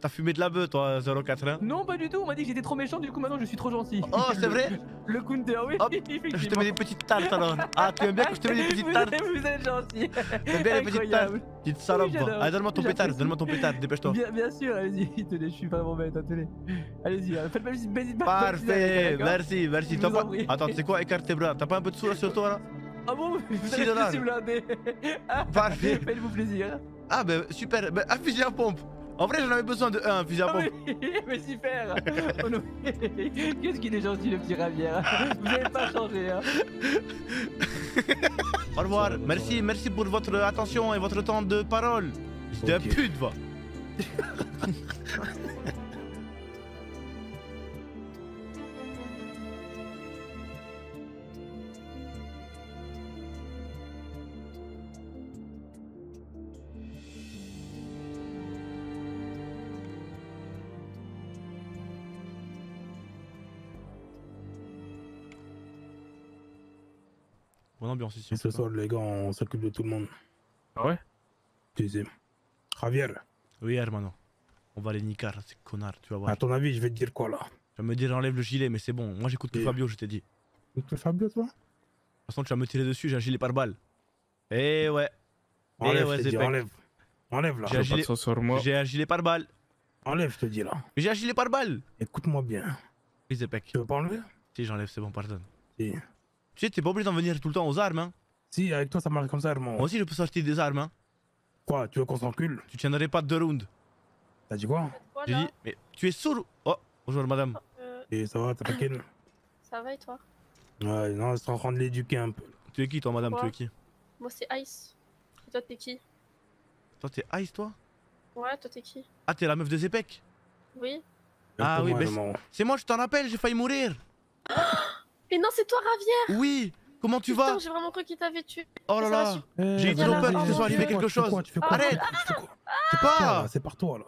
T'as fumé de la bœuf, toi, 04 hein Non, pas du tout, on m'a dit que j'étais trop méchant, du coup maintenant je suis trop gentil. Oh, c'est vrai Le counter, oui, Hop, Je te mets des petites tartes alors. Ah, tu aimes bien que je te mets des petites tartes êtes, vous êtes gentil. T'aimes bien les petites tartes. Petite salope, Oui. Allez, donne-moi ton pétard, donne-moi ton pétard, dépêche-toi. Bien, bien sûr, allez-y, tenez, je suis vraiment bête, hein, tenez. Allez-y, hein, faites pas une petite Parfait, merci, merci. Pas... prie. Attends, tu sais quoi, écarte tes bras. T'as pas un peu de là sur toi là Ah bon Vous me blindé. Parfait. Faites-vous plaisir. Ah, bah super, bah, un fusil à pompe. En vrai, j'en avais besoin de un, fusil à Ah pompe. oui, mais super. Qu'est-ce qu'il est gentil le petit Ravière Vous avez pas changé hein Au revoir, merci, merci pour votre attention et votre temps de parole. C'était Ok. un pute, va. Bonne ambiance ici. Et ce soir, les gars, on s'occupe de tout le monde. Ah ouais? Deuxième. Javier, Oui, hermano. On va les niquer, ces connards, tu vas voir. à ton avis, je vais te dire quoi là? Tu vas me dire enlève le gilet, mais c'est bon. Moi j'écoute que Et- Fabio, je t'ai dit. De Tu Fabio, toi? Toute façon, tu vas me tirer dessus, j'ai un gilet par balle. Eh ouais, Eh Enlève, ouais, Zepek. enlève. Enlève là. J'ai un de gilet- j'ai un gilet par balle. Enlève, je te dis là. J'ai un gilet par balle. Écoute-moi bien. Oui, Zepek. Tu veux pas enlever? Si, j'enlève, c'est bon, pardonne. Si. Tu sais, t'es pas obligé d'en venir tout le temps aux armes, hein. Si, avec toi, ça marche comme ça, Herman. Moi aussi, je peux sortir des armes, hein. Quoi, tu veux qu'on s'encule Tu tiendrais pas deux rounds. T'as dit quoi? J'ai dit, mais tu es sourd. Oh, bonjour madame. Euh, Et ça va, t'es tranquille ça va et toi? Ouais, non, c'est en train de l'éduquer un peu. Tu es qui, toi, madame? Tu es qui? Moi c'est Ice. Et toi t'es qui? Toi, t'es Ice, toi? Ouais, toi t'es qui? Ah, t'es la meuf de Zepek? Oui. Ah oui, mais. C'est moi, je t'en rappelle, j'ai failli mourir. Mais non, c'est toi Ravière Oui, comment tu Putain, vas j'ai vraiment cru qu'il t'avait tué. Oh là là. Eh, J'ai eu trop peur que ce soit arrivé quelque chose. quoi, tu fais quoi Arrête. C'est pas C'est par toi là.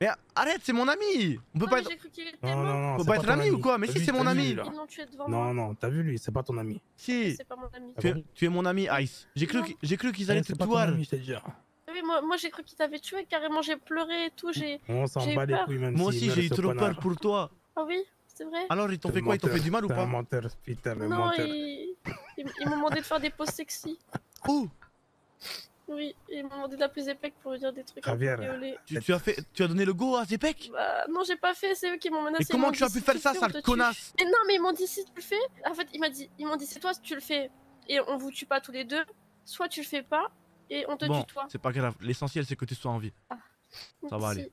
Mais arrête, c'est mon ami On peut Non, pas être. j'ai cru qu'il était Non, mort. non, non. Faut c'est pas être ami ou quoi Mais si, c'est mon ami. lui, là Ils l'ont tué devant moi. Non, non, t'as vu lui, c'est pas ton ami. Si C'est pas mon ami. tu Ah es, tu es mon ami Ice. J'ai cru j'ai qu'ils Eh, allaient te C'est pas ton tuer. Oui, moi, moi j'ai cru qu'il t'avait tué. Carrément, j'ai pleuré et tout. J'ai. On s'en J'ai bat les peur. couilles même Moi aussi, j'ai eu trop peur pour toi. Ah oui, c'est vrai. Alors, ils t'ont fait quoi? Ils t'ont fait du mal ou pas? un menteur, putain, le Non, menteur. ils, ils, ils m'ont demandé de faire des poses sexy. Où? Oui, ils m'ont demandé d'appeler Zepek pour lui dire des trucs. Javier. tu, tu as fait, tu as donné le go à Zepek? Bah, non, j'ai pas fait, c'est eux qui m'ont menacé. Et ils comment tu as pu si faire ça, sale connasse? Mais non, mais ils m'ont dit si tu le fais. En fait, dit, ils m'ont dit c'est toi si tu le fais et on vous tue pas tous les deux, soit tu le fais pas et on te Bon, tue toi. c'est pas grave. L'essentiel, c'est que tu sois en vie. ça va aller.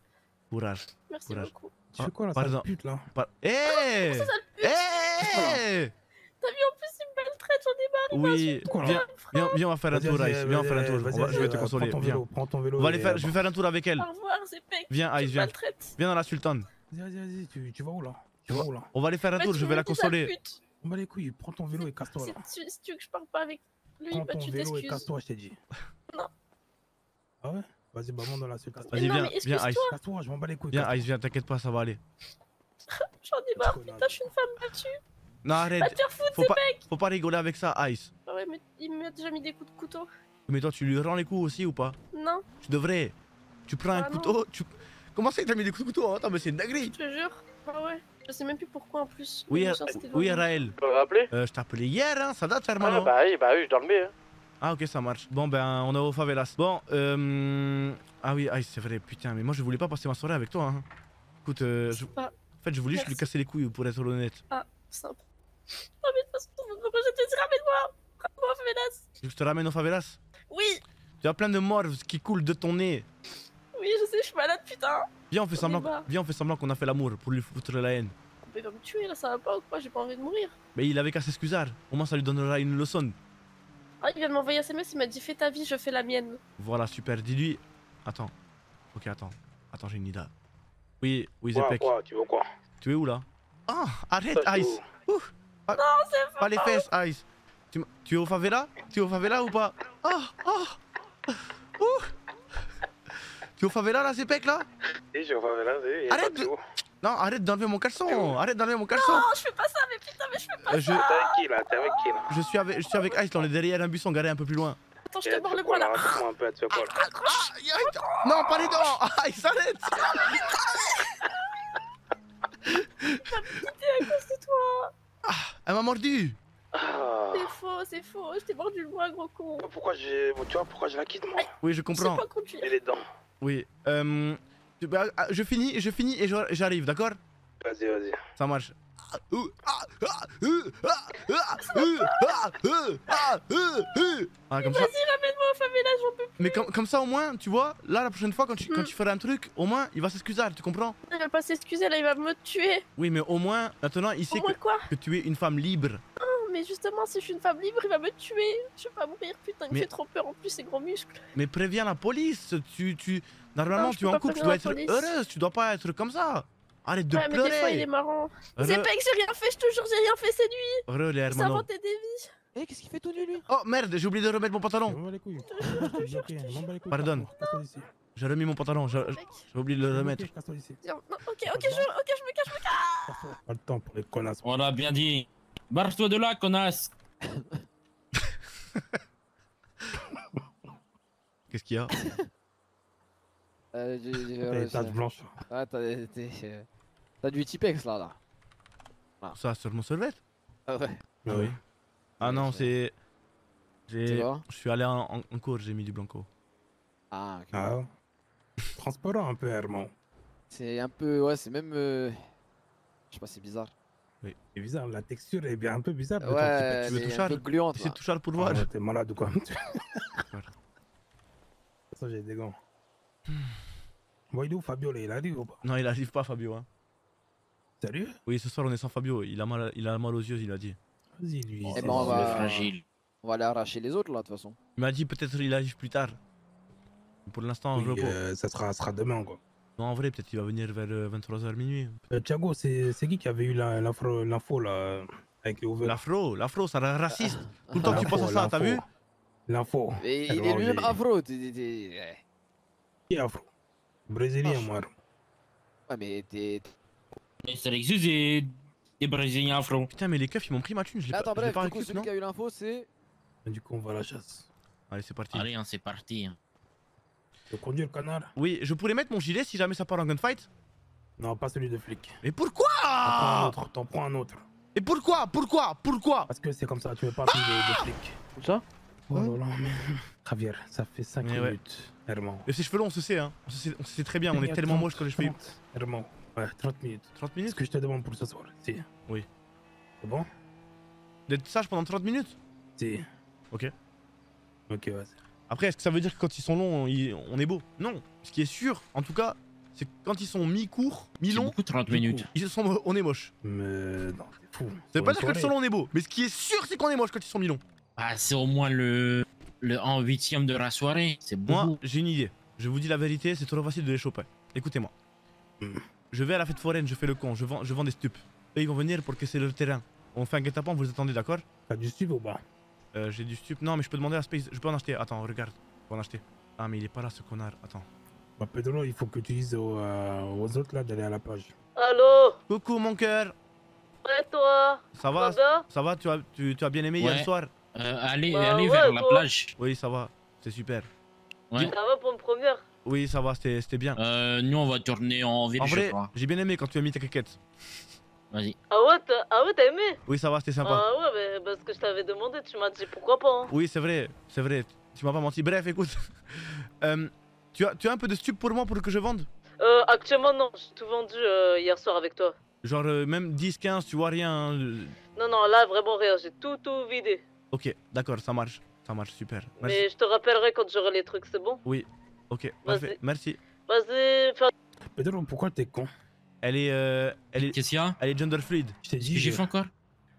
Courage. Merci Courage. beaucoup. Tu fais quoi là, Par sale exemple- pute là Pas- Eh Ça, pute. Eh T'as vu en plus ils me maltraitent, j'en ai Oui, Quoi, là viens, viens, viens, on va faire un tour, Ice. Viens, on va faire un tour. va- Je vais te vas-y, consoler. Prends ton Viens. vélo, prends ton vélo. On va aller et, faire, euh, je vais faire un tour avec elle. marre. Au revoir, Zepek. Viens, Ice, viens. Viens dans la sultane. Vas-y, vas-y, vas-y, tu, tu vas où là Tu vas où là On va aller faire un Bah, tour, je vais la consoler. On va les couilles, prends ton vélo et casse-toi Si là. tu, si tu veux que je parle pas avec lui, Prends bah ton tu vélo et t'excuses. casse-toi, je t'ai dit. Non. Ah ouais Vas-y, bah monte dans la suite. Vas-y, viens, viens, Ice. excuse-toi. Casse-toi, je m'en bats les couilles. Viens. Ice, viens, t'inquiète pas, ça va aller. J'en ai marre, putain, je suis une femme battue. Non, Va arrête. te faire foutre, Faut pas, faut pas rigoler avec ça, Ice. Ah ouais, mais il m'a déjà mis des coups de couteau. Mais toi, tu lui rends les coups aussi ou pas? Non, Tu devrais. Tu prends un Ah non. couteau, tu. Comment ça, il t'a mis des coups de couteau Attends, mais c'est une dinguerie. je te jure. Ah ouais. Je sais même plus pourquoi en plus. Oui, c'était oui. Raël. Tu peux me rappeler? Euh, je t'ai appelé hier, hein, ça date, Ah hermano. bah oui, bah oui, je dormais. Hein. Ah, ok, ça marche. Bon, ben, on est au favelas. Bon, euh. Ah oui, Ice, c'est vrai, putain, mais moi, je voulais pas passer ma soirée avec toi, hein. Écoute, euh, je- pas en fait, je voulais juste lui casser les couilles, pour être honnête. simple. Oh mais de toute façon, pourquoi je te dis ramène-moi? Ramène-moi, veux que je te ramène au favelas? Oui, Tu as plein de morves qui coulent de ton nez. oui, je sais, je suis malade, putain. Viens, on fait semblant, viens, on fait semblant qu'on a fait l'amour pour lui foutre la haine. Il va me tuer là, ça va pas ou quoi? J'ai pas envie de mourir. Mais il avait qu'à s'excuser. Au moins, ça lui donnera une leçon. Ah, il vient de m'envoyer un SMS, il m'a dit fais ta vie, je fais la mienne. Voilà, super. Dis-lui. Attends. Ok, attends. Attends, j'ai une idée. Oui, oui, Quoi, Zepek. quoi, tu veux quoi Tu es où là Ah, arrête, Toi, tu Ice. veux Ouh. Pas, pas les fesses, Ice. Tu, es au favela Tu es au favela ou pas Ah, ah. Ouh. Tu es au favela là, Zepek là Si, je vais là, vas-y. Arrête de- non, arrête d'enlever mon caleçon eh Arrête d'enlever mon caleçon Non, je fais pas ça, mais putain, mais je fais pas euh, je... ça T'es avec qui là T'es avec qui là Je suis avec, je suis avec Ice, on est derrière un buisson garé un peu plus loin. Attends, je te mords le bras là un peu, tu quoi là Non, pas les dents ah, Ice, arrête T'as quitté à cause de toi ah, Elle m'a mordu ah. c'est faux, c'est faux, je t'ai mordu le bras, gros con. Pourquoi j'ai. Tu vois, pourquoi je la quitte, moi Oui, je comprends. Je sais pas. Et les dents. Oui, euh bah, ah, je finis, je finis et j'arrive, d'accord? Vas-y, vas-y. Ça marche. Ah, ah, ah, ah, ah, ah, ah. Ah, comme ça. Vas-y, ramène-moi au favela, j'en peux plus. Mais comme, comme ça au moins, tu vois, là la prochaine fois quand tu, quand Hmm. tu feras un truc, au moins il va s'excuser, tu comprends? Il va pas s'excuser, là, il va me tuer. Oui, mais au moins maintenant il sait que, quoi? que tu es une femme libre. Non, Mais justement, si je suis une femme libre, il va me tuer. Je vais pas mourir, putain, il Mais- fait trop peur en plus, ses gros muscles. Mais préviens la police. Tu, tu, normalement Non, tu es en couple, tu dois être police. heureuse, tu dois pas être comme ça. Arrête de ouais, mais des fois, il est pleurer. marrant. Re- savez pas que j'ai rien fait, je te jure, j'ai rien fait, c'est lui. re, les Il s'inventait des vies. Eh, qu'est-ce qu'il fait tout nu lui? Oh merde, j'ai oublié de remettre mon pantalon. Les couilles. Je t'ai bloqué, m'en bats les couilles. Pardonne. J'ai remis mon pantalon, j'ai oublié de le remettre. Non, ok, ok, je, ok, je me cache, je me cache. Pas le temps pour les connasses. On l'a bien dit. Barre-toi de là, connasse. Qu'est-ce qu'il y a euh, j'ai- j'ai- T'as taches blanches. Ah, t'as euh, t'as du Tipex là, là. Ça sur mon serviette Ah ouais. Ah oui. Ah non, c'est-. Tu J'ai. vois Je suis allé en, en- en cours, j'ai mis du blanco. Ah, ok. Ah. Transparent un peu, Herman. C'est un peu. Ouais, c'est même. euh, Je sais pas, c'est bizarre. C'est bizarre, la texture est bien un peu bizarre. Ouais, tu veux est un peu gluante. C'est là. tout Charles pour petit voir. pet. Ah ouais, T'es malade ou quoi Voilà. Ça, j'ai des gants. Bon, il est où Fabio là? Il arrive ou pas? Non, il arrive pas, Fabio. Hein. Sérieux? Oui, ce soir on est sans Fabio. Il a mal, il a mal aux yeux, il a dit. Vas-y, lui. Eh c'est- ben, on Le va- fragile. On va aller arracher les autres là, de toute façon. Il m'a dit peut-être il arrive plus tard. Pour l'instant, Oui, repos. euh, ça, sera, ça sera demain quoi. Non, en vrai, peut-être il va venir vers 23h minuit. Euh, Thiago, c'est c'est qui qui avait eu la- l'info l'info, là euh, avec les L'afro, l'afro, ça raciste. Tout le temps que tu penses à ça, t'as vu? L'info. Il est lui-même afro. Qui est afro? Brésilien, Ah, moi. Ouais, mais t'es. Mais ça existe des, des Brésiliens afro. Putain, mais les keufs ils m'ont pris ma thune, je l'ai pas, Attends, bref, pas du coup, celui qui a eu l'info, c'est. Du coup, on va à la chasse. Allez, c'est parti. Allez, hein, c'est parti. Tu conduis le canard Oui, je pourrais mettre mon gilet si jamais ça part en gunfight Non, pas celui de flic. Mais pourquoi? T'en prends un autre. T'en prends un autre. Et pourquoi? Pourquoi? Pourquoi? Parce que c'est comme ça, tu veux pas celui de, de flic. Tout ça? Oh là là, mais... Javier, ça fait 5 Mais ouais. minutes. Herman. Et ses cheveux longs, on se sait, hein. On se sait, on se sait très bien, on est tellement 30, moche quand les cheveux. 30, Herman. Ouais, 30 minutes. 30 C'est minutes? Ce que je te demande pour ce soir. Si. Oui. C'est bon? D'être sage pendant 30 minutes? Si. Ok. Ok, vas-y. Après, est-ce que ça veut dire que quand ils sont longs, on est beau? Non. Ce qui est sûr, en tout cas, c'est que quand ils sont mi-courts, C'est mi-longs, beaucoup 30 du minutes. coup. ils sont, on est moche. Mais non, t'es fou. Ça veut pas dire que quand ils sont longs, on est beau. Mais ce qui est sûr, c'est qu'on est moche quand ils sont mi-longs. Ah, c'est au moins le, le 1 huitième de la soirée. C'est Moi, j'ai une idée. Je vous dis la vérité, c'est trop facile de les choper. Écoutez-moi. Hmm. Je vais à la fête foraine, je fais le con, je vends, je vends des stupes. Eux, ils vont venir pour que c'est leur terrain. On fait un guet-apens, vous les attendez, d'accord? T'as du stup ou pas? Euh, J'ai du stup. Non, mais je peux demander à Space. Je peux en acheter. Attends, regarde. Je peux en acheter. Ah, mais il est pas là, ce connard. Attends. Bah, Pedro, il faut que tu dises aux, euh, aux autres là d'aller à la plage. Allô Coucou, mon cœur. Ouais, toi Ça va? Ça va? Tu as, tu, tu as bien aimé hier soir? Euh, allez Bah allez ouais, vers la plage. Oui, ça va. C'est super. Ouais. Ça va pour une première Oui, ça va, c'était c'était bien. Euh, nous, on va tourner en ville, en vrai, j'ai bien aimé quand tu as mis ta caquette. Vas-y. Ah ouais, t'as ah ouais, t'as aimé? Oui, ça va, c'était sympa. Ah ouais, mais parce que je t'avais demandé, tu m'as dit pourquoi pas. Hein. Oui, c'est vrai, c'est vrai. Tu m'as pas menti. Bref, écoute. Euh, tu, as, tu as un peu de stup pour moi pour que je vende? Euh, actuellement, non, j'ai tout vendu euh, hier soir avec toi. Genre euh, même 10, 15, tu vois rien. hein, Non, non, là, vraiment rien, j'ai tout, tout vidé. Ok, d'accord, ça marche. Ça marche, super. Merci. Mais je te rappellerai quand j'aurai les trucs, c'est bon? Ok, Vas-y. parfait. Merci. Vas-y, fais Pedro, pourquoi t'es con? Elle est, euh, elle est, Qu'est-ce qu'il y a elle est gender fluid. Je t'ai dit. j'ai fait encore?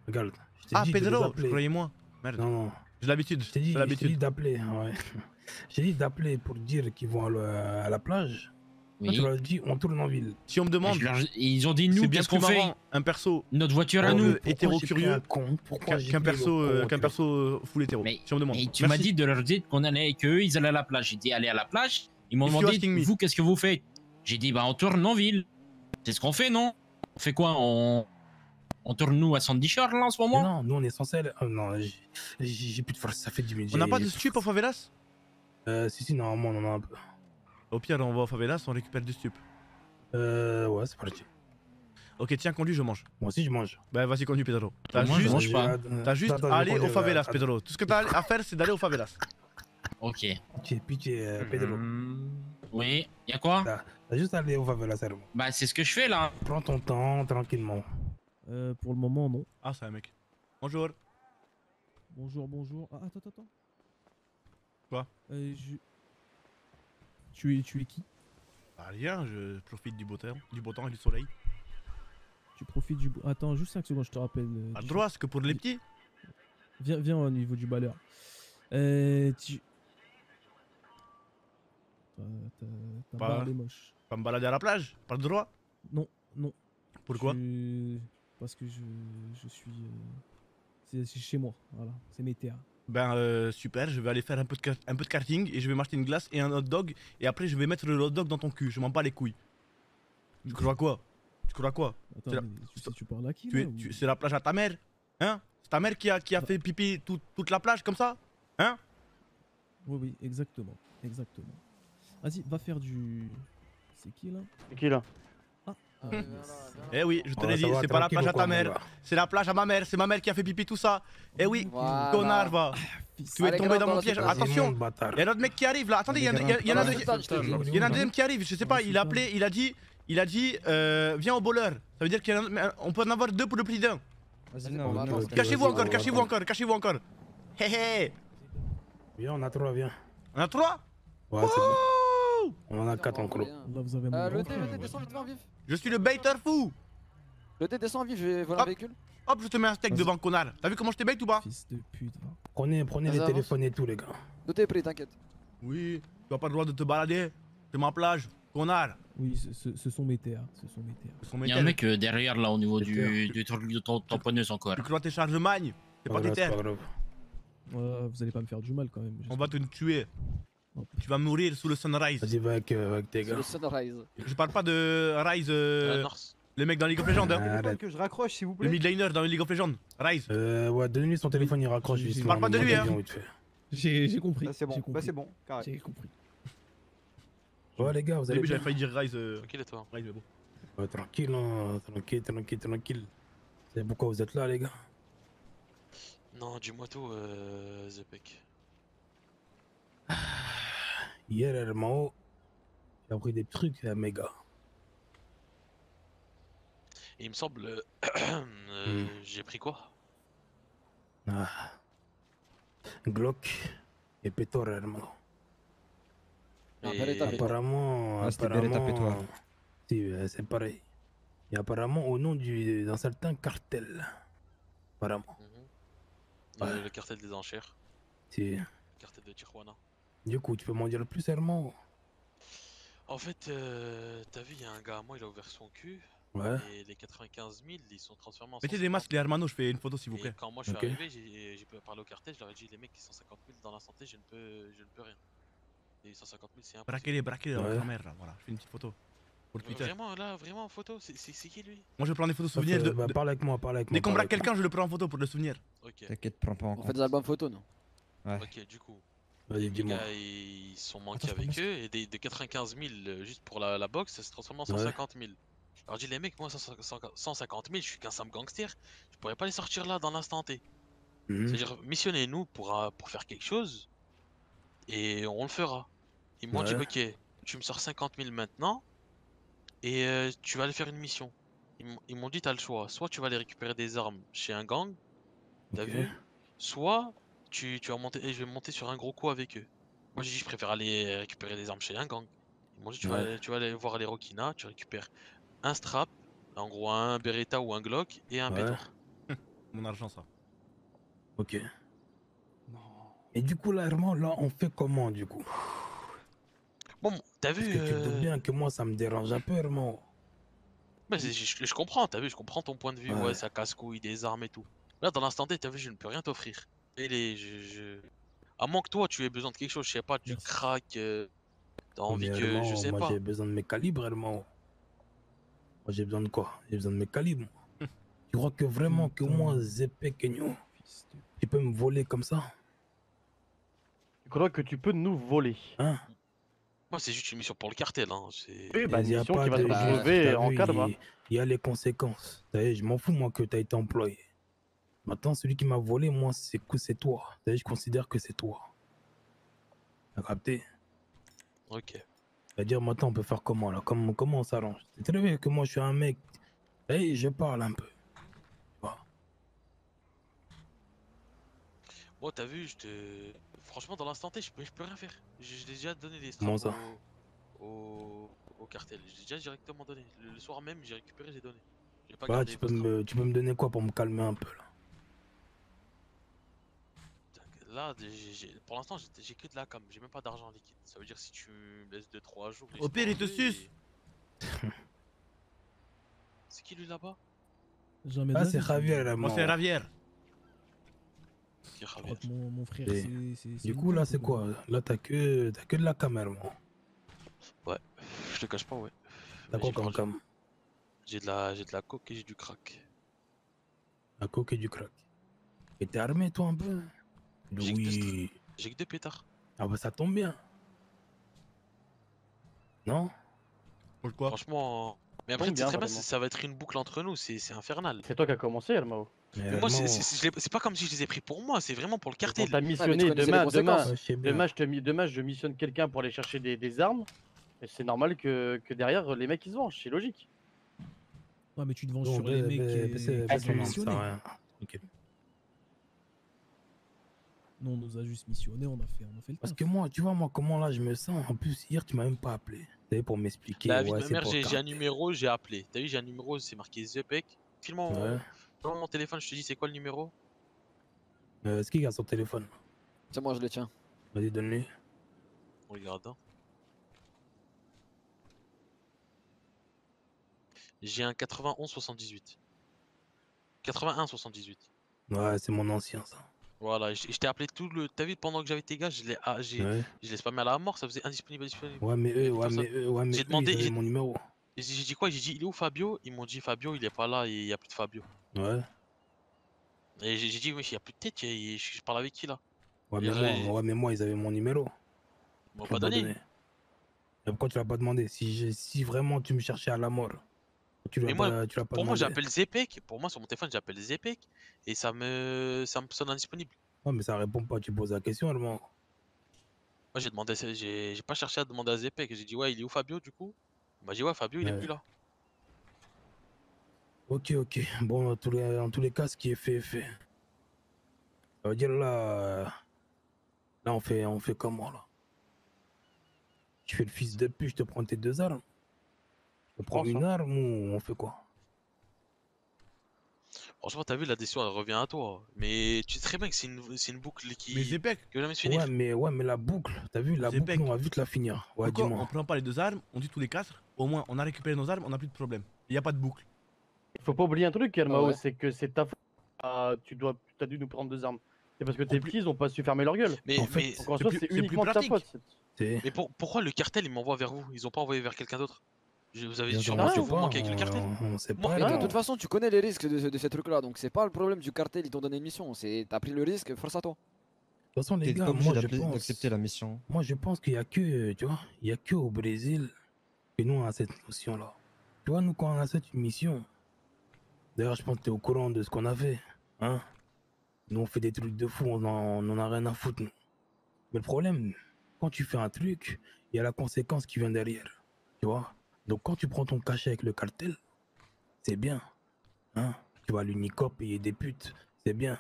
Regarde. Je Ah, dit Pedro, croyez-moi. Merde, Non, non. j'ai l'habitude. Je t'ai dit, J'ai dit d'appeler. Ouais. J'ai dit d'appeler pour dire qu'ils vont à la, à la plage. Toi, Oui. tu leur dis, on tourne en ville. Si on me demande, leur- Ils ont dit, c'est nous, bien qu'est-ce qu'on fait un perso Notre voiture à nous. euh, Pourquoi hétéro curieux Pourquoi qu'un perso, euh, qu'un vois perso euh, full hétéro. Mais- si on me demande. Mais tu m'as dit de leur dire qu'on allait, qu'eux, ils allaient à la plage. J'ai dit, allez à la plage. Ils m'ont demandé, vous, qu'est-ce que vous faites? J'ai dit, bah, on tourne en ville. C'est ce qu'on fait, non? On fait quoi? On, on tourne, nous, à Sandy Shore, là, en ce Mais moment non, nous on est censé. aller- oh, non, j'ai- plus de force, ça fait 10 minutes. On n'a pas de stup au favelas? Euh, si, si, normalement on en a un peu. Au pire, on va au favelas, on récupère du stup. Euh, ouais, c'est parti. Ok, tiens, conduis, je mange. Moi aussi, je mange. Bah, vas-y, conduis, Pedro. T'as Moi, je juste, pas. Euh, t'as juste attends, à aller conduis, aux favelas, attends. Pedro. Tout ce que t'as à faire, c'est d'aller aux favelas. Ok. Pitié, pitié, euh, Pedro. Hmm, Oui, y'a quoi? T'as juste à aller au favelas, seulement. Bah, c'est ce que je fais là. Prends ton temps, tranquillement. Euh, pour le moment, non. Ah, c'est un mec. Bonjour. Bonjour, bonjour. Ah, attends, attends, attends. Quoi euh, je... Tu es, tu es qui Bah, rien, je profite du beau temps, du beau temps et du soleil. Tu profites du... Attends, juste 5 secondes, je te rappelle. euh, À droite, c'est que pour les petits. Viens, viens au niveau du baleur. Euh, tu... T'as- Bah. est moche. Pas me balader à la plage, pas le droit. Non, non. Pourquoi? Je- Parce que je, je suis... euh, C'est chez moi, voilà. C'est mes terres. Ben euh, super, je vais aller faire un peu, de car- un peu de karting et je vais m'acheter une glace et un hot dog et après je vais mettre le hot dog dans ton cul, je m'en bats les couilles. Tu crois quoi? Tu crois quoi? Attends, la- tu, parles à qui Tu ou- C'est la plage à ta mère Hein? C'est ta mère qui a, qui a fait pipi tout- toute la plage comme ça Hein? Oui, oui, exactement. Exactement. Vas-y, va faire du... C'est qui là? C'est qui là? Ah, Hum. yes. Eh oui, je te l'ai dit, c'est pas la plage à ta mère, c'est la plage à ma mère, c'est ma mère qui a fait pipi tout ça. Eh oui, Voilà. connard va. Fils. Tu es tombé dans mon piège, attention. Il y a un autre mec qui arrive là, attendez, il y, en a- un deuxième qui arrive, je sais pas, il a appelé, il a dit, il a dit, euh, viens au bowler. Ça veut dire qu'on peut en avoir deux pour le prix d'un. Cachez-vous encore, cachez-vous encore, cachez-vous encore. Hé hé Viens, on a trois, viens. On a trois? Ouais, c'est bon. On en a quatre en Là, gros. Là, vous avez mon Euh, le dé, le descends vite, vite, vif. Je suis le baiter fou Le dé, descends vite, je vais voler un véhicule. Hop, je te mets un steak devant, connard. T'as vu comment je t'ai bait ou pas Fils de pute. Prenez, prenez les téléphones et tout, les gars. Tout est pris, t'inquiète. Oui, tu as pas le droit de te balader. C'est ma plage, connard. Oui, ce, sont mes terres. Ce sont mes sont mes Y'a un mec euh, derrière là au niveau du, du truc de ton tamponneuse encore. Tu crois tes chargemagnes C'est pas Voilà, tes c'est terres. pas grave. Ouais, vous allez pas me faire du mal quand même. On va te tuer. Tu vas mourir sous le sunrise. Vas-y, va avec, euh, avec tes gars. le sunrise. Je parle pas de Rise, euh, le mec dans League of Legends, hein. Arrête. que je raccroche s'il vous le plaît. mid laner dans League of Legends. Rise. Euh, ouais, donne-lui son téléphone, il raccroche. Je parle pas de lui, hein. J'ai compris. Bah, c'est bon, j'ai bah compris. c'est bon, carré. J'ai compris. Ouais, les gars, vous Au allez début, j'avais failli dire Rise. euh, Tranquille et toi Rise, mais bon. Ouais, Tranquille, hein, tranquille, tranquille, tranquille. Vous savez pourquoi vous êtes là, les gars Non, dis-moi tout, euh, Zepek. Hier, Hermao, j'ai appris des trucs à mes gars. Et il me semble. euh, euh, Hmm. J'ai pris quoi? Ah. Glock et Pétor, Hermao. Un Et- Beretta, Pétor. Apparemment, Ah, c'était Beretta apparemment, Pétor. si, euh, c'est pareil. Et apparemment, au nom du- d'un certain cartel. Apparemment. Mhm. Euh, Ouais. Le cartel des enchères, Si. le cartel de Tijuana. Du coup, tu peux m'en dire plus, Hermao En fait, euh, t'as vu, il y a un gars à moi, il a ouvert son cul. Ouais. Et les 95 000, ils sont transformés en Mettez 150 des masques, les Hermanos, je fais une photo s'il vous Et plaît. quand moi je suis Ok. arrivé, j'ai parler au cartel, je leur ai dit les mecs, les 150 000 dans la santé, je ne peux, je ne peux rien. Et 150 000, c'est impossible. Braquez-les, braquez-les dans Ouais. votre mère là. Voilà, je fais une petite photo. Pour Twitter. Vraiment, là, vraiment en photo, c'est qui lui? Moi, je prends des photos souvenirs de. bah, de- parle avec moi, parle avec moi. Dès qu'on braque quelqu'un, je le prends en photo pour le souvenir. Ok, T'inquiète, prends pas en On fait compte. des albums photos, non? Ouais. ok, du coup. Vas-y, Les dis-moi. gars, ils sont manqués Attends, avec eux et des, de 95 000 euh, juste pour la, la boxe, ça se transforme en Ouais. 150 000. Alors je dis les mecs, moi 100 150 000, je suis qu'un simple gangster, je pourrais pas les sortir là dans l'instant T. Mhm. C'est-à-dire missionnez-nous pour, euh, pour faire quelque chose et on le fera. Ils m'ont dit ok, tu me sors 50 000 maintenant et euh, tu vas aller faire une mission. Ils m'ont- dit t'as le choix, soit tu vas aller récupérer des armes chez un gang, t'as vu Soit tu, tu vas monter et je vais monter sur un gros coup avec eux. Moi j'ai dit je préfère aller récupérer des armes chez un gang. Ils m'ont dit tu, vas, Ouais. tu vas aller voir les Rokina, tu récupères un strap, en gros un Beretta ou un Glock et un Ouais. pétor. Mon argent, ça. Ok. Et du coup, là, Hermao, là, on fait comment, du coup? Bon, t'as Parce vu que tu te euh, bien que moi, ça me dérange un peu, bah, c'est- je, je comprends, t'as vu, je comprends ton point de vue, ouais, Ouais. ça casse couille, des armes et tout. Là dans l'instant T, t'as vu, je ne peux rien t'offrir. Et les, je, je- À moins que toi tu aies besoin de quelque chose, je sais pas, tu Merci. craques, euh, t'as envie que. Je sais moi, pas. j'ai besoin de mes calibres, Hermao. Moi, j'ai besoin de quoi? J'ai besoin de mes calibres. tu crois que vraiment que moi, Zepé Kenyo, Fils de- tu peux me voler comme ça? Je crois que tu peux nous voler? Hein? Moi c'est juste une mission pour le cartel, hein. c'est- Oui, bah, Il y a mission qui va de- Bah, t'as en vu, cadre. hein. il- il y a les conséquences. Je m'en fous, moi, que tu as été employé. Maintenant, celui qui m'a volé, moi, c'est que c'est toi. Je considère que c'est toi. T'as capté? Ok. C'est-à-dire, maintenant, on peut faire comment, là? Comment, comment on s'arrange? C'est très bien que moi, je suis un mec. Et je parle un peu. Moi, t'as vu, je te. Franchement, dans l'instant T, je peux, je peux rien faire. J'ai déjà donné des Comment ça? au, au, cartel. J'ai déjà directement donné. Le, le soir même, j'ai récupéré, j'ai donné. Pas Bah, tu peux, me, tu peux me donner quoi pour me calmer un peu, là? Là, j'ai- j'ai- pour l'instant, j'ai j'ai que de la cam. J'ai même pas d'argent liquide. Ça veut dire si tu me laisses 2-3 jours. Au pire, il te suce. et- C'est qui lui là-bas? Jamais Ah, c'est Javier, là, Moi, c'est Ravière. Qui est Javier mon, mon frère, Et c'est- Du coup, là, c'est quoi? Là, t'as que, t'as que de la caméra, moi. Ouais, je te cache pas, ouais. T'as Mais quoi j'ai comme cam J'ai de la, j'ai de la coke et j'ai du crack. La coque et du crack. Et t'es armé, toi, un peu? J'ai que deux Oui. J'ai que deux pétards. Ah, bah, ça tombe bien. Non Pourquoi Franchement. Mais après, très bien, ça va être une boucle entre nous. C'est infernal. C'est toi qui as commencé, Elmao. Mais Mais moi, c'est- pas comme si je les ai pris pour moi. C'est vraiment pour le On cartel. t'a mais tu missionné demain, demain, demain, je te mi- demain, je missionne quelqu'un pour aller chercher des, des armes. Et c'est normal que, que derrière, les mecs ils se vengent, c'est logique. Ouais, mais tu te venges sur les bah, mecs bah, qui bah, c'est- qui bah, ont c'est- ça missionné. sert à rien. Ok. Nous, on nous a juste missionné, on a fait, on a fait le Parce taf. que moi, tu vois, moi, comment là je me sens En plus, hier, tu m'as même pas appelé. T'avais pour m'expliquer. La vie ouais, de ma mère, j'ai un numéro, j'ai appelé. T'as vu, j'ai un numéro, c'est marqué Zepec. File-moi mon- Ouais. mon téléphone, je te dis c'est quoi le numéro? Euh, Est-ce qu'il a son téléphone C'est moi, je le tiens. Vas-y, donne-lui. Regarde. hein. J'ai un 91 78. 81 78. Ouais, c'est mon ancien, ça. Voilà, je je t'ai appelé tout le. T'as vu, pendant que j'avais tes gars, je l'ai ah, j'ai- Ouais. je l'ai spammé à la mort, ça faisait indisponible, indisponible. Ouais, mais eux, ouais, mais eux, ouais, mais J'ai eux, demandé- ils mon numéro. J'ai dit quoi? J'ai dit il est où Fabio? Ils m'ont dit Fabio il est pas là, il y a plus de Fabio. Ouais. Et j'ai dit mais il y a plus de tête, je je parle avec qui là? Ouais, mais moi, ouais, mais moi, ils avaient mon numéro. Ils m'ont pas donné. Et pourquoi tu l'as pas demandé? Si, si vraiment tu me cherchais à la mort, tu l'as Mais moi, pas, tu l'as pas Pour moi j'appelle Zepec, pour moi sur mon téléphone j'appelle Zepec et ça me ça me sonne indisponible. Ouais, mais ça répond pas, tu poses la question, allemand. Moi j'ai demandé, j'ai j'ai pas cherché à demander à Zepec, j'ai dit ouais il est où Fabio du coup? Il m'a dit ouais Fabio il est plus là. Ok, ok. Bon, dans tous les, en tous les cas, ce qui est fait est fait. Ça veut dire là. euh, Là, on fait, on fait comment là? Tu fais le fils de pute, je te prends tes deux armes. Prends Prends une ça. arme ou on fait quoi? Franchement t'as vu la décision elle revient à toi. Mais tu sais très bien que c'est une, boucle qui Mais Zepek, que jamais se finir. Ouais, mais, ouais, mais la boucle, t'as vu, la boucle, on va vite la finir. Ouais, pourquoi on dis-moi. prend pas les deux armes, on dit tous les quatre, au moins on a récupéré nos armes, on n'a plus de problème. Il n'y a pas de boucle. Il faut pas oublier un truc, Elmao, ouais. c'est que c'est ta faute. Ah, tu dois, as dû nous prendre deux armes. C'est parce que tes plus- petits ils ont pas su fermer leur gueule. Mais, En fait, C'est plus- plus uniquement de ta pratique. faute. Mais pour- pourquoi le cartel il m'envoie vers vous? Ils ont pas envoyé vers quelqu'un d'autre? Je- Vous avez Bien sûrement on vous manquer avec le cartel. de toute façon, tu connais les risques de, de ces trucs-là, donc c'est pas le problème du cartel, ils t'ont donné une mission. C'est t'as pris le risque, force à toi. De toute façon, les T'es gars, moi, je pense. d'accepter la mission. Moi, je pense qu'il y a que, tu vois, il y a que au Brésil que nous on a cette notion-là. Tu vois, nous quand on a cette mission, d'ailleurs, je pense que tu es au courant de ce qu'on a fait, hein. Nous on fait des trucs de fou, on en, on en a rien à foutre. Nous. Mais le problème, quand tu fais un truc, il y a la conséquence qui vient derrière, tu vois. Donc quand tu prends ton cachet avec le cartel, c'est bien, hein. Tu vas à l'Unicop payer des putes, c'est bien.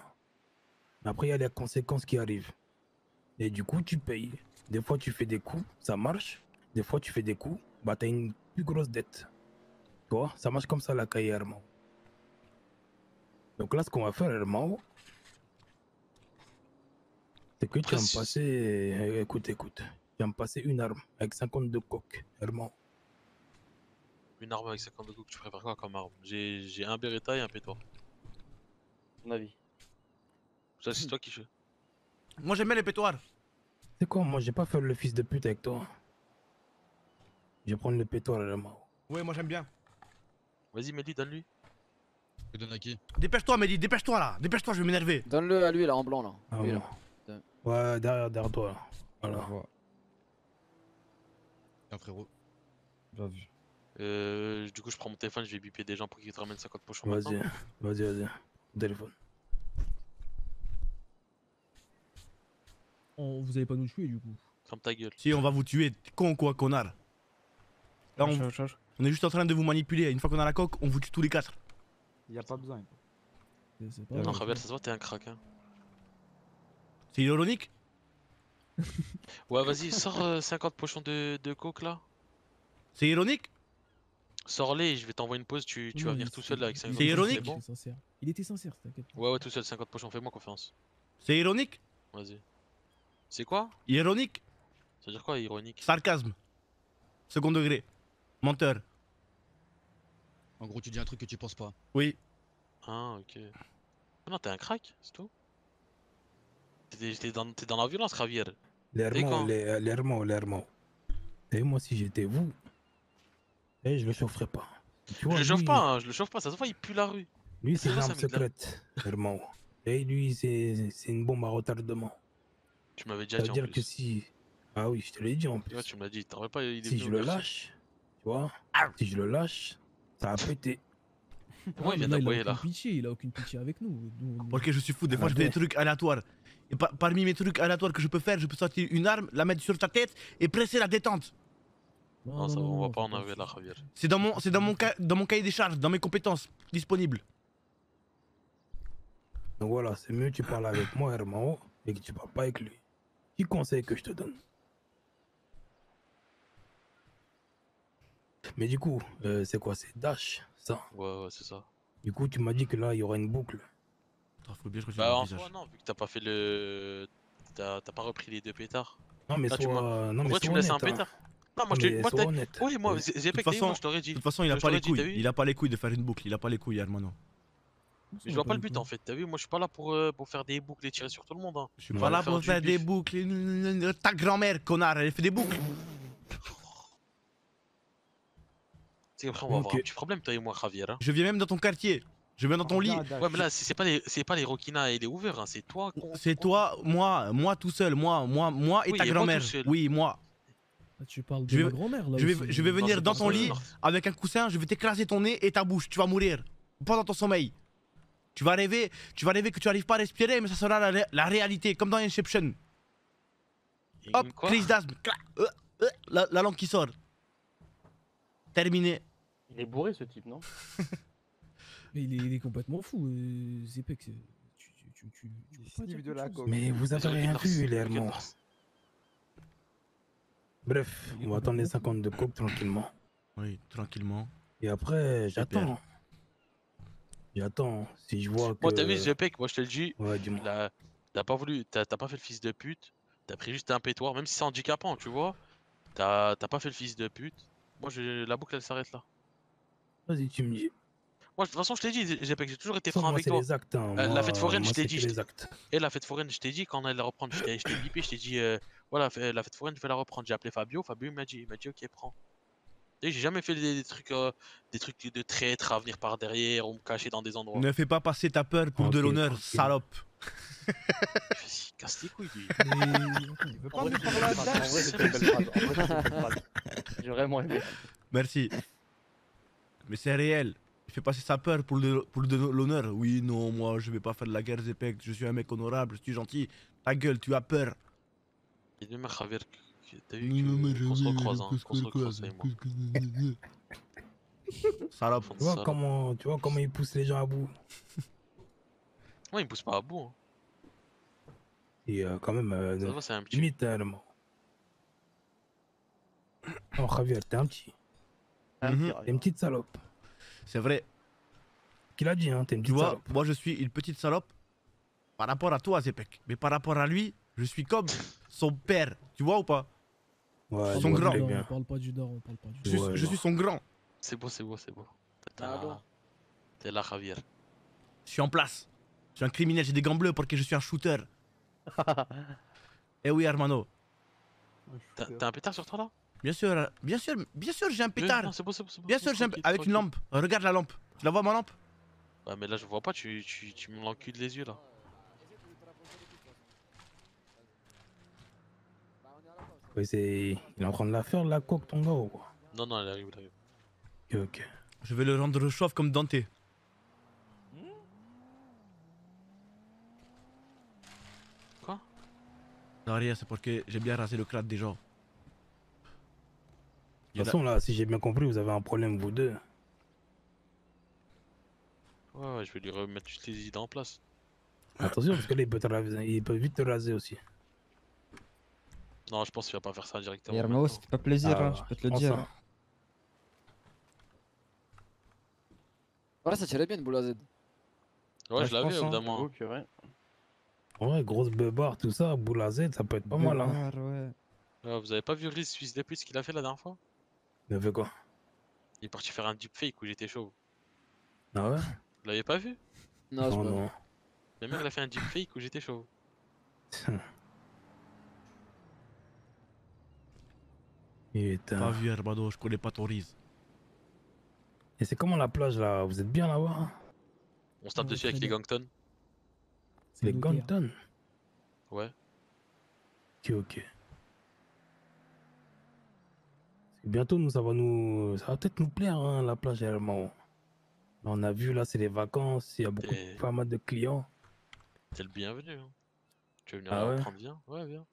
Mais après, il y a les conséquences qui arrivent. Et du coup, tu payes. Des fois, tu fais des coups, ça marche. Des fois, tu fais des coups, bah, t'as une plus grosse dette. Tu vois, ça marche comme ça, la caille Hermao. Donc là, ce qu'on va faire, Hermao, c'est que tu vas me passer. euh, Écoute, écoute. Tu vas me passer une arme avec 52 coques, Hermao. Une arme avec 52 coups, tu préfères quoi comme arme? J'ai j'ai un Beretta et un pétoire. Ton avis? Ça c'est toi qui fais. Moi j'aime bien les pétoires. C'est quoi, moi, j'ai pas fait le fils de pute avec toi. Je vais prendre le pétoire, Hermao. Ouais, moi j'aime bien. Vas-y Mehdi, donne-lui. Tu donnes à qui? Dépêche-toi, Mehdi, dépêche-toi là. Dépêche-toi, je vais m'énerver. Donne-le à lui là en blanc là. Ah Lui, bon. là. Ouais, derrière, derrière toi. là. Voilà. Je. Tiens, frérot. Bien vu. Euh, du coup, je prends mon téléphone, je vais biper des gens pour qu'ils te ramènent 50 pochons Vas-y, vas-y, vas-y. Téléphone. On- Vous allez pas nous tuer du coup. Ferme ta gueule. Si, on va vous tuer. Con ou quoi, connard Là, on, Change, change. on est juste en train de vous manipuler. Une fois qu'on a la coque, on vous tue tous les quatre. Y a pas besoin. Pas Non. Javier, ça se voit, t'es un crack. Hein. C'est ironique Ouais, vas-y, sors euh, 50 pochons de, de coke là. C'est ironique Sors-les, je vais t'envoyer une pause, tu, tu vas venir tout seul là avec 50 C'est ironique bon Il était sincère. Il était sincère, t'inquiète. Ouais, ouais, tout seul, 50 pochons, fais-moi confiance. C'est ironique Vas-y. C'est quoi? Ironique Ça veut dire quoi, ironique? Sarcasme. Second degré. Menteur. En gros, tu dis un truc que tu penses pas. Oui. Ah, ok. Ah non, t'es un crack, c'est tout T'es dans, t'es dans la violence, Javier. L'hermant, quand l'her- l'hermant, l'hermant. Et moi, si j'étais vous, eh, je le chaufferais pas. Tu Je le chauffe lui- pas, hein, je le chauffe pas, ça se voit, il pue la rue. Lui, c'est une arme secrète, l'hermant. Et lui, c'est une bombe à retardement. Tu m'avais déjà dit veut en dire plus. que si. Ah oui, je te l'ai dit en plus. Ouais, tu me l'as dit, t'en veux pas, il est Si je le lâche, tu vois, si je le lâche, ça va péter. Moi, il vient mais là, il a d'aboyer aucune là. pitié, il a aucune pitié avec nous. Nous, on- Ok, je suis fou. Des fois, Ah je fais des trucs aléatoires. Et pa- parmi mes trucs aléatoires que je peux faire, je peux sortir une arme, la mettre sur ta tête et presser la détente. Non, ça va, on va pas en avoir là, Javier. C'est dans mon, c'est dans mon, ca- dans mon cahier des charges, dans mes compétences disponibles. Donc voilà, c'est mieux que tu parles avec moi, Hermano, et que tu parles pas avec lui. Petit conseil que je te donne? Mais du coup, euh, c'est quoi? C'est Dash, ça? Ouais, ouais, c'est ça. Du coup, tu m'as dit que là, il y aura une boucle. Attends, faut bien que je Bah, en soi, non, vu que t'as pas fait le. T'as t'as pas repris les deux pétards. Non, mais Là, tu Non, mais Pourquoi tu me laisses un hein. pétard? Non, moi je Moi. Ouais, moi, De toute pecté, moi façon, je t'aurais de dit. toute façon, il a pas les couilles. Il a pas les couilles de faire une boucle. Il a pas les couilles, Hermano. Mais je vois pas le but en fait, t'as vu? Moi je suis pas là pour, euh, pour faire des boucles et tirer sur tout le monde. Hein. Je suis pas là pour faire des boucles. Ta grand-mère, connard, elle fait des boucles. C'est après on va avoir un petit problème, toi et moi, Javier. Hein. Je viens même dans ton quartier. Je viens dans ton lit. Ouais, mais là, c'est pas les, c'est pas les Rokina et les Hoover, hein, c'est toi. C'est toi, moi, moi tout seul, moi, moi, moi et Oui, ta grand-mère. Oui, moi. Ah, tu parles de Je ma vais, grand-mère là je vais, aussi. je vais Non, venir dans ton lit avec un coussin, je vais t'écraser ton nez et ta bouche. Tu vas mourir pendant ton sommeil. Tu vas rêver, tu vas rêver que tu arrives pas à respirer, mais ça sera la, ré- la réalité, comme dans Inception. Hop, crise d'asthme. Euh, euh, la, la langue qui sort. Terminé. Il est bourré ce type, non? Mais il est, il est complètement fou, euh, Zepek. c'est- Tu, tu, tu, tu, tu peux pas dire de la quelque chose? coke. Mais vous avez rien vu, les Hermans. Bref, on va attendre les 50 de coke tranquillement. Oui, tranquillement. Et après, j'attends. J'attends. Si je vois que. Moi, t'as vu, Zepek, moi je te le dis. Ouais, dis-moi. T'as pas voulu, t'as t'as pas fait le fils de pute. T'as pris juste un pétoire, même si c'est handicapant, tu vois. T'as t'as pas fait le fils de pute. Moi, je, la boucle elle s'arrête là. Vas-y, tu me dis. Moi, de toute façon, je t'ai dit, Zepek, j'ai toujours été franc avec toi. les actes, hein. Euh, Moi, la fête foraine, moi, je t'ai dit. Et la fête foraine, je t'ai dit, quand on allait la reprendre, je t'ai je t'ai bipé, je t'ai dit, euh, voilà, la fête foraine, je vais la reprendre. J'ai appelé Fabio, Fabio il m'a dit, il m'a dit, ok, prends. J'ai jamais fait des, des trucs, euh, des trucs de traître à venir par derrière ou me cacher dans des endroits. Ne fais pas passer ta peur pour de l'honneur, tranquille. salope. Vas-y, casse les couilles, lui. Mais... Il veut pas parler. J'ai vraiment aimé. Merci. Mais c'est réel. Il fait passer sa peur pour, le, pour de l'honneur. Oui, non, moi, je vais pas faire de la guerre, Zepek. Je suis un mec honorable, je suis gentil. Ta gueule, tu as peur. Demain, Javier, que- t'as vu qu'on se recroise, hein, qu'on se recroise, moi. Salope. Tu vois, Salope. comment, tu vois comment il pousse les gens à bout. Ouais, il pousse pas à bout. Hein. Et euh, quand même, euh, Ça va, c'est un petit. limite, euh, Herman. Non, Javier, t'es un petit. Mhm. T'es une petite salope. C'est vrai. Qu'il a dit, hein, t'es une Tu petite vois, salope. moi, je suis une petite salope par rapport à toi, Zepek. Mais par rapport à lui, je suis comme son père. Tu vois ou pas Ouais, Son grand. Non, on parle pas du Dor, on parle pas du Je, Ouais, je suis son grand. C'est beau, c'est beau, c'est. T'as- T'es là, Javier. Je suis en place. Je suis un criminel, j'ai des gants bleus parce que je suis un shooter. Eh oui, Hermano. T'as t'as un pétard sur toi là? Bien sûr, bien sûr, bien sûr, j'ai un pétard. non, c'est beau, c'est beau, c'est beau. Bien sûr, j'ai un... avec une lampe. Regarde la lampe. Tu la vois ma lampe? Ouais, mais là, je vois pas, tu, tu, tu me l'encules les yeux là. Ouais, c'est... Il est en train de la faire, la coque, ton gars, ou quoi Non, non, elle arrive, elle arrive. Ok, ok. Je vais le rendre chauve comme Dante. Quoi? Non, rien, c'est parce que j'ai bien rasé le crâne des gens. De toute façon, là, si j'ai bien compris, vous avez un problème, vous deux. Ouais, ouais, je vais lui remettre toutes les idées en place. Attention, parce que là, il peut, te raser- il peut vite te raser aussi. Non, je pense qu'il va pas faire ça directement. Yermo, maintenant. ça fait pas plaisir, Ah, hein, je peux te le dire. ça. Voilà, ça tirait bien, Boula Z. Ouais, Ouais, je l'avais au bout hein. d'un moment. Ouais. Grosse beubare, tout ça, boule à Z, ça peut être pas mal, hein. Beubare, ouais. Ouais, vous avez pas vu Riz Suisse des ce qu'il a fait la dernière fois? Il a fait quoi? Il est parti faire un deepfake où j'étais chaud. Ah ouais? Vous l'avez pas vu? Non, je non. Le mec il a fait un deepfake où j'étais chaud. Putain. Pas vu Herbado, je connais pas ton riz. Et c'est comment la plage là? Vous êtes bien là-bas hein? On se tape Ouais, dessus avec les bien. gangtons. Les. Ganton Ouais. Ok, ok. Bientôt, nous, ça va nous. Ça va peut-être nous plaire, hein, la plage. Là, on a vu, là, c'est les vacances, il y a beaucoup, pas mal de clients. T'es le bienvenu. Hein. Tu veux venir Ah ouais? reprendre bien Ouais, viens.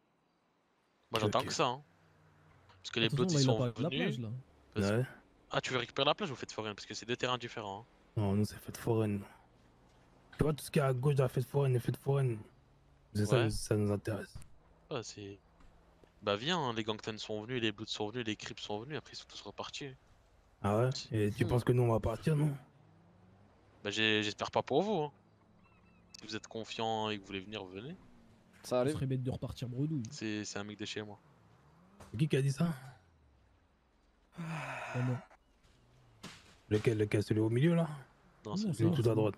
Moi ok. que ça. Hein. Parce que les bloods ils sont la venus. plage là. Parce- Ouais. Ah, tu veux récupérer la plage ou fête foraine? Parce que c'est deux terrains différents. hein. Non, nous, c'est fête foraine. Tu vois, tout ce qui est à gauche de la fête foraine et fête foraine. C'est ça, Ouais. ça nous intéresse. Ah, c'est. Bah viens, hein, les gangtons sont venus, les bloods sont venus, les crips sont venus, après ils sont tous repartis. Ah ouais? Et tu Hmm. penses que nous, on va partir, non? Bah j'espère pas pour vous. Hein. Si vous êtes confiant et que vous voulez venir, venez. Ça arrive. serait bête de repartir bredouille. C'est c'est un mec de chez moi. C'est qui qui a dit ça? Moi. Lequel, lequel? Celui au milieu, là? Non, c'est Celui tout à droite.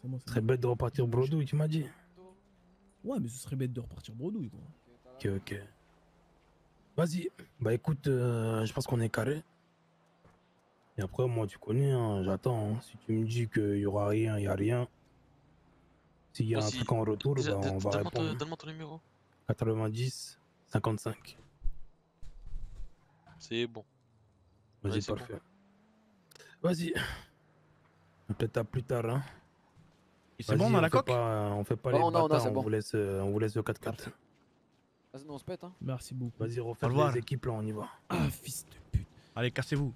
C'est moi, serait bête de repartir bredouille, tu m'as dit. Ouais, mais ce serait bête de repartir bredouille quoi. Ok, ok. Vas-y. Bah écoute, euh, je pense qu'on est carré. Et après, moi, tu connais, hein, j'attends. hein. Si tu me dis qu'il y aura rien, il y a rien. S'il y a un Vas-y. truc en retour, bah, on va répondre. donne-moi ton numéro. 90, 55. C'est bon. Vas-y, Ouais, c'est bon. parfait. Vas-y. Peut-être à plus tard, hein. C'est bon, on a la coque? pas, On fait pas les on a, on a, bâtards, c'est on, bon. vous laisse, euh, on vous laisse le 4-4. Vas-y, on se pète, hein. Merci beaucoup. Vas-y, revoir. les équipes, là, on y va. Ah, fils de pute. Allez, cassez-vous.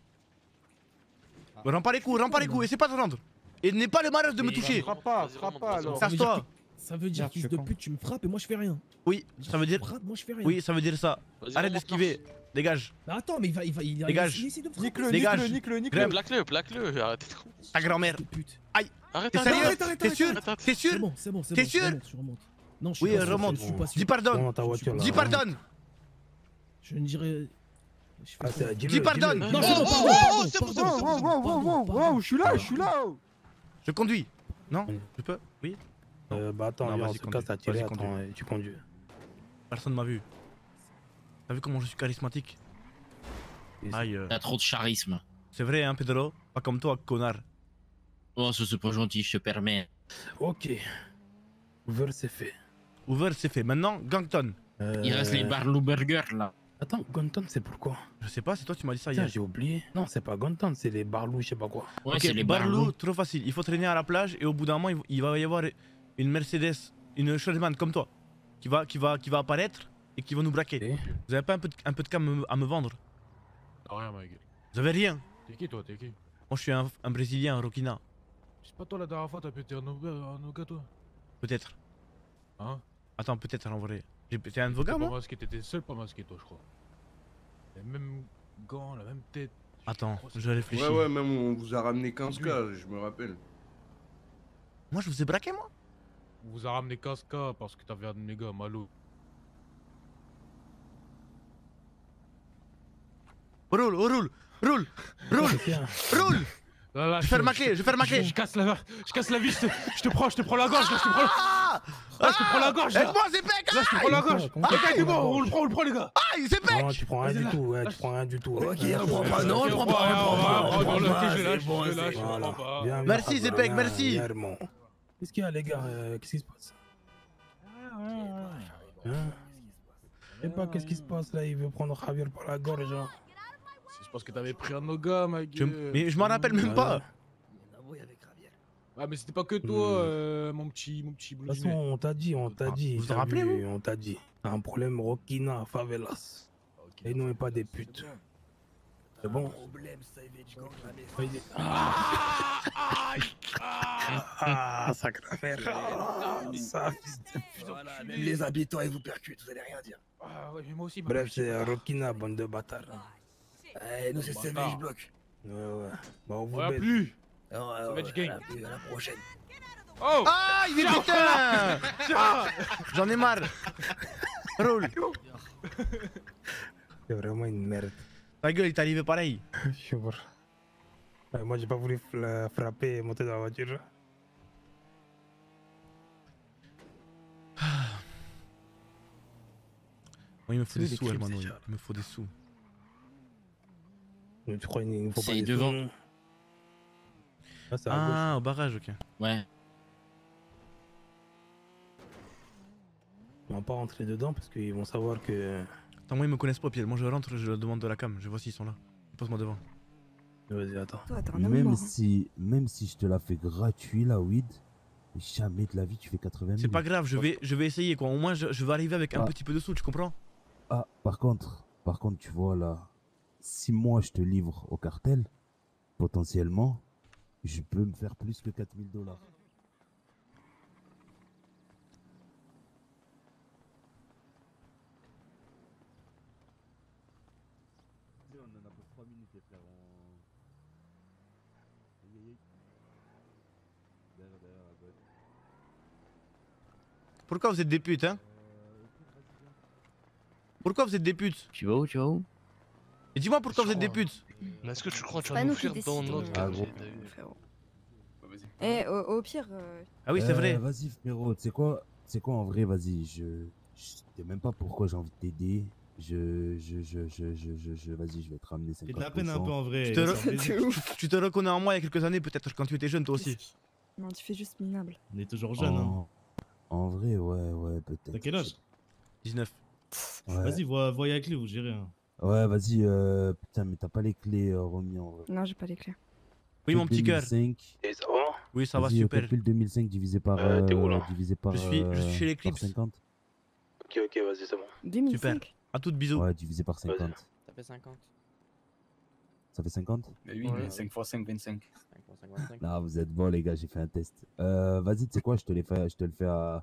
Rends pas les coups, rends pas les coups, essaie pas de rendre. Et n'aie pas le malheur de me toucher. Frappe pas, frappe pas, alors. Ça veut dire Casse-toi. Ça veut dire, fils de pute, tu me frappes et moi je fais rien. Oui, ça veut dire. moi je fais rien. Oui, ça veut dire ça. Arrête d'esquiver. Dégage. Mais attends, mais il va, il va, il va, Dégage. il va essayer de me frapper. Nique-le, Dégage. nique-le, nique-le. Plaque-le, plaque-le, arrêtez de con. Ta grand-mère. Pute. Arrête, T'es arrête, sérieux T'es sûr. T'es sûr C'est bon, c'est bon, T'es sûr. Non, je suis Oui, pas sûr, remonte. Je suis pas sûr. Dis là. Dis pardonne. Je ne dirais. Ah, Dis pardonne. dis-le. Non, c'est bon, Oh, pardon, oh, pardon, oh, c'est bon, pardon, c'est bon, pardon, Wow, wow, wow, pardon, wow, pardon. wow, je suis là, je suis là. oh. Je conduis. Non. Je peux? Oui? Euh, bah attends, Non, vas-y, conduis. attends, tu conduis. Personne m'a vu. T'as vu comment je suis charismatique Aïe. euh, T'as trop de charisme. C'est vrai, hein, Pedro Pas comme toi, connard. Oh, ça c'est pas gentil, je te permets. Ok. Ouvert, c'est fait. Ouvert, c'est fait. Maintenant, Gangton. Il reste les Euh, Barlou Burger là. Attends, Gonton, c'est pourquoi Je sais pas, c'est toi, tu m'as dit ça Tiens, hier. j'ai oublié. Non, c'est pas Gonton, c'est les Barlou, je sais pas quoi. Ouais, ok, c'est les Barlou, Barlou. trop facile. Il faut traîner à la plage et au bout d'un moment, il- il va y avoir une Mercedes, une Sherman comme toi, qui va, qui va, qui va apparaître et qui va nous braquer. Vous avez pas un peu de, un peu de cam à me- vendre Rien, ma gueule. Vous avez rien T'es qui toi T'es qui Moi, je suis un, un Brésilien, un Rokina. C'est pas toi la dernière fois t'as pété un nougat toi Peut-être. Hein Attends, peut-être en vrai. J'ai- T'es un de vos T'es gars, pas moi masqué, t'étais seul pas masqué toi je crois. Les mêmes gants, la même tête. Attends, je réfléchis. Ouais, ouais, même on vous a ramené 15k, je me rappelle. Moi, je vous ai braqué, moi On vous a ramené 15k parce que t'avais un gars, Malo. Roule, oh, roule, roule, roule, roule Là, là, Je ferme ma clé, je ferme ma clé Je, je casse la, je casse la vis, je te, je te prends, je te prends la gorge, là, je te prends, Ah là, je te prends la gorge, là. Aide-moi, c'est pec Là, je te prends la gorge. Gars, c'est la bon, on le prend, on le prend, les gars. Aïe, c'est pec Non, tu prends rien du tout, ouais, tu prends rien du tout. Ok, Ouais, on prend pas, non, on prend pas, on prend pas, je lâche, je lâche, je Merci, Zepek, viens, merci. Qu'est-ce qu'il y a, les gars euh, Qu'est-ce qui se passe? Hein? Je sais pas, qu'est-ce qui se passe là Il veut prendre Javier par la gorge. hein. Parce que t'avais pris un gars, ma Je- gueule. Mais je m'en rappelle même pas. Ah, mais c'était pas que toi, euh, mon petit, mon petit De toute façon, on t'a dit, on t'a dit. vous t'as rappelez, vu, On t'a dit. T'as un problème Rokina, favelas. Et nous, et pas des putes. C'est bon Ah, sacré affaire. Ah, ça, fils de pute. Les habitants, ils vous percutent, vous allez rien dire. Ah, ouais, mais moi aussi, Bref, c'est bataille. Rokina, bande de bâtards. Eh, nous, c'est Bâtard. Savage Block. Ouais, ouais. Bah, on vous baise. plus. Ah, ouais, Savage ouais, Gang. à la- à la prochaine. Oh Ah, il est putain J'en ai marre. Roule. C'est vraiment une merde. Ta gueule, il t'est arrivé pareil. Je pas. Ouais, moi, j'ai pas voulu frapper et monter dans la voiture. Moi, il me faut des sous, Hermano. Il me faut des sous. Mais tu crois qu'il ne faut pas C'est devant. sous Ah, c'est. Ah, au barrage, ok. Ouais. On va pas rentrer dedans parce qu'ils vont savoir que. Attends, moi, ils me connaissent pas, Pierre. Moi, je rentre, je leur demande de la cam. Je vois s'ils sont là. Passe-moi devant. Vas-y, attends. Même si, même si je te la fais gratuit la weed, jamais de la vie tu fais 80 000. C'est pas grave, je vais, je vais essayer quoi. Au moins, je, je vais arriver avec un Ah. petit peu de sous, tu comprends? Ah, par contre, par contre, tu vois là, si moi je te livre au cartel, potentiellement, je peux me faire plus que 4000 dollars. On en a pour 3 minutes, les frères. On... Aïe, aïe, aïe. Derrière, derrière, à gauche. Pourquoi vous êtes des putes, hein? Pourquoi vous êtes des putes? Tu vas où Tu vas où? Et dis-moi pourquoi vous êtes des putes Mais est-ce que tu crois que tu vas nous fuir dans notre Ah, quartier Frérot. Eh, au, au pire, euh, Ah oui, c'est Euh, vrai. Vas-y, frérot, tu sais quoi, c'est quoi en vrai, vas-y, je, je sais même pas pourquoi j'ai envie de t'aider. Je, je, je, je, je, je, je- vas-y, je vais te ramener 50%. de la peine un peu en vrai. Tu te, re- tu- reconnais en moi il y a quelques années, peut-être quand tu étais jeune, toi aussi. non, tu fais juste minable. On est toujours jeune. Hein. En, en vrai, ouais, ouais, peut-être. T'as quel âge? 19. Ouais. Vas-y, vois, voyez avec lui, vous gérez. hein. Ouais, vas-y, euh, putain, mais t'as pas les clés euh, remis en vrai. Non, j'ai pas les clés. Oui, mon petit cœur. 2005. Et ça va Oui, ça va, super. calcule 2005 divisé par. Euh, t'es où, là Divisé par. Je suis- je suis chez euh, les par Clips. 50. Ok, ok, vas-y, c'est bon. 2005 Super. À toutes, bisous. Ouais, divisé par 50. Ça fait 50. Ça fait 50 Mais oui, mais 5 x 5, 25. 5 x 5, 25. Non, vous êtes bon, les gars, j'ai fait un test. Euh, vas-y, tu sais quoi, je te, les fais, je te le fais à.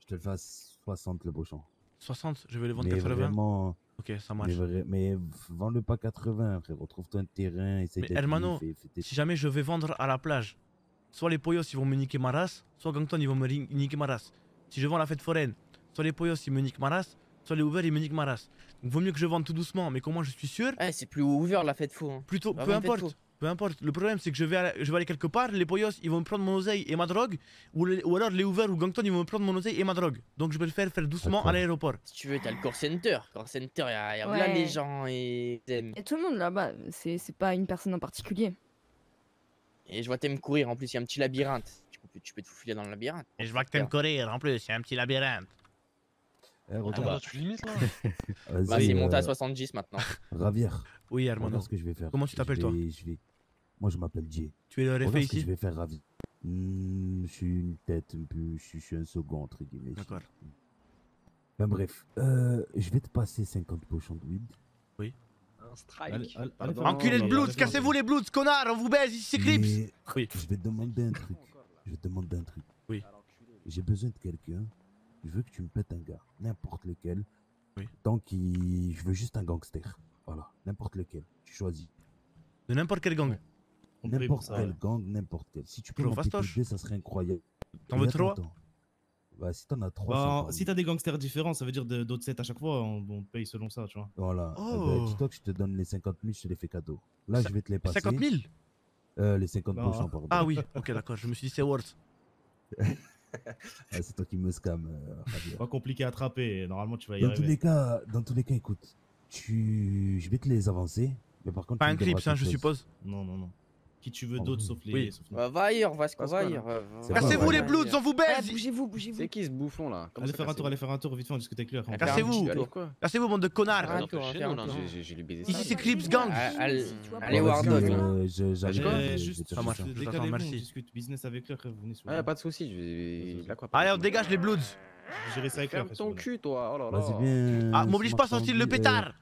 Je te le fais à 60 le bochon. 60, je vais le vendre Mais 80. vraiment. Ok, ça marche. Mais, mais vends-le pas 80, frérot. Trouve-toi un terrain, essaye Mais Hermano, vif et si jamais je vais vendre à la plage, soit les Poyos ils vont me niquer ma race, soit Gangton ils vont me niquer ma race. Si je vends à la fête foraine, soit les Poyos ils me niquent ma race, soit les Hoover ils me niquent ma race. Donc vaut mieux que je vende tout doucement, mais comment je suis sûr Ouais, c'est plus ouvert la fête faux. Hein. Plutôt, Bah, peu importe. Peu importe. Le problème c'est que je vais, aller, je vais aller quelque part, les Poyos ils vont me prendre mon oseille et ma drogue, ou, ou alors les Hoover ou Gangton ils vont me prendre mon oseille et ma drogue. Donc je vais le faire faire doucement à l'aéroport. Si tu veux, t'as le core center. Core center, y a, y a Ouais. plein les gens et. Et tout le monde là-bas, c'est c'est pas une personne en particulier. Et je vois t'aimes courir. En plus, y a un petit labyrinthe. Tu peux, tu peux te faufiler dans le labyrinthe. Et je vois que t'aimes courir en plus, c'est un petit labyrinthe. Eh, regarde. là, tu limites là Vas-y, Bah, c'est monté à euh, 70 maintenant. Ravière. Oui, Hermano. ce que je vais faire. Comment tu t'appelles, toi? vais- je vais... Moi, je m'appelle Jay. Tu es le Regarde réfé ce que ici je vais faire, Ravi. Hmm, je suis une tête. Je suis, un second, entre guillemets. D'accord. Ben bref, euh, je vais te passer 50 pochons de weed. Oui. Un strike. Allez, allez, Enculé de Bloods, cassez-vous les Bloods, connard, on vous baise, ici Mais Oui. Je vais te demander un truc. Je vais te demander un truc. Oui. J'ai besoin de quelqu'un. Je veux que tu me pètes un gars, n'importe lequel. Oui. Tant qu'il. Je veux juste un gangster. Voilà, n'importe lequel. Tu choisis. De n'importe quel gang. N'importe ça, quel gang, n'importe quel. Si tu peux fastoche deux, ça serait incroyable. T'en veux trois. Bah, si t'en as trois, Bah, en- si t'as des gangsters différents, ça veut dire d'autres sets à chaque fois, on, on paye selon ça, tu vois. Voilà. Eh ben, Oh. Je te donne les 50 000, je te les fais cadeau. Là, je vais te les passer. 50 000 euh, Les 50 Bah. pochons, pardon. Ah oui, ok d'accord, je me suis dit c'est worth. Ah, c'est toi qui me scam, euh. Pas compliqué à attraper, normalement tu vas y Dans tous les cas, dans tous les cas, écoute, tu, je vais te les avancer, mais par contre, Pas un hein, quelque je suppose. Non, non, non. Qui tu veux d'autre sauf les. Oui. sauf. Bah, va ailleurs, va, bon, Cassez-vous les bloods, on vous baise bougez-vous, bougez-vous. C'est qui ce bouffon là Comment Allez faire un tour, allez faire un tour, vite fait, on discute avec lui. Cassez-vous. Cassez-vous, bande de connards Ici c'est Crips Gang Ah, Allez, bah, euh, je- j'arrive, Euh, juste, décalez-vous, discute business avec lui, après vous venez sur. Ouais, pas de soucis, je vais. La quoi Allez, on dégage les bloods. Je vais gérer ça avec lui Ferme ton cul, toi. Oh là là. Ah, m'oblige pas sortir le euh, pétard.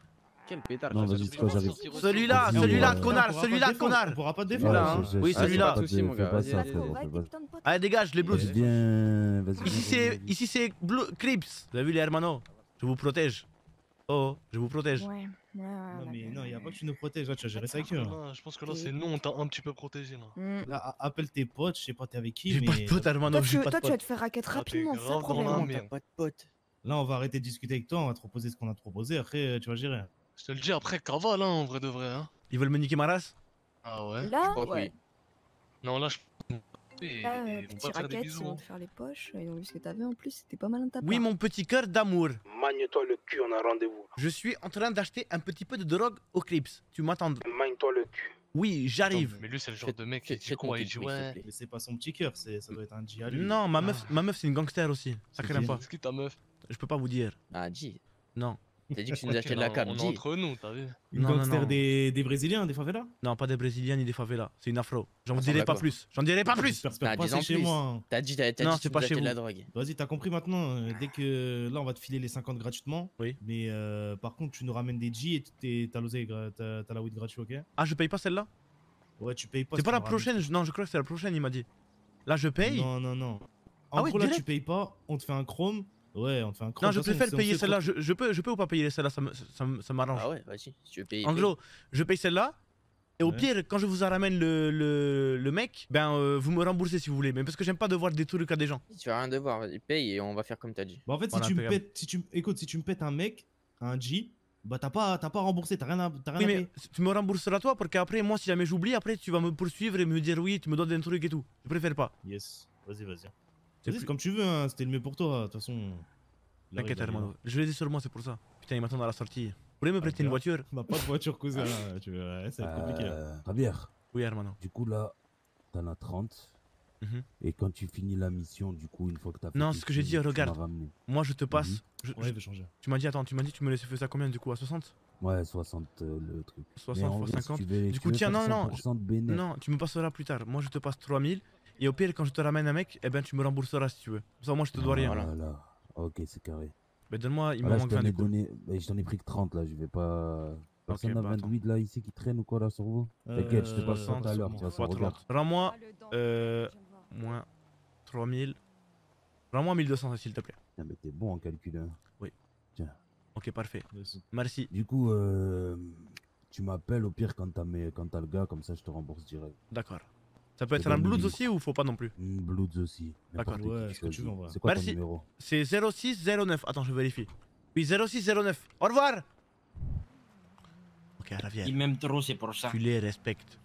Quel pétard. Non, vas-y. Celui-là, celui-là, connard, celui-là, connard. On pourra pas Ouais, défendre. Oui, celui-là. Allez, dégage les vas-y. Ici c'est ici c'est Blue Crips. Vous avez vu les hermanos Je vous protège. Oh, je vous protège. Ouais, ouais, ouais. Non, mais non, il y a pas que tu nous protèges, là, tu vas gérer ça avec eux. hein. Là, je pense que là, c'est nous, on t'a un petit peu protégé là. Mm. Là, appelle tes potes, je sais pas t'es avec qui, J'ai mais. pas de potes hermano, Toi, j'ai tu, pas toi de tu vas potes. te faire raquette Ah, rapidement, c'est ça le problème. T'as pas de potes. Là, on va arrêter de discuter avec toi, on va te proposer ce qu'on a te proposé, après tu vas gérer. Je te le dis après, cavale, hein, en vrai de vrai. Hein. Ils veulent me niquer ma race? Ah ouais? Là, crois que ouais. Non, là, je. Et- Là, euh, et faut petit pas faire des raquette, ils vont te faire les poches. Ils ont vu ce que t'avais en plus, c'était pas mal de ta part. Oui, mon petit cœur d'amour. Magne-toi le cul, on a rendez-vous. Je suis en train d'acheter un petit peu de drogue au Crips. Tu m'attends Magne-toi le cul. Oui, j'arrive. Mais lui, c'est le genre de mec qui dit quoi Il dit ouais. Mais c'est pas son petit cœur, ça doit être un G à lui. Non, ma meuf, ma meuf c'est une gangster aussi. Ça craint qui? Pas. C'est qui ta meuf? Je peux pas vous dire. Ah, dis. Non. T'as dit que tu nous achetais de la cam, On est dis. entre nous, t'as vu Une Non, non, gangster non. Des, des Brésiliens, des favelas Non, pas des Brésiliens ni des favelas. C'est une afro. J'en Ça dirai pas plus. J'en dirai pas plus. Ah, en c'est chez plus. moi. hein. T'as dit, t'as t'as Non, dit c'est pas nous chez achetais de la vous. drogue. Vas-y, t'as compris maintenant. euh, Dès que là, on va te filer les 50 gratuitement. Oui. Mais euh, par contre, tu nous ramènes des G et t'es- t'as l'oseille, gra- t'as t'as la weed gratuit, ok? Ah, je paye pas celle-là? Ouais, tu payes pas. C'est pas la prochaine. Non, je crois que c'est la prochaine, il m'a dit. Là, je paye? Non, non, non. En Ah gros, là, direct? tu payes pas, on te fait un chrome. Ouais, on te fait un. Non, je préfère payer celle-là. Je, je peux, je peux ou pas payer celle-là Ça me- ça me- ça m'arrange. Ah ouais, vas-y, si tu veux payer. En paye. gros, je paye celle-là. Et au Ouais. pire, quand je vous ramène le, le, le mec, ben euh, vous me remboursez si vous voulez. Mais parce que j'aime pas devoir des trucs à des gens. Tu vas rien devoir, vas-y, paye et on va faire comme t'as dit. Bah, en fait, Voilà, si tu me pètes, si tu, écoute, si tu me pètes un mec, un G, bah t'as pas, t'as pas remboursé, t'as rien à, t'as rien Oui, à mais payer. tu me rembourseras toi parce qu'après, moi, si jamais j'oublie, après, tu vas me poursuivre et me dire oui, tu me donnes des trucs et tout. Je préfère pas. Yes, vas-y, vas-y. C'est plus- comme tu veux, hein, c'était le mieux pour toi, de toute façon. T'inquiète, Hermano. Je l'ai dit sur moi, c'est pour ça. Putain, il m'attend à la sortie. Vous voulez me prêter une voiture n'a pas de voiture, cousin. là, tu vois, ouais, ça va être compliqué. là. Euh, Javier, Oui, Hermano. du coup là, t'en as 30. Mhm. Et quand tu finis la mission, du coup, une fois que t'as fait Non, ce que j'ai dit, tu regarde. Moi, je te passe. Mhm. je- Ouais, je- il veut changer. Tu m'as dit, attends, tu m'as dit, tu me laissais faire ça combien du coup À 60 Ouais, 60 euh, le truc. 60 Mais en fois vrai, si 50. tu veux- Du tu coup, veux tiens, faire non, non. 100% de bénéf. Non, tu me passeras plus tard. Moi, je te passe 3000. Et au pire, quand je te ramène un mec, eh ben, tu me rembourseras si tu veux. Ça, moi, je te dois rien. Voilà. Ok, c'est carré. Mais donne-moi, il me manque je 20 t'en ai du coup. donné, mais je t'en ai pris que 30 là, je vais pas. Personne n'a bah, 28 là ici qui traîne ou quoi là sur vous T'inquiète, je te passe ça Euh, tout à l'heure, tu vois, ça fois regarde. 30. Rends-moi euh, moins 3000. Rends-moi 1200 s'il te plaît. Putain, mais t'es bon en calcul, hein. Oui. Tiens. Ok, parfait. Merci. Du coup, euh, tu m'appelles au pire quand t'as mes- quand t'as le gars, comme ça je te rembourse direct. D'accord. Ça peut être un numéro. aussi ou faut pas non plus Mm, Bloods aussi. D'accord. Ouais, ce que tu veux, en vrai. C'est quoi ton Merci. numéro C'est 0609. Attends, je vérifie. Oui, 0609. Au revoir Ok, Ravière. Il m'aime trop, c'est pour ça. Tu les respectes.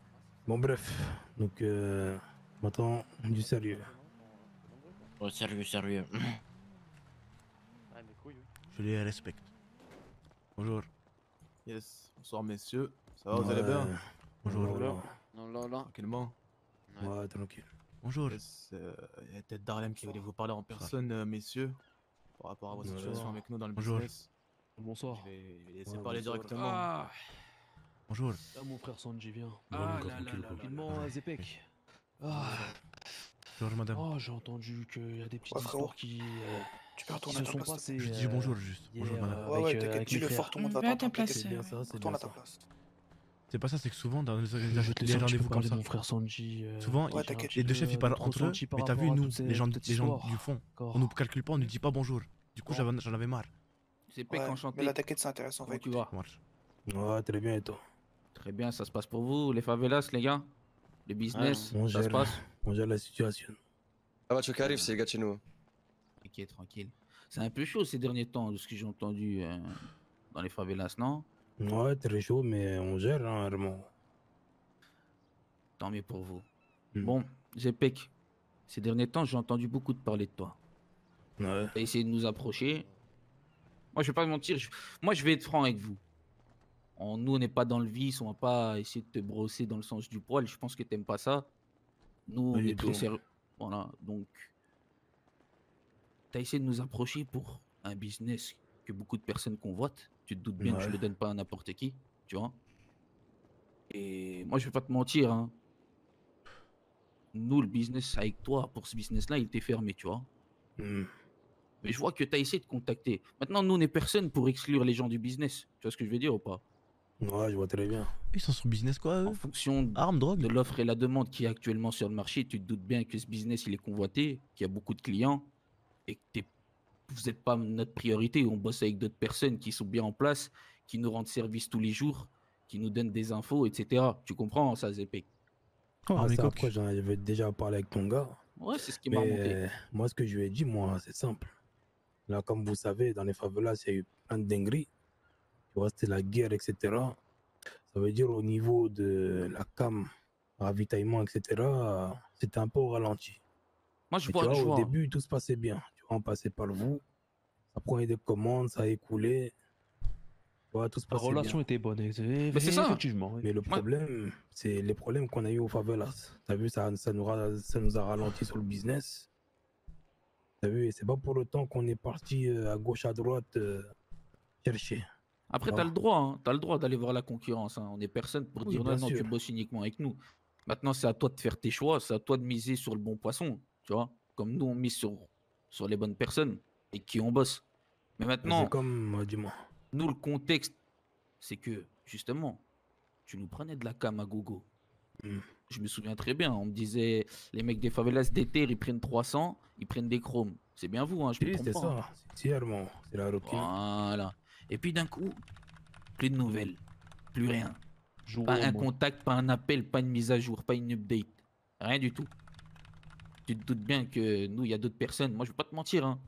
Bon, bref. Donc, euh, maintenant, du sérieux. Oh, sérieux, sérieux. Je les respecte. Bonjour. Yes, bonsoir messieurs. Ça va, vous allez bien Bonjour. Voilà. Non, là, là. Tranquillement. Ouais, tranquille. Bonjour. Euh, Il y a peut-être Darlem qui voulait vous parler en personne, euh, messieurs, par rapport à votre Ouais. situation avec nous dans le Bonjour. business. Bonsoir. Je vais, je vais laisser Ouais, parler bonsoir. directement. Ah. Bonjour. Là, mon frère Sanji, viens. Ah Ah là Rapidement, là. Zepek. Ah. Bonjour, madame. Oh, j'ai entendu qu'il y a des petites histoires qui, euh, Tu peux retourner à ta place, passées. Je dis euh, bonjour juste. Bonjour, madame. euh, Ouais, euh, t'inquiète, dis-le frères. fort, tout le monde va Va à ta place, Retourne à ta place. C'est pas ça, c'est que souvent dans les les rendez-vous comme ça. mon frère Sanji. euh, Souvent, Ouais, les deux chefs ils parlent entre eux, mais t'as vu nous, les gens, les gens du fond, on nous calcule pas, on nous dit pas bonjour. Du coup, j'avais- j'en avais marre. C'est Ouais, enchanté. mais là, t'inquiète, c'est intéressant, tu marche. Ouais, très bien, et toi? Très bien, ça se passe pour vous, les favelas, les gars? Le business, On ça se passe? On gère la situation. Ah bah, tu arrive, c'est les gars chez nous. Tranquille, tranquille. C'est un peu chaud ces derniers temps, de ce que j'ai entendu euh, dans les favelas, non? Ouais, très chaud, mais on gère, hein, vraiment. Tant mieux pour vous. Hmm. Bon, Zepek, ces derniers temps, j'ai entendu beaucoup de parler de toi. Ouais. T'as essayé de nous approcher. Moi, je vais pas mentir, je- moi, je vais être franc avec vous. On, nous, on n'est pas dans le vice, on va pas essayer de te brosser dans le sens du poil. Je pense que t'aimes pas ça. Nous, on Oui, est très sérieux. Voilà, donc. T'as essayé de nous approcher pour un business que beaucoup de personnes convoitent. Tu te doutes bien que je Ouais. le donne pas à n'importe qui, tu vois. Et moi, je vais pas te mentir, hein. Nous, le business avec toi, pour ce business-là, il était fermé, tu vois. Hmm. Mais je vois que tu as essayé de contacter. Maintenant, nous, on n'est personne pour exclure les gens du business. Tu vois ce que je veux dire ou pas? Ouais, je vois très bien. Ils sont sur business quoi eux En fonction Armes, drogue de l'offre et la demande qui est actuellement sur le marché, tu te doutes bien que ce business, il est convoité, qu'il y a beaucoup de clients et que t'es- vous n'êtes pas notre priorité. On bosse avec d'autres personnes qui sont bien en place, qui nous rendent service tous les jours, qui nous donnent des infos, etc. Tu comprends ça, Zepek? Ah, mais ça, après, j'en avais déjà parlé avec ton gars. Ouais, c'est ce qui m'a euh, Moi, ce que je lui ai dit, moi, c'est simple. Là, comme vous savez, dans les favelas, il y a eu plein de dingueries. Tu vois, c'était la guerre, etc. Ça veut dire au niveau de la cam, ravitaillement, etc., c'était un peu au ralenti. Moi, je vois, tu vois, je au vois. début, tout se passait bien. On passait par vous. Ça prenait des commandes, ça écoulait. Tout se La relation bien. était bonne, Mais c'est ça. Effectivement. oui. Mais le problème, c'est les problèmes qu'on a eu aux favelas. T'as vu, ça, ça, nous ra- ça nous a ralenti sur le business. T'as vu, et c'est pas pour autant qu'on est parti euh, à gauche, à droite euh, chercher. Après, Tu tu as vois. le droit, hein. T'as le droit d'aller voir la concurrence. hein. On est personne pour Oui, dire non, non, tu bosses uniquement avec nous. Maintenant, c'est à toi de faire tes choix, c'est à toi de miser sur le bon poisson, tu vois. Comme nous, on mise sur, sur les bonnes personnes et qui on bosse. Mais maintenant, comme, euh, dis-moi. nous, le contexte, c'est que, justement, tu nous prenais de la cam à gogo. Hmm. Je me souviens très bien, on me disait, les mecs des favelas d'été, ils prennent 300, ils prennent des chromes. C'est bien vous, hein, je Oui, c'est pas, hein. ça. C'est la routine. Voilà. Et puis d'un coup, plus de nouvelles, plus rien. Jour pas un contact, pas un appel, pas une mise à jour, pas une update. Rien du tout. Tu te doutes bien que nous, il y a d'autres personnes. Moi, je vais pas te mentir. Hein.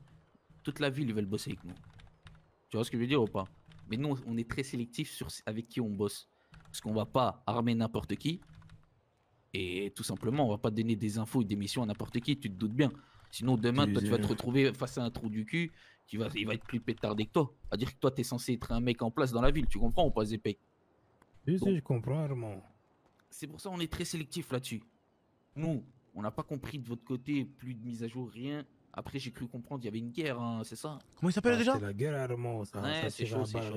Toute la ville, ils veulent bosser avec nous. Tu vois ce que je veux dire ou pas? Mais nous, on est très sélectif sur avec qui on bosse. Parce qu'on va pas armer n'importe qui. Et tout simplement, on va pas donner des infos et des missions à n'importe qui. Tu te doutes bien. Sinon, demain, toi, tu vas te retrouver face à un trou du cul. Qui va, il va être plus pétardé que toi. À dire que toi, tu es censé être un mec en place dans la ville. Tu comprends ou pas, Zepek? Oui, je comprends, Herman. c'est pour ça qu'on est très sélectif là-dessus. Nous, on n'a pas compris de votre côté, plus de mise à jour, rien. Après, j'ai cru comprendre, il y avait une guerre, hein, c'est ça? Comment il s'appelle Ah, déjà? C'était la guerre, Herman. Ça, Ouais, ça c'est chaud, à c'est chaud.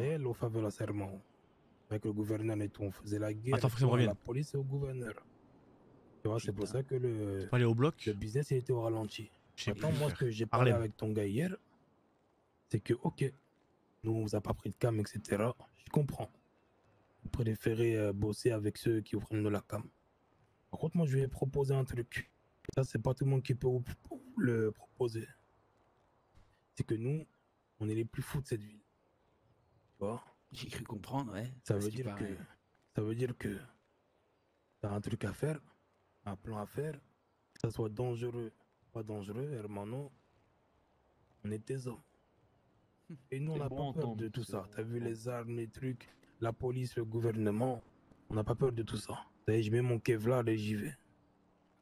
Herman. Avec le gouverneur et tout, on faisait la guerre. Attends, faut que ça me à revienne. La police et au gouverneur. Tu vois, c'est pour ça que le, Aller au bloc? le business il était au ralenti. Maintenant, moi, ce que j'ai parlé avec ton gars hier, c'est que, ok, nous, on vous a pas pris de cam, etc. Je comprends. Vous préférez euh, bosser avec ceux qui vous prennent de la cam. Par contre, moi, je vais proposer un truc. Ça, c'est pas tout le monde qui peut le proposer. C'est que nous, on est les plus fous de cette ville. Tu vois? J'ai cru comprendre, ouais. Ça veut dire que, ça veut dire que t'as un truc à faire, un plan à faire, que ça soit dangereux, pas dangereux, hermano, on est tes hommes. Et nous, on n'a bon pas peur de tout ça. T'as vu les armes, les trucs, la police, le gouvernement, on n'a pas peur de tout ça. Je mets mon Kevlar et j'y vais.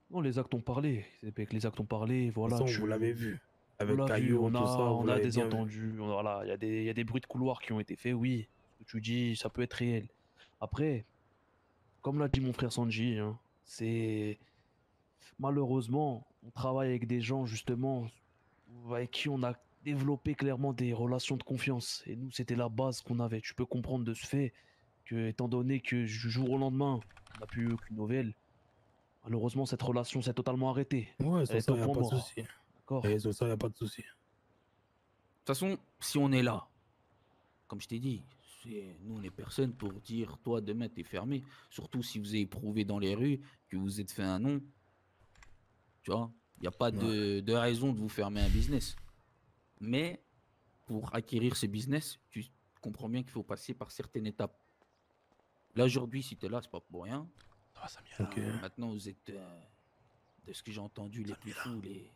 Non, les actes ont parlé. Avec les actes ont parlé. Voilà. façon, tu- vous l'avez vu. On Avec vu, Caillou, on a, tout ça, vous on a des entendus. on- Voilà, il y, a des- il y a des bruits de couloir qui ont été faits, oui. Ce que tu dis, ça peut être réel. Après, comme l'a dit mon frère Sanji, hein, c'est malheureusement, on travaille avec des gens justement avec qui on a développé clairement des relations de confiance. Et nous, c'était la base qu'on avait. Tu peux comprendre de ce fait que, étant donné que du jour au lendemain, on n'a plus eu aucune nouvelle, malheureusement, cette relation s'est totalement arrêtée. Ouais, Elle sur est ça, au y a point pas de souci. D'accord Et sur ça, y a pas de souci. De toute façon, si on est là, comme je t'ai dit, c'est- nous on est personne pour dire toi demain t'es fermé. Surtout si vous avez prouvé dans les rues que vous êtes fait un nom. Tu vois, il n'y a pas de, de raison de vous fermer un business. Mais pour acquérir ce business, tu comprends bien qu'il faut passer par certaines étapes. Là, aujourd'hui, si tu es là, c'est pas pour rien. Maintenant, vous êtes, euh, de ce que j'ai entendu, les plus fous, les,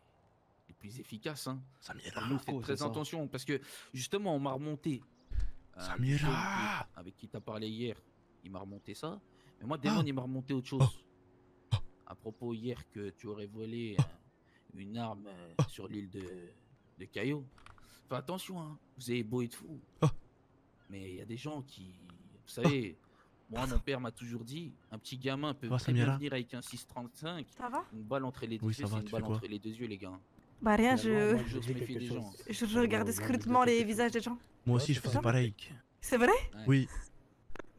les plus efficaces. Hein. Samira, nous, faites oh, très attention, parce que justement, on m'a remonté. Euh, Samira qui, Avec qui t'as parlé hier, il m'a remonté ça. Mais moi, Demon, ah. il m'a remonté autre chose. À propos hier que tu aurais volé euh, une arme euh, sur l'île de, de Caillot. Attention, hein. vous avez beau être fou. Mais il y a des gens qui... Vous savez... Moi, mon père m'a toujours dit, un petit gamin peut très venir avec un 635. Ça va? Une balle entre les deux yeux, c'est une balle entre les deux yeux, les gars. Bah rien, je... Je, des regardais scrutement les visages des gens. Moi aussi, je faisais pareil. C'est vrai? Oui.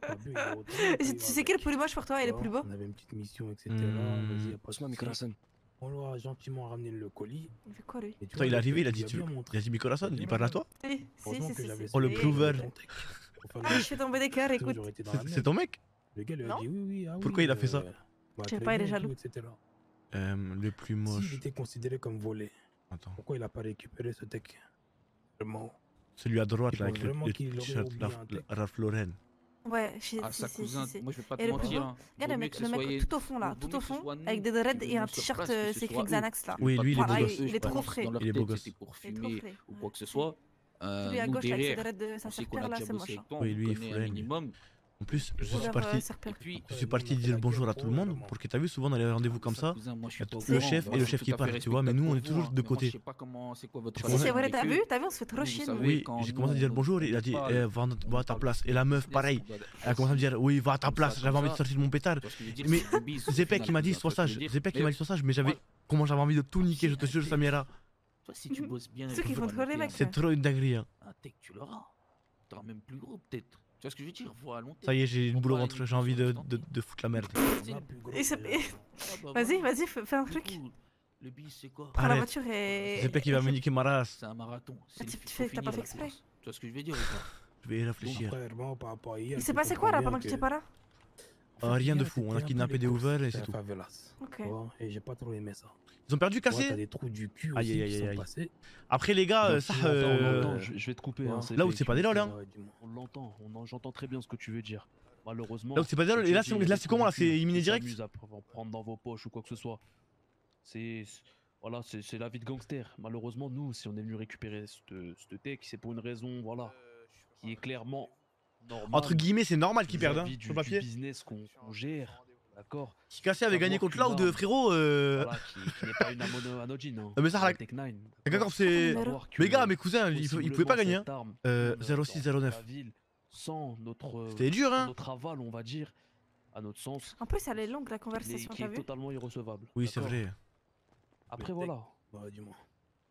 tu sais qui est le plus beau pour toi, il est plus beau? On avait une petite mission, etc. Hmm. Vas-y, approche-moi, On lui a gentiment ramené le colis. Il fait quoi, lui? Attends, il est arrivé, il a dit, tu... il a dit Mikolason, il parle à toi? Si, si, si. Oh, le prover ah, je fais tomber des cœurs, écoute. C'est ton mec Le gars lui a dit oui, oui, ah oui. Pourquoi il a fait euh, ça bah, Je sais pas, il est jaloux. Euh, le plus moche. il était considéré comme volé. Pourquoi il a pas récupéré ce tech? Vraiment. Celui à droite, là, avec le, t-shirt Ralph Lauren. Ouais, je ah, sa cousine, moi je vais pas te mentir. Hein. Regarde le mec, le mec tout au fond là, tout au fond, avec des dreads et un t-shirt, euh, c'est écrit Xanax là. Oui, lui il est beau gosse. Il est trop frais. Il est beau gosse. Ou quoi que ce soit. Euh, lui à gauche, derrière, avec de sa serpère, là, c'est moche. Oui, lui, il faut minimum. En plus, je suis parti, je suis parti dire bonjour à tout le monde, parce que t'as vu, souvent dans les rendez-vous comme ça, le chef et le chef qui partent, tu vois, mais nous, on est toujours de côté. Si c'est vrai, t'as vu, t'as vu, on se fait trop chier. Oui, j'ai commencé à dire bonjour, il a dit, eh, va, à ta place. Et la meuf, pareil, elle a commencé à me dire, oui, va à ta place, j'avais envie de sortir de mon pétard. Mais Zepek, qui m'a dit, sois sage, Zepek, qui m'a dit, sois sage, mais j'avais, comment j'avais envie de tout niquer, je te jure, Samira. Toi, si tu mhm. bosses bien. Ceux qui vont trouver mec. C'est trop une dinguerie. Hein. Ah, un tech, tu l'auras. T'auras même plus gros, peut-être. Tu vois ce que je veux dire? Faut allonger. Ça y est, j'ai une boule au ventre, j'ai envie de, de, de, foutre la merde. Ah, bah, vas-y, vas-y, fais un truc. Le bis, c'est quoi? Prends la voiture et. C'est pas qu'il va me niquer ma race. C'est un marathon. Ah, t'as pas fait exprès? Tu vois ce que je veux dire Je vais y réfléchir. Il s'est passé quoi là pendant que t'étais pas là? Rien de fou, on a kidnappé des Hoover et c'est tout. Ok. Et j'ai pas trop aimé ça. Ils ont perdu cassé. Ouais, des trous aïe, aïe. Après les gars, euh, ça. Euh, je, je, vais te couper. Hein, là où c'est pas des lol. Hein. On l'entend, j'entends très bien ce que tu veux dire. Malheureusement. Là où c'est pas des lol. Et là c'est comment là C'est éliminé direct prendre dans vos poches ou quoi que ce soit. C'est. Voilà, c'est la vie de gangster. Malheureusement, nous, si on est venu récupérer ce tech, c'est pour une raison, voilà, qui est clairement. Entre guillemets, c'est normal qu'ils perdent, hein, sur papier. business qu'on gère D'accord. Kikasi avait gagné contre Loud, frérot. Euh... Voilà, qui, qui n'est pas une anodine. Hein. Ah, mais ça, la... D'accord, c'est. Mais gars, mes cousins, ils, pouvaient pas gagner. Hein. Euh, euh 06-09. Euh, C'était dur, hein. Notre aval, on va dire, à notre sens. En plus, elle est longue la conversation, t'as vu totalement irrecevable. Oui, c'est vrai. Après, voilà. Bah, dis-moi.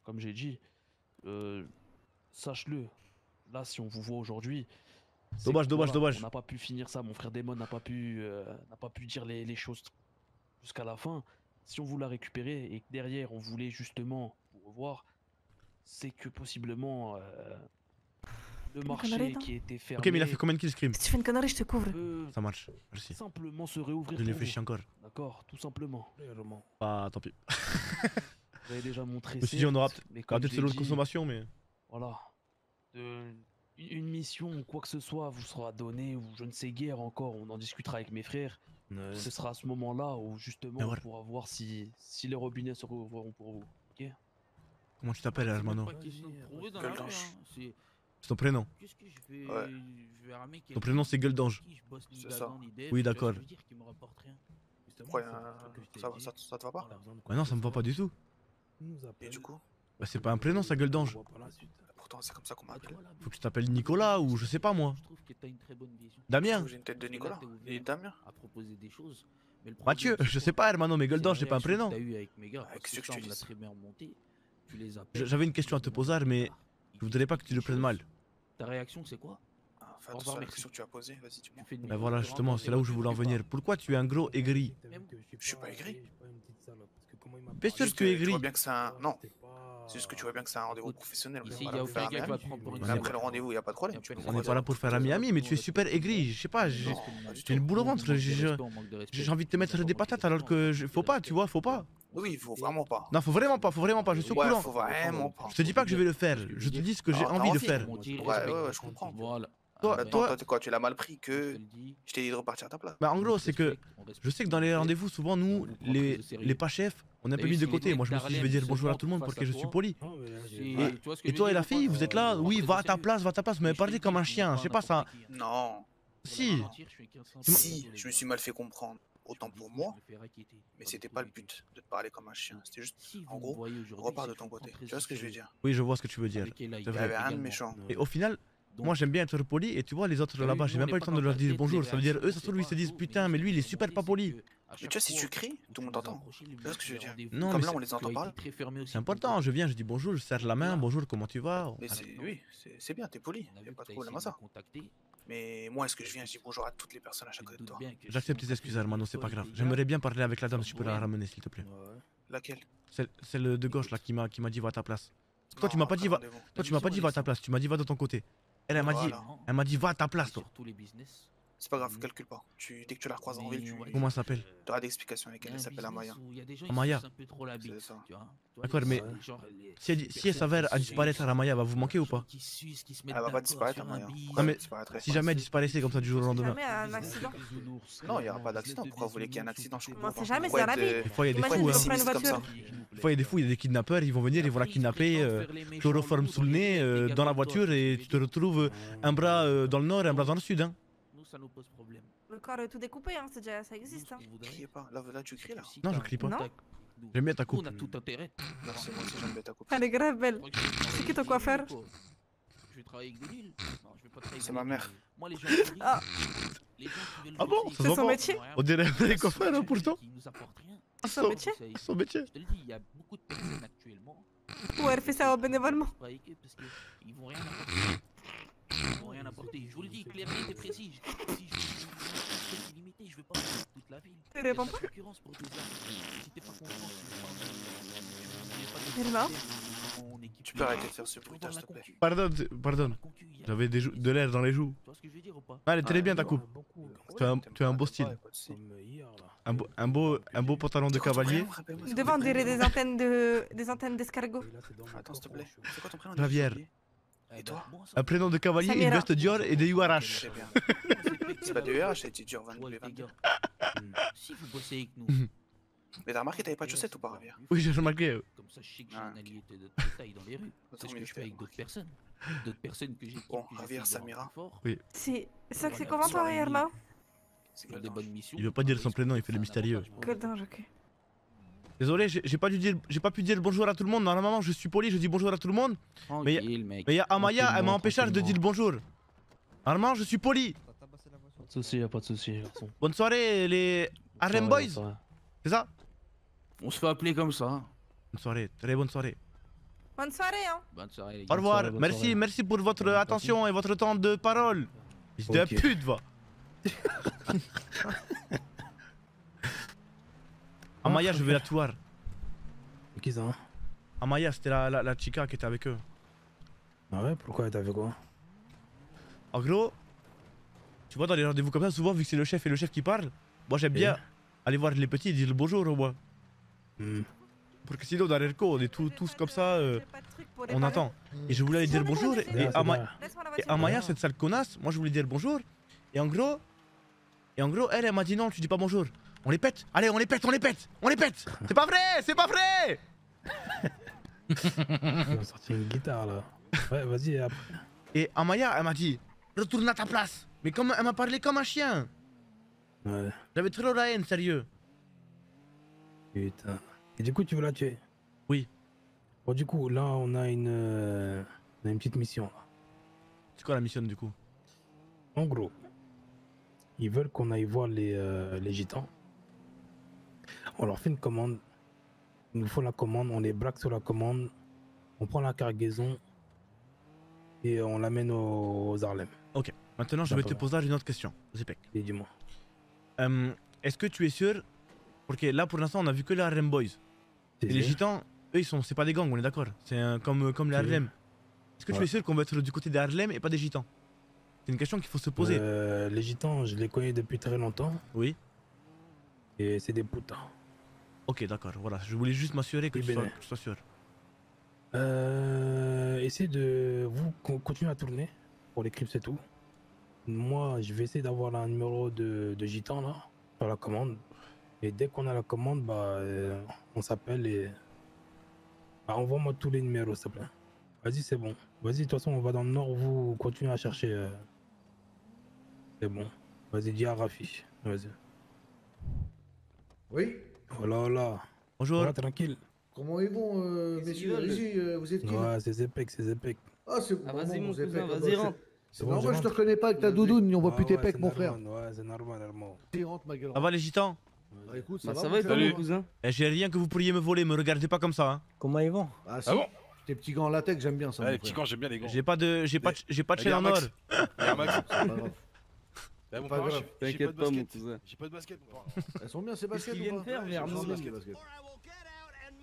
Comme j'ai dit, euh, sache-le. Là, si on vous voit aujourd'hui, Dommage, dommage, dommage. On n'a pas pu finir ça. Mon frère Damon n'a pas pu, euh, pas pu dire les, les choses jusqu'à la fin. Si on voulait récupérer et que derrière on voulait justement vous revoir, c'est que possiblement euh, le marché qui était fermé. Ok, mais il a fait combien de kills scream Si tu fais une connerie, je te couvre. Ça marche. Merci. Simplement se réouvrir. Je l'ai fait chier encore. D'accord, tout simplement. Bah, tant pis. J'avais déjà montré. Je me suis dit, on aura peut-être selon de consommation, mais. Voilà une mission ou quoi que ce soit vous sera donnée ou je ne sais guère encore, on en discutera avec mes frères. Ce sera à ce moment-là où justement on pourra voir si, si les robinets se rouvriront pour vous. Comment tu t'appelles, Almano euh, C'est ton prénom. Ton prénom, c'est Gueule d'Ange. C'est ça. Oui, d'accord. Ça, te va pas non, ça me va pas du tout. Et du coup bah c'est pas un prénom, sa gueule d'ange. Ça. Faut que tu t'appelles Nicolas ou je sais pas moi. Damien. J'ai une tête de Nicolas. Et Damien. Mathieu, je sais pas, hermano, mais gueule d'ange, j'ai pas un prénom. Ah, j'avais une question à te poser, mais je voudrais pas que tu le prennes mal. Ta réaction, c'est quoi? Ah, enfin, revoir, la question que tu as posée, vas-y, tu Bah voilà, justement, c'est là où je voulais en venir. Pourquoi tu es un gros aigri? Je suis pas aigri. Bien sûr que tu es gris. Bien que c'est un. Euh, non. C'est juste que tu vois bien que c'est un rendez-vous professionnel. Après le rendez-vous, il n'y a pas de problème. On n'est pas là pour faire la Miami, mais tu es super aigri. Je sais pas, j'ai une boule au ventre. J'ai envie de te mettre des patates alors que faut pas, tu vois, faut pas. Oui, faut vraiment pas. Non, faut vraiment pas, faut vraiment pas. Je suis au courant. Faut vraiment te dis pas que je vais le faire. Je te dis ce que j'ai ah, envie de faire. Ouais, ouais, je comprends. Voilà. Toi, toi... quoi, tu l'as mal pris que je t'ai dit de repartir à ta place. Bah en gros, c'est que je sais que dans les rendez-vous, souvent nous, les, les pas chefs, on est un peu mis de côté. Moi, je me suis dit, je vais dire bonjour à tout le monde parce que je suis poli. Et toi et la fille, vous êtes là, oui, va à ta place, va à ta place, mais parlez comme un chien, je sais pas ça. Non. Si. Si, je me suis mal fait comprendre autant pour moi, mais c'était pas le but de parler comme un chien. C'était juste, en gros, repars de ton côté. Tu vois ce que je veux dire? Oui, je vois ce que tu veux dire. Il y avait rien de méchant. Et au final, moi j'aime bien être poli et tu vois les autres là-bas, j'ai même pas eu le temps de leur dire bonjour. Ça veut dire eux, ça se trouve, ils se disent putain, mais lui il est super pas poli. Mais tu vois, si tu cries, tout le monde t'entend. Vois ce que je veux dire Non, Comme mais là, c'est- on les entend parler. C'est important, je viens, je dis bonjour, je serre la main, bonjour, comment tu vas? Mais c'est, oui, c'est c'est bien, t'es poli. Y'a pas de problème à ça. Mais moi, est-ce que je viens, je dis bonjour à toutes les personnes à chaque côté de toi J'accepte tes excuses, Hermano, c'est pas grave. J'aimerais bien parler avec la dame, si tu peux la ramener, s'il te plaît. Laquelle? Celle, celle de gauche là qui m'a qui m'a dit va à ta place. Toi tu m'as pas dit va. Toi tu m'as pas dit va à ta place, tu m'as dit va de ton côté. Elle, elle m'a dit, Voilà. elle m'a dit va à ta place toi. C'est pas grave, calcule pas. Tu, dès que tu la croises en ville, tu Comment elle s'appelle auras des explications avec elle. Elle s'appelle Amaya. Amaya. C'est ça. D'accord, mais si elle, si elle s'avère à disparaître, Ramaya va vous manquer ou pas Elle va pas disparaître, Amaya. Non elle mais si jamais elle disparaissait comme ça du jour au lendemain. Jamais un accident. Non, il y aura pas d'accident. Pourquoi vous voulez qu'il y ait un accident Je comprends On sait pas. jamais, c'est la vie. euh, Des fois il y a des fous. hein. Des fois il y a des fous, il y a des kidnappeurs, ils vont venir, ils vont la kidnapper, euh, chloroforme sous le nez, euh, dans la voiture et tu te retrouves euh, un bras euh, dans le nord et un bras dans le sud. Hein. Nous, ça nous pose problème. Le corps est tout découpé, hein, c'est déjà, ça existe. Hein. Criez pas. Là, là, tu cries là. Non, je crie pas. Non. J'aime bien ta coupe. On a tout intérêt. Merci, moi aussi j'aime bien ta coupe. Elle est grave belle. C'est qui ton coiffeur Je vais travailler avec des nuls. Non, je vais pas travailler avec C'est ma mère. Moi, les gens Ah. les gens qui veulent Ah bon se voit ont pas. rien. On dirait un vrai coiffeur hein, pourtant. Qui nous apportent rien. Ah, son métier Son métier. Je te le dis, il y a beaucoup de personnes actuellement Ou elle fait ça bénévolement qui travaillent avec eux parce qu'ils vont rien apporter. Ils vont rien apporter. Je vous le dis clairement et précis. Je- Si je suis illimité, je veux pas faire toute la ville. Tu réponds pas concurrence pour tes armes. Si t'es pas content, Elle va Tu peux arrêter de faire ce bruitage, s'il te plaît. Pardon, pardon. J'avais de l'air dans les joues. Ah, elle est très bien ta coupe. Tu as un, tu as un beau style. Un beau, un beau, un beau pantalon de cavalier. Devant, on dirait des antennes de, des antennes d'escargot. Attends, s'il te plaît. C'est quoi ton prénom Clavière. Et toi Un prénom de cavalier, une veste Dior et des URH. Bien. C'est pas de URH, c'est Dior 22 22. Si vous bossez avec nous, Mais t'as remarqué, t'avais pas de chaussettes ou pas, Javier? Oui, j'ai remarqué. comme ça, je sais que j'ai Ah, un allié de taille dans les rues. C'est ce que je fais avec d'autres personnes. D'autres personnes que j'ai. Bon, fait Samira. Oui. C'est c'est ça que c'est comment toi, soirée Irma Sur des bonnes missions. Il veut pas dire son prénom, il fait le mystérieux. Que dingue, ok. Désolé, j'ai pas dû dire, j'ai pas pu dire bonjour à tout le monde. Normalement, je suis poli, je dis bonjour à tout le monde. Mais Tranquille, il y a Amaya, elle m'a empêché de dire le bonjour. Normalement, je suis poli. Pas de soucis, y a pas de soucis, garçon. Bonne soirée, les Ouais, Boys. C'est ça? On se fait appeler comme ça. Bonne soirée, très bonne soirée. Bonne soirée, hein. Bonne soirée, les Au gars. revoir, merci, merci pour votre attention et votre temps de parole. Fils de Ok. pute, va. Amaya, je vais la tuer. Qui ça Amaya, c'était la, la, la chica qui était avec eux. Ah ouais, pourquoi t'as fait quoi En gros, tu vois, dans les rendez-vous comme ça, souvent, vu que c'est le chef et le chef qui parle, moi j'aime bien aller voir les petits et dire le bonjour au moins. Hmm. Pour que sinon, dans les recos, on est tous, tous comme ça, euh, on attend. Et je voulais aller dire bonjour, et, et, c'est Ama- et. Amaya, cette sale connasse, moi je voulais dire bonjour, et en gros, et en gros, elle, elle m'a dit non, tu dis pas bonjour. On les pète, allez, on les pète, on les pète, on les pète. C'est pas vrai, c'est pas vrai. Tu vas sortir une guitare là. Ouais, vas-y, après. Et Amaya, elle m'a dit, retourne à ta place. Mais comme elle m'a parlé comme un chien. Ouais. J'avais trop la haine, sérieux. Putain. Et du coup, tu veux la tuer? Oui. Bon, du coup, là, on a une, euh, on a une petite mission. Là. C'est quoi la mission du coup? En gros, ils veulent qu'on aille voir les, euh, les gitans. On leur fait une commande. Il nous faut la commande, on les braque sur la commande. On prend la cargaison et on l'amène aux, aux Harlem. Ok, maintenant je vais te poser une autre question, Zipek. Et dis-moi. Euh, Est-ce que tu es sûr? Parce que là pour l'instant on a vu que les Harlem Boys. Et les gitans, eux ils sont, c'est pas des gangs, on est d'accord C'est comme, comme les. Harlem. Est-ce que tu es sûr qu'on va être du côté des Harlem et pas des gitans? C'est une question qu'il faut se poser. Euh, les gitans, je les connais depuis très longtemps. Oui. Et c'est des putains. Ok, d'accord, voilà. Je voulais juste m'assurer que, Oui, tu sois- Bénin. que tu sois sûr. Euh, essayez de vous con- continuer à tourner pour les clips et tout. Moi, je vais essayer d'avoir un numéro de, de gitan là sur la commande. Et dès qu'on a la commande, bah, euh, on s'appelle et bah, envoie-moi tous les numéros, s'il te plaît. Vas-y, c'est bon. Vas-y, de toute façon, on va dans le nord. Vous continuez à chercher. euh. C'est bon. Vas-y, dis à Rafi. Vas-y. Oui? Voilà, voilà. Bonjour. Voilà, tranquille. Comment ils vont, euh, messieurs Allez-y, euh, vous êtes qui Ouais, c'est Zepek, c'est Zepek. Ah, c'est bon. Ah, vas-y, bon, mon cousin, vas-y, rentre. C'est normal, je te reconnais pas avec ta doudoune, on voit plus tes pecs, mon frère. Ouais, c'est normal, Armand. Tu rentres, ma gueule. Ça va les gitans Bah, écoute, Bah, ça, ça va, et toi, mon cousin Eh, J'ai rien que vous pourriez me voler, me regardez pas comme ça. Hein. Comment ils vont Ah, si. Ah bon Tes petits gants en latex, j'aime bien ça. Les petits gants, j'aime bien les gants. J'ai pas de, j'ai pas, de- j'ai pas de chaîne en or. Pas. Eh, mon Pas parrain, grave. j'ai- j'ai T'inquiète de pas, mon basket. cousin. J'ai pas de basket, mon parrain. Elles sont bien ces Qu'est-ce baskets. qu'ils ou pas faire, Ouais, besoin de basket, basket.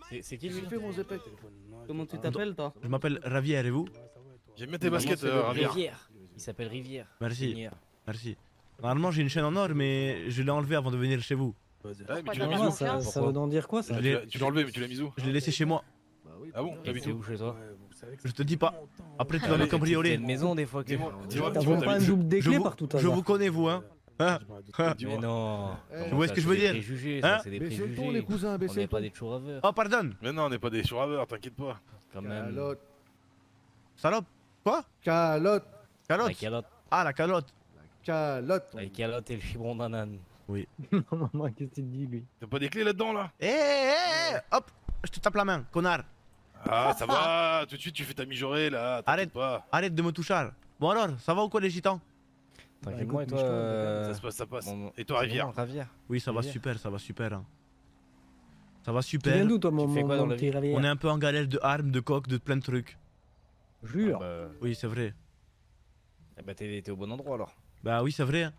C'est c'est qui lui fais, mon zépec Comment tu t'appelles, toi? Je m'appelle Ravière et vous J'aime bien tes Bah, baskets, euh, Ravière. Rivière. Il s'appelle Rivière. Merci. Merci. Normalement j'ai une chaîne en or, mais je l'ai enlevée avant de venir chez vous. Ouais, mais tu Ah, l'as mis où ça, ça veut donc dire quoi ça? Tu l'as- Tu l'as enlevé, mais tu l'as mis où Je l'ai laissé chez moi. Ah bon? Et c'est où chez toi? Je te dis pas. Après tu vas me T'as cambrioler. une maison des fois T'as pas un double des Je clés vous, je connais vous hein. Hein Hein Mais non. Eh, Vous voyez ce que je veux dire Préjugés, Hein ça, c'est des Baissez le ton, préjugés. les cousins, On n'est pas des chouraveurs. Oh pardon. Mais non, on n'est pas des surraveurs, t'inquiète pas. Quand même. Calotte. Salope. Quoi Calotte. La Calotte. calotte. Ah la calotte. Calotte. La calotte et le fibron d'anane. Oui. Non, maman, qu'est-ce qu'il dit lui? T'as pas des clés là-dedans, là? Eh eh eh Hop Je te tape la main, connard. Ah, ça va, tout de suite tu fais ta mijaurée là, Arrête. t'inquiète pas. Arrête de me toucher. Bon alors, ça va ou quoi les gitans? Tranquillement, et écoute, toi Michel, euh, Ça se passe, ça passe. Et toi, Rivière. Oui, ça va super, ça va super. hein. Ça va Tu super. viens d'où toi, mon, Tu fais mon, quoi dans mon la petit vie? On est un peu en galère de armes, de coques, de plein de trucs. Jure. Ah bah, Oui, c'est vrai. eh bah, t'es t'es au bon endroit alors. Bah oui, c'est vrai. hein.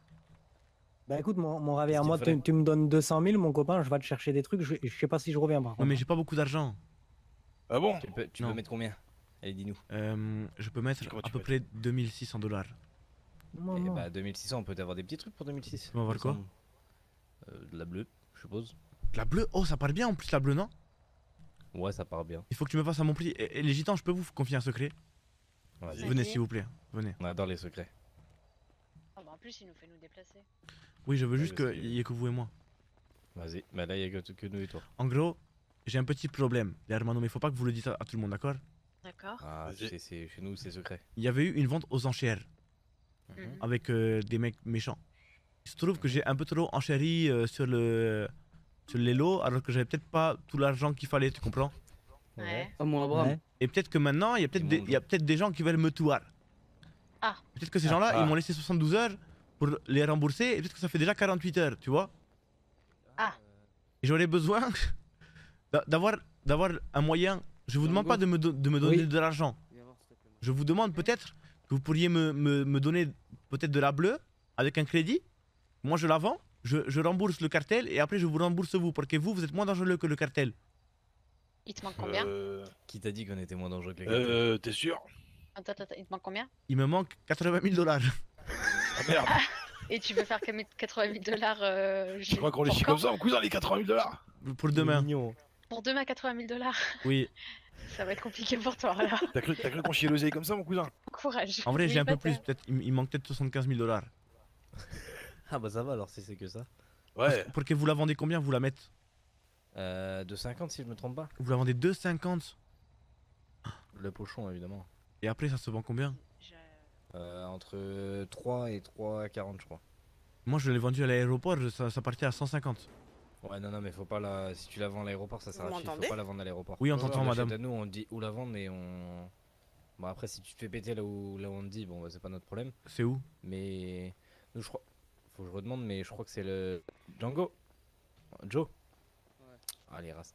Bah écoute, mon, mon Rivière, C'est moi, tu, tu me donnes 200 000, mon copain, je vais te chercher des trucs, je, je sais pas si je reviens par mais j'ai pas beaucoup d'argent. Ah bon Tu peux, tu peux mettre combien? Allez, dis-nous. Euh, je peux mettre à tu peu peux près 2600 dollars. Non, Eh bah, 2600, on peut avoir des petits trucs pour 2006. Tu vas voir quoi? Euh, De la bleue, je suppose. La bleue? Oh, ça part bien en plus la bleue, non? Ouais, ça part bien. Il faut que tu me fasses à mon prix. Et, et les gitans, je peux vous confier un secret? Venez s'il vous plaît, venez. On adore les secrets. Ah bah en plus, il nous fait nous déplacer. Oui, je veux Ouais, juste qu'il y ait que vous et moi. Vas-y. Bah là, il y a que, que nous et toi. En gros, j'ai un petit problème, les Hermano, mais faut pas que vous le dites à, à tout le monde, d'accord? D'accord. Ah, Vas-y. c'est c'est- chez nous, c'est secret. Il y avait eu une vente aux enchères Mhm. avec euh, des mecs méchants. Il se trouve que j'ai un peu trop enchéri euh, sur le sur les lots alors que j'avais peut-être pas tout l'argent qu'il fallait, tu comprends? Ouais. Ah. Ouais. Et peut-être que maintenant, il y a peut-être des, il y a peut-être des gens qui veulent me tuer. Ah. Peut-être que ces gens-là, Ah. ils m'ont laissé 72 heures pour les rembourser et peut-être que ça fait déjà 48 heures, tu vois? Ah. Et j'aurais besoin d'avoir d'avoir un moyen. Je vous demande pas de me, do- de me donner Oui. de l'argent. Je vous demande peut-être que vous pourriez me, me, me donner peut-être de la bleue avec un crédit. Moi, je la vends, je, je rembourse le cartel et après je vous rembourse vous parce que vous, vous êtes moins dangereux que le cartel. Il te manque combien? Euh. Qui t'a dit qu'on était moins dangereux que les cartels Euh, t'es sûr? Attends, attends, il te manque combien? Il me manque 80 000 dollars. Ah merde Et tu veux faire que mes 80 000 dollars euh, Tu crois qu'on les chie comme ça, mon cousin, les 80 000 dollars Pour demain. Pour demain, 80 000 dollars Oui. Ça va être compliqué pour toi là. T'as cru, qu'on chiait l'oseille comme ça, mon cousin? Courage. En vrai, j'ai un peu plus. Peut-être, il, manque peut-être 75 000 dollars. Ah bah ça va alors si c'est que ça. Ouais. Pour que vous la vendez combien Vous la mettez? Euh, de 50 si je me trompe pas. Vous la vendez 2,50 Le pochon évidemment. et après ça se vend combien? Euh, entre 3 et 3,40 je crois. Moi, je l'ai vendu à l'aéroport, ça, ça partait à 150. Ouais non non mais faut pas la... Si tu la vends à l'aéroport ça sert à faut pas la vendre à l'aéroport. Oui, on Ouais, t'entend, ouais, madame. à nous on dit où la vendre mais on... Bon après si tu te fais péter là où, là où on te dit bon bah, c'est pas notre problème. C'est où? Mais nous je crois... Faut que je redemande mais je crois que c'est le... Django Joe Ah les races.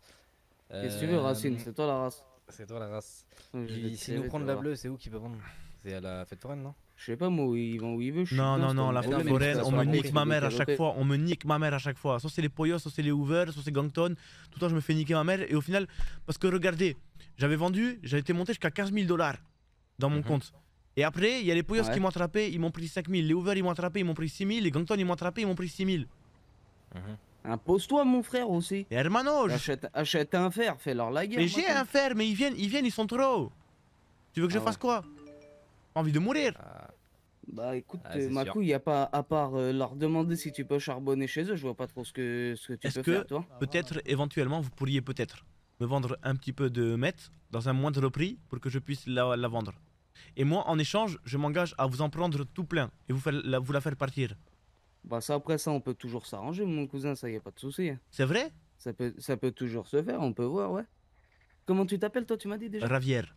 Qu'est-ce que tu veux, Racine? C'est toi la race? C'est toi la race. Ouais, si nous tu prend de vas la bleue, c'est où qu'il peut vendre? C'est à la fête foraine, non? Je sais pas, moi, où il va où il veut. je suis Non, non, non, la mais foraine, on me nique ma mère à chaque fois, on me nique ma mère à chaque fois. Soit c'est les Poyos, soit c'est les Hoover, soit c'est Gangton. Tout le temps, je me fais niquer ma mère. Et au final, parce que regardez, j'avais vendu, j'avais été monté jusqu'à 15 000 dollars dans mon compte. Et après, il y a les Poyos Ouais. qui m'ont attrapé, ils m'ont pris 5 000. Les Hoover, ils m'ont attrapé, ils m'ont pris 6 000. Les Gangton, ils m'ont attrapé, ils m'ont pris 6 000. Impose-toi, mon frère, aussi. Et hermano, je- Achète, achète un fer, fais-leur la guerre. Mais j'ai un fer, mais ils viennent, ils viennent, ils sont trop. Tu veux que je Ah fasse quoi? Envie de mourir. Bah écoute, Ah, euh, c'est ma sûr. couille, y a pas, à part euh, leur demander si tu peux charbonner chez eux, je vois pas trop ce que, ce que tu peux que faire, toi. peut-être éventuellement vous pourriez peut-être me vendre un petit peu de meth dans un moindre prix pour que je puisse la, la vendre Et moi en échange, je m'engage à vous en prendre tout plein et vous, faire, la, vous la faire partir. Bah ça, après ça, on peut toujours s'arranger, mon cousin, ça y a pas de souci. hein. C'est vrai? Ça peut, ça peut toujours se faire, on peut voir, ouais. Comment tu t'appelles, toi, tu m'as dit déjà? Ravière.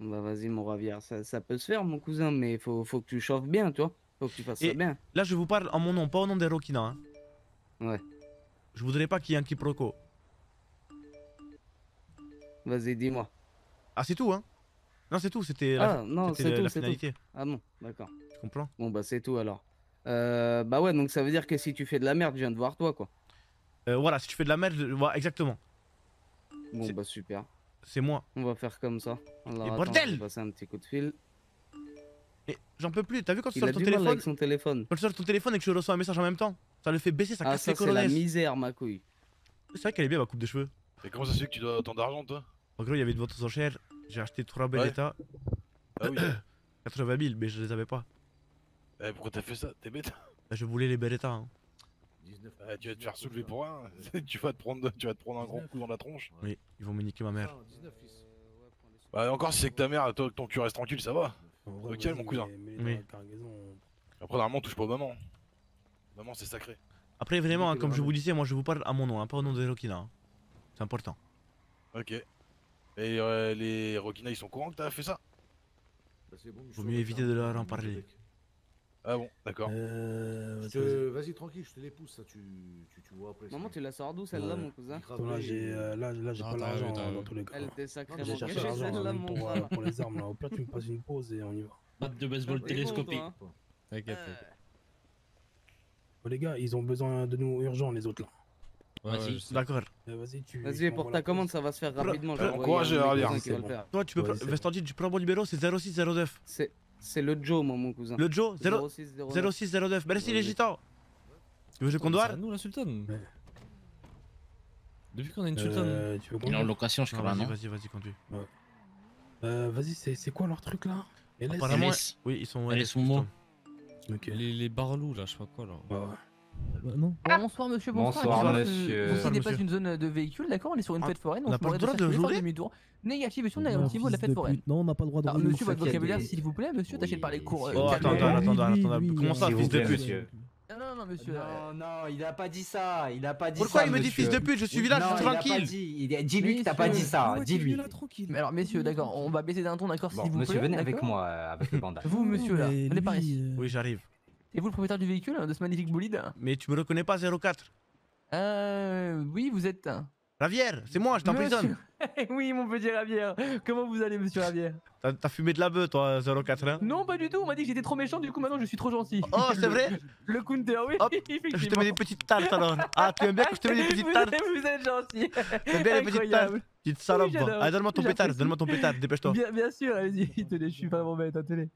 Bah vas-y mon Ravière, ça, ça peut se faire mon cousin, mais faut, faut que tu chauffes bien, tu vois. Faut que tu fasses ça bien. là, je vous parle en mon nom, pas au nom des Rokina. Hein. Ouais. Je voudrais pas qu'il y ait un quiproquo. Vas-y, dis-moi. Ah, c'est tout, hein Non, c'est tout, c'était la, Ah non, c'était c'est la- tout, la c'est tout. finalité. Ah bon, d'accord. Tu comprends? Bon bah c'est tout alors. Euh, bah ouais, donc ça veut dire que si tu fais de la merde, je viens de voir toi quoi. Euh, Voilà, si tu fais de la merde, je- voilà, exactement. Bon bah super. C'est moi. On va faire comme ça. Alors, Et attends, bordel je vais passer un petit coup de fil. Et j'en peux plus, t'as vu quand tu Il sors a ton téléphone avec son téléphone. Quand tu sors ton téléphone et que tu reçois un message en même temps, ça le fait baisser, ça Ah casse ça les c'est la colonnes. misère ma couille. C'est vrai qu'elle est bien ma coupe de cheveux. Et comment ça se fait que tu dois autant d'argent, toi? En gros, il y avait une vente aux enchères, j'ai acheté 3 Ouais. Beretta. Ah oui. 80 000, mais je les avais pas. Eh, pourquoi t'as fait ça? T'es bête Bah, je voulais les Beretta. Hein. Ah, Tu vas te faire soulever pour rien. tu, vas te prendre, tu vas te prendre un grand coup dans la tronche. Oui, ils vont me niquer ma mère. Bah, encore si c'est que ta mère, toi, que ton cul reste tranquille, ça va. vrai, Ok, mon cousin. mais- mais Oui. Après, normalement, touche pas aux mamans. Maman, c'est sacré. Après, vraiment, hein, comme je vous disais, moi je vous parle à mon nom, hein, pas au nom de Rokina. hein. C'est important. Ok. Et euh, les Rokina, ils sont courants que t'as fait ça? Vaut mieux éviter de leur en parler. Ah bon, d'accord. Te- Vas-y, tranquille, je te les pousse, ça, tu, tu, tu vois après. Maman, ça. tu la sors d'où celle-là, Ouais. mon cousin Attends, là, j'ai euh, là, là, j'ai pas l'argent hein, dans tous les cas. Elle était sacrément J'ai cherché l'argent celle-là, hein, mon pour, euh, pour les armes là. Au pire, tu me passes une pause et on y va. Batte de baseball bon, toi, T'inquiète. Oh, les gars, ils ont besoin de nous urgent, les autres là. Vas-y. D'accord. Euh, Vas-y, tu. Vas-y, pour ta commande, ça va se faire rapidement. courage. Toi, tu peux. Ouais, pre- c'est Vestandi, tu prends mon numéro, c'est 0609. C'est c'est le Joe, moi, mon cousin. Le Joe 0 06 09. 0609. Merci Ouais, les gitans. Tu veux que je à nous la sultane. Depuis qu'on a une sultane. Euh, tu veux Il est en location, je crois, Vas-y, non vas-y, vas-y, conduis. Euh, Vas-y, c'est c'est quoi leur truc là? Apparemment, oui, ils sont. Elle est son mot. Les, les barlous là, je sais pas quoi là. Ouais, ouais. Bah, non. Bonsoir monsieur, bonsoir. Bonsoir, monsieur. n'est pas une zone de véhicule, d'accord On est sur une Ah, fête foraine. on n'a pas le droit de demi-tour. Négatif, monsieur, on a un petit mot de la fête foraine. Non, on n'a pas le droit de Alors, rouler. monsieur, votre vocabulaire, s'il vous plaît, monsieur, tâchez de parler court. Oh, attends, attends, attends, Comment ça, fils de pute monsieur. Non, non, non, monsieur. Non, non, il a pas dit ça. Il a pas dit Pourquoi ça. il me dit monsieur. fils de pute Je suis village, je suis tranquille. dit. Il a- Dis-lui que t'as pas dit ça. Dis-lui. tranquille. Mais alors, messieurs, d'accord, on va baisser d'un ton, d'accord, Bon, s'il vous plaît. monsieur, venez avec moi, euh, avec le bandage. Vous, monsieur, là, venez par ici. euh, Oui, j'arrive. Et vous, le propriétaire du véhicule, de ce magnifique bolide Mais tu me reconnais pas 04 Euh. Oui, vous êtes. Ravière, c'est moi, je t'emprisonne. Oui, mon petit Ravière. Comment vous allez, monsieur Ravière T'as fumé de la bœuf, toi, 04 hein? Non, pas du tout. On m'a dit que j'étais trop méchant, du coup, maintenant je suis trop gentil. Oh, c'est vrai? Le counter, oui. Hop. Je te mets des petites tartes alors. Ah, tu aimes bien que je te mets des petites tartes êtes, vous êtes gentil. T'aimes bien les petites tartes. Petite salope, Oui. Allez, donne-moi ton pétard, donne-moi ton pétard, dépêche-toi. Bien, bien sûr, allez-y. Tenez, je suis vraiment bête, hein, tenez.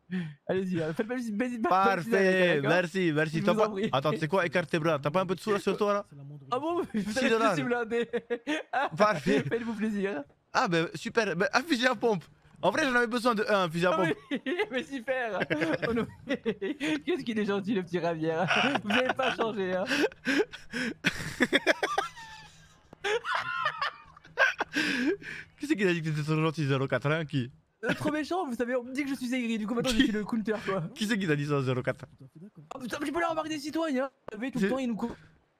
Allez-y, hein, faites pas baiser pas Parfait, merci, merci. Pas... Attends, sais quoi, écarte tes bras. T'as pas un peu de sous là sur toi là? Ah bon? Vous me blinder. Parfait. Faites-vous plaisir. Ah, ben super, ben, un fusil à pompe. En vrai, j'en avais besoin de un, un fusil à Ah pompe. oui, mais super Oh Qu'est-ce qu'il est gentil, le petit Ravière Vous n'avez pas changé, hein Qui c'est qui a dit que t'étais trop gentil 04 hein Qui Euh, Trop méchant, vous savez, on me dit que je suis aigri, du coup maintenant je suis le counter, quoi. Qui c'est qui t'a dit ça 04 Ah putain, j'ai pas la remarque des citoyens Vous savez, tout le temps, ils nous courent.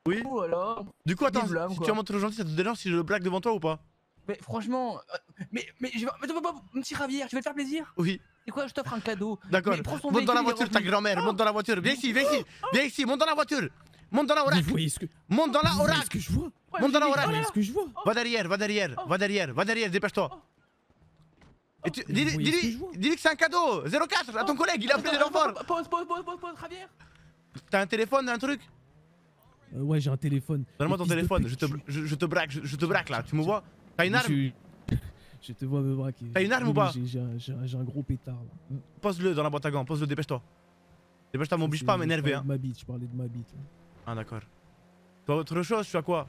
Oui. Voilà. Du coup, attends, si quoi. tu es trop gentil, ça te dérange si je le braque devant toi ou pas? Mais franchement, euh, mais, mais je vais. Mais attends, petit Ravière, tu vas te faire plaisir? Oui. C'est quoi, je t'offre un cadeau? D'accord. Monte dans la voiture, ta grand-mère, monte dans la voiture. Viens ici, viens ici, viens ici, monte dans la voiture. Monte dans la Orac. Monte dans la Vous voyez Orac. ce que je vois Monte dans la Vous Orac. voyez ce que je vois Va derrière, va derrière, va derrière, va derrière, dépêche-toi. Et tu, dis-lui, que je dis-lui, vois dis-lui que c'est un cadeau 04 à ton collègue, il a appelé des renforts Pause, pause, pause, pause, pause, Ravière T'as un téléphone, un truc? Euh, Ouais, j'ai un téléphone. Donne-moi Et ton téléphone, je te, tu- je, je te braque, je, je te braque là, tu me vois? T'as une arme Je- Je te vois me braquer. T'as une arme ou pas J'ai un, gros pétard là. Pose-le dans la boîte à gants, pose-le, dépêche-toi. Dépêche-toi, m'oblige pas à m'énerver hein. ma bite, je parlais de ma bite. Ah d'accord. Toi autre chose, tu as quoi?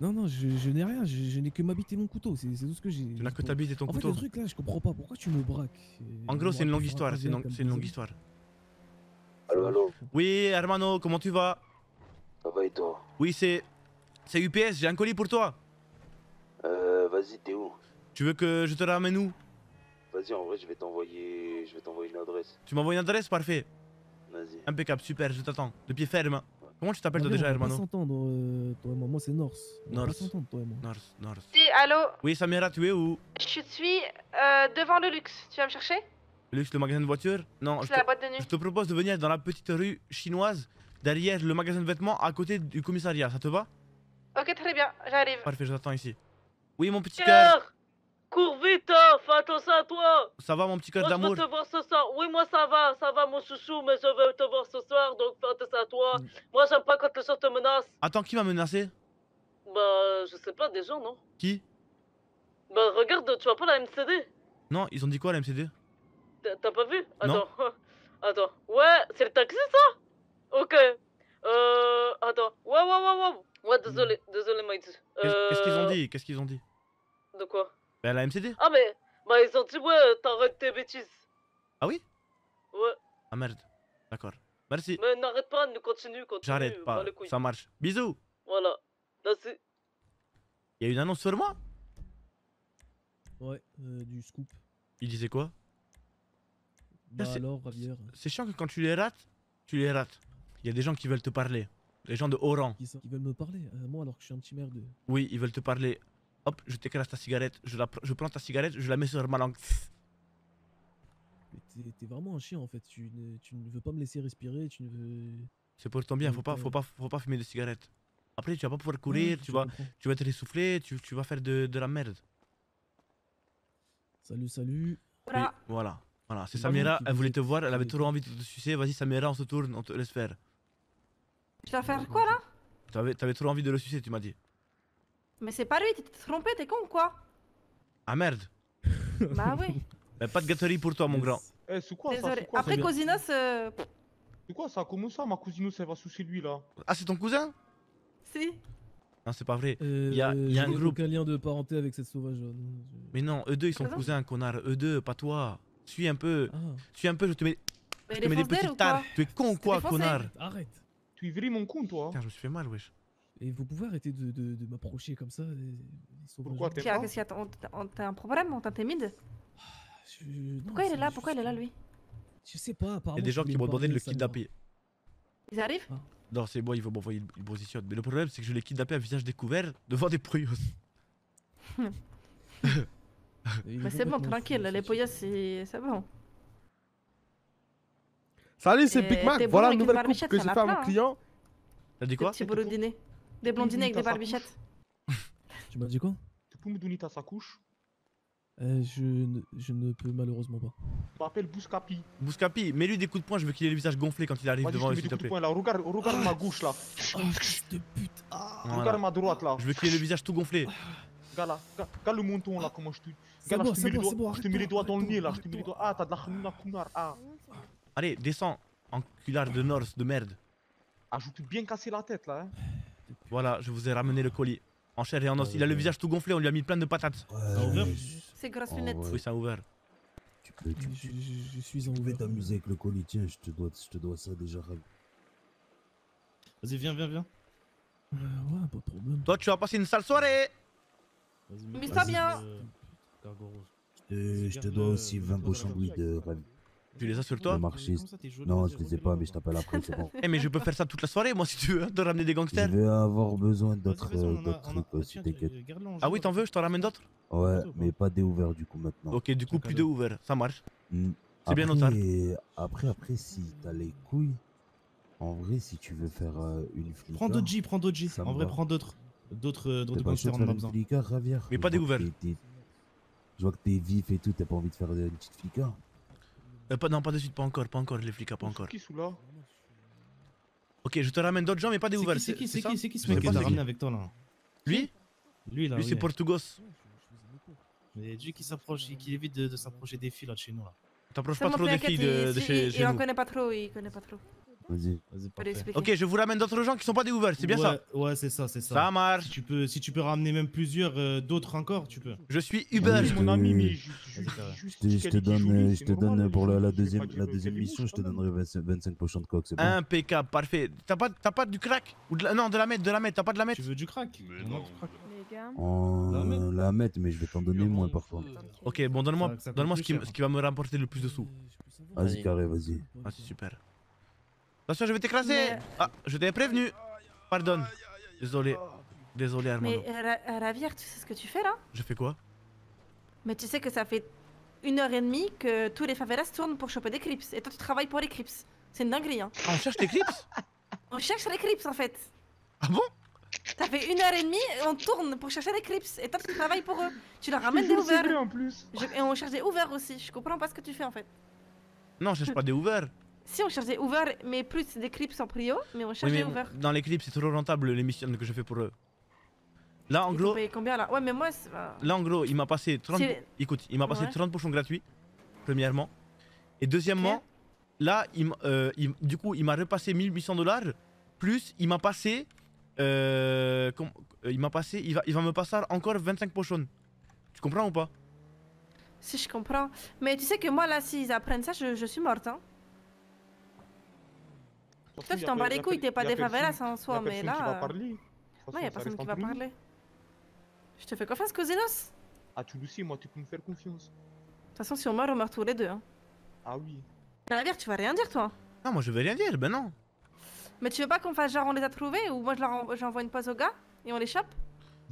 Non, non, je, je n'ai rien, je, je n'ai que ma bite et mon couteau, c'est tout ce que j'ai. Tu n'as que ta bite et ton en couteau. fait, le truc là, je comprends pas, pourquoi tu me braques? Euh, En gros, on c'est une longue histoire, c'est une, une longue histoire. Allô, allô, Oui, Hermano, comment tu vas? Ça va et toi? Oui, c'est. C'est UPS, j'ai un colis pour toi. Vas-y, t'es où? Tu veux que je te ramène où? Vas-y, en vrai, je vais t'envoyer, je vais t'envoyer une adresse. Tu m'envoies une adresse? Parfait. Vas-y. Impeccable, super, je t'attends. De pied ferme. Comment tu t'appelles toi déjà, on va pas hermano s'entendre, euh, toi et moi. Moi, c'est Norse. On Norse. s'entendre, toi et moi. Norse, Norse. Si, allô? Oui, Samira, tu es où? Je suis euh, devant le luxe. Tu vas me chercher? Luxe, le magasin de voitures? Non, je C'est la te, boîte de nuit. je te propose de venir dans la petite rue chinoise, derrière le magasin de vêtements, à côté du commissariat. Ça te va? Ok, très bien, j'arrive. Parfait, je t'attends ici. Oui, mon petit cœur. Cours vite, hein, fais attention à toi Ça va, mon petit cœur Moi, je d'amour veux te voir ce soir. Oui, moi, ça va, ça va, mon chouchou, mais je veux te voir ce soir, donc fais attention à toi. Mm. Moi, j'aime pas quand les gens te menacent. Attends, qui m'a menacé? Bah, je sais pas, des gens, non? Qui? Bah, regarde, tu vois pas la MCD Non, ils ont dit quoi, la MCD T'as pas vu? Non. Attends. Attends. Ouais, c'est le taxi, ça? Ok. Euh. Attends. Ouais, ouais, ouais, ouais. Ouais, désolé, désolé, Maïd. Qu'est-ce qu'est-ce qu'ils ont Euh, dit? Qu'est-ce qu'ils ont dit? De quoi? Ben, la MCD Ah, mais. Bah, ils ont dit, ouais, t'arrêtes tes bêtises. Ah oui? Ouais. Ah merde. D'accord. Merci. Mais n'arrête pas, nous continue, continue. J'arrête pas. Ça marche. Bisous. Voilà. Merci. Il y a une annonce sur moi? Ouais, euh, du scoop. Il disait quoi? Bah c'est- alors, Ravière. C'est chiant que quand tu les rates, tu les rates. Il y a des gens qui veulent te parler. Les gens de haut rang. Qui, ça- qui veulent me parler euh, Moi, alors que je suis un petit merde. Oui, ils veulent te parler. Hop, je t'écrase ta cigarette, je, la, pr- je prends ta cigarette, je la mets sur ma langue. Mais t'es- vraiment un chien en fait. Tu ne, tu ne veux pas me laisser respirer. Tu ne veux. C'est pour ton bien, faut pas, faut pas, faut pas fumer de cigarettes. Après, tu vas pas pouvoir courir, tu vas, comprends. tu vas te essouffler, tu, tu vas faire de, de la merde. Salut, salut. Oui, voilà. Voilà, c'est Samira, elle voulait te voir, elle avait trop envie de te sucer. Vas-y, Samira, on se tourne, on te laisse faire. Je dois faire quoi là? T'avais, t'avais trop envie de le sucer, tu m'as dit. Mais c'est pas lui, t'es trompé, t'es con ou quoi? Ah merde. Bah oui. Mais pas de gâterie pour toi, mon grand. Eh, c'est quoi ça Désolé. Quoi, Après, ça Cosinos, euh... C'est quoi ça Comment ça, ma cousine, elle va soucier lui là? Ah, c'est ton cousin? Si. Non, c'est pas vrai. Euh, Il y a, il y a un groupe. aucun lien de parenté avec cette sauvage. euh, non, je- Mais non, eux deux, ils sont cousins, connard. Eux deux, pas toi. Suis un peu. Ah. Suis un peu, je te mets. Mais je te mets des petites tares. quoi? Tu es con ou quoi, connard? Arrête. Tu es mon con, toi Putain, je me suis fait mal, wesh. Et vous pouvez arrêter de, de, de m'approcher comme ça. Pourquoi t'es qu'est-ce qu'il y a On- on- T'as un problème On t'intimide Je- non, Pourquoi il est c'est là Pourquoi il est là, lui? Je sais pas. Il y Apparemment, a des gens qui m'ont demandé de le kidnapper. Ils arrivent? Non, c'est moi, il veut m'envoyer une une position. Mais le problème, c'est que je l'ai kidnappé à visage découvert devant des poyos. Mais c'est bon, tranquille, les poyas, c'est c'est bon. Salut, c'est Et Big Mac. t'es bon Voilà avec une une nouvelle coupe barbichette, que ça j'ai va fait à plein, mon hein. client. T'as dit quoi? blondinés. Des blondinés avec des barbichettes. Tu m'as dit quoi? Tu peux me donner ta sacoche Euh, je, ne, je ne peux malheureusement pas. Je m'appelle Bouscapi. Bouscapi, mets-lui des coups de poing, je veux qu'il ait le visage gonflé quand il arrive devant mets s'il des te coups de plaît. poing là. Regarde, regarde ma gauche là. Oh, fils de pute. Ah. Voilà. Regarde ma droite là. Je veux qu'il ait le visage tout gonflé. Regarde là. Regarde, le menton là, comment je te. C'est Regarde là, bon, je te c'est mets les bon, doigts- Je te mets les doigts dans le nez là. Je te mets les doigts. Ah, t'as de la khamina kunar. Ah. Allez, descends, enculard de Norse de merde. Ah, je t'ai bien cassé la tête là. Hein. Voilà, je vous ai ramené le colis. En chair et en os. Il a le visage tout gonflé, on lui a mis plein de patates. C'est grosse En lunette. vrai, Oui, ça a ouvert. Tu peux, tu, Je, je- je suis en ouvert. t'amuser avec le colis. Tiens, je te dois, je te dois ça déjà. Vas-y, viens, viens, viens. Euh, ouais, pas de problème. Toi, tu vas passer une sale soirée. Vas-y, Mais mets- ça bien. euh. Je te- je te dois aussi 20 pochons de. Tu les as sur Le toi joli, Non, je les ai pas, mais je t'appelle après, c'est bon. Eh, mais je peux faire ça toute la soirée, moi, si tu veux, de ramener des Je gangsters. vais avoir besoin d'autres euh, trucs ah, aussi, t'inquiète. euh, Ah oui, t'en veux, je t'en ramène d'autres? Ouais, mais pas des ouverts du coup maintenant. Ok, du coup, plus de ouverts, ça marche. Hmm. C'est bien noté. Après, après, si t'as les couilles, en vrai, si tu veux faire euh, une. Prends d'autres G, prends d'autres G. ça En vrai, prends d'autres. D'autres euh, gangsters, on en a besoin. Mais Je pas des ouverts. Je vois que t'es vif et tout, t'as pas envie de faire une petite flica Euh, pas, non, pas de suite, pas encore, pas encore, les flics, pas encore. Qui sous là Ok, je te ramène d'autres gens, mais pas des C'est ouverts. qui, c'est qui, c'est qui, c'est qui ce mec t'as c'est ramené qui. avec toi là Lui Lui là, Lui, c'est. Portugos. Mais Dieu qui s'approche, qui évite de, de s'approcher des filles là de chez nous là. T'approches pas trop des filles de, chez, il- chez Il en nous. connaît pas trop, il connaît pas trop. Vas-y. Vas-y, l'expliquer. Ok, je vous ramène d'autres gens qui sont pas des ouverts, c'est bien ça Ouais, c'est ça, c'est ça. Ça marche. Si tu peux, si tu peux ramener même plusieurs, euh, d'autres encore, tu peux. Je suis Uber. Je Mon ami, mais Vas-y, je te- je donne, jolie, je te normal, donne pour la, deuxième, la deuxième mission, je te donnerai 25, 25 pochons de coke, c'est bon Impeccable, parfait. T'as pas, t'as pas du crack Ou de la... Non, de la mettre, de la mettre, t'as pas de la mettre Tu veux du crack On a du crack. Les gars. En la mettre, mais je vais t'en donner moins par contre. Ok, bon, donne-moi Ça- ça coûte donne ce, qui, cher. ce qui va me rapporter le plus de sous. Vas-y, carré, vas-y. Ah, c'est super. Attention, je vais t'écraser. Mais- Ah, je t'avais prévenu. Pardonne. Désolé. Désolé, Hermano. Mais Ra- Ravière, tu sais ce que tu fais là? Je fais quoi? Mais tu sais que ça fait une heure et demie que tous les favelas tournent pour choper des clips. Et toi, tu travailles pour les clips. C'est une dinguerie, hein. Ah, on cherche des clips On cherche les clips en fait. Ah bon? Ça fait une heure et demie, on tourne pour chercher les clips. Et toi, tu travailles pour eux. Tu leur ramènes des ouverts. en plus. Je- Et on cherche des ouverts aussi. Je comprends pas ce que tu fais en fait. Non, on cherche pas des ouverts. Si, on cherche des ouverts, mais plus des clips en prio. Mais on Oui, mais des ouverts. dans les clips, c'est trop rentable les missions que je fais pour eux. Là, en gros, combien là? Ouais, mais moi, là, en gros, il m'a passé 30. C'est- Écoute, il m'a passé Ouais. 30 pochons gratuits, premièrement. Et deuxièmement, là, il, euh, il- du coup, il m'a repassé 1800 dollars. Plus, il m'a passé. euh, com- euh, il m'a passé. Il va, il va me passer encore 25 pochons. Tu comprends ou pas? Si, je comprends. Mais tu sais que moi, là, s'ils apprennent ça, je, je suis morte, hein. Toi, tu t'en bats les couilles, t'es pas des favelas en soi, mais là. Qui va parler. Non, y a ça personne qui va parler. Je te fais confiance, Cosinos Ah, tu le sais, moi, tu peux me faire confiance. De toute façon, si on meurt, on meurt tous les deux. Hein. Ah oui. Ravière, tu vas rien dire, toi Non, moi je vais rien dire, ben non. Mais tu veux pas qu'on fasse genre on les a trouvés ou moi je leur envoie, j'envoie une pause au gars et on les chope?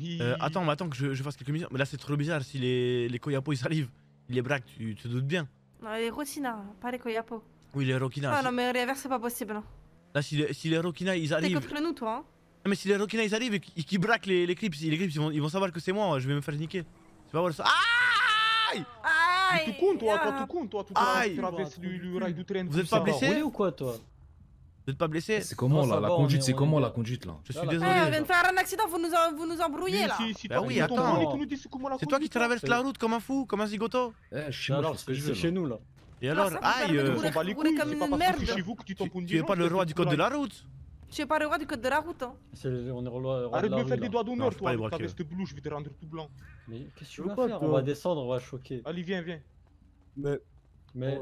Euh, attends, mais attends que je, je fasse quelques missions. Mais là, c'est trop bizarre si les, les Koyapo ils arrivent. Ils les braquent, tu te doutes bien. Non, les Rotina, pas les Koyapo. Oui, les Rokina. Ah non, mais Ravière, c'est pas possible. Là, si les, si les Rokina ils T'es arrivent. contre nous, toi. Hein. Non, mais si les Rokina ils arrivent et qu'ils braquent les, les clips, les clips ils vont, ils vont savoir que c'est moi, je vais me faire niquer. Tu vas voir ça. Aïe Aïe Tu comptes, toi, toi, tu comptes, toi, tu Aïe traverses le, le rail du train. Vous tout êtes pas blessé? Ou quoi, toi? Vous êtes pas blessé? C'est comment là La conduite, c'est comment la conduite là? Je suis Eh, on désolé. vient de faire un accident, vous nous, en- vous nous embrouillez là. Bah oui, attends. C'est toi qui traverses la route comme un fou, comme un zigoto? Eh, je c'est c'est chez nous là. Et Ah, alors, vous aïe euh, rouler- rouler comme une merde. tu, tu es pas le roi du code de la route? Tu es pas le roi du code de la route. Hein. On est roi, Arrête de de la me faire des doigts d'honneur, toi, pas les avec ta veste bleue, je vais te rendre tout blanc. Mais qu'est-ce que tu veux vas faire? On va descendre, on va choquer. Allez, viens, viens. Mais. Mais.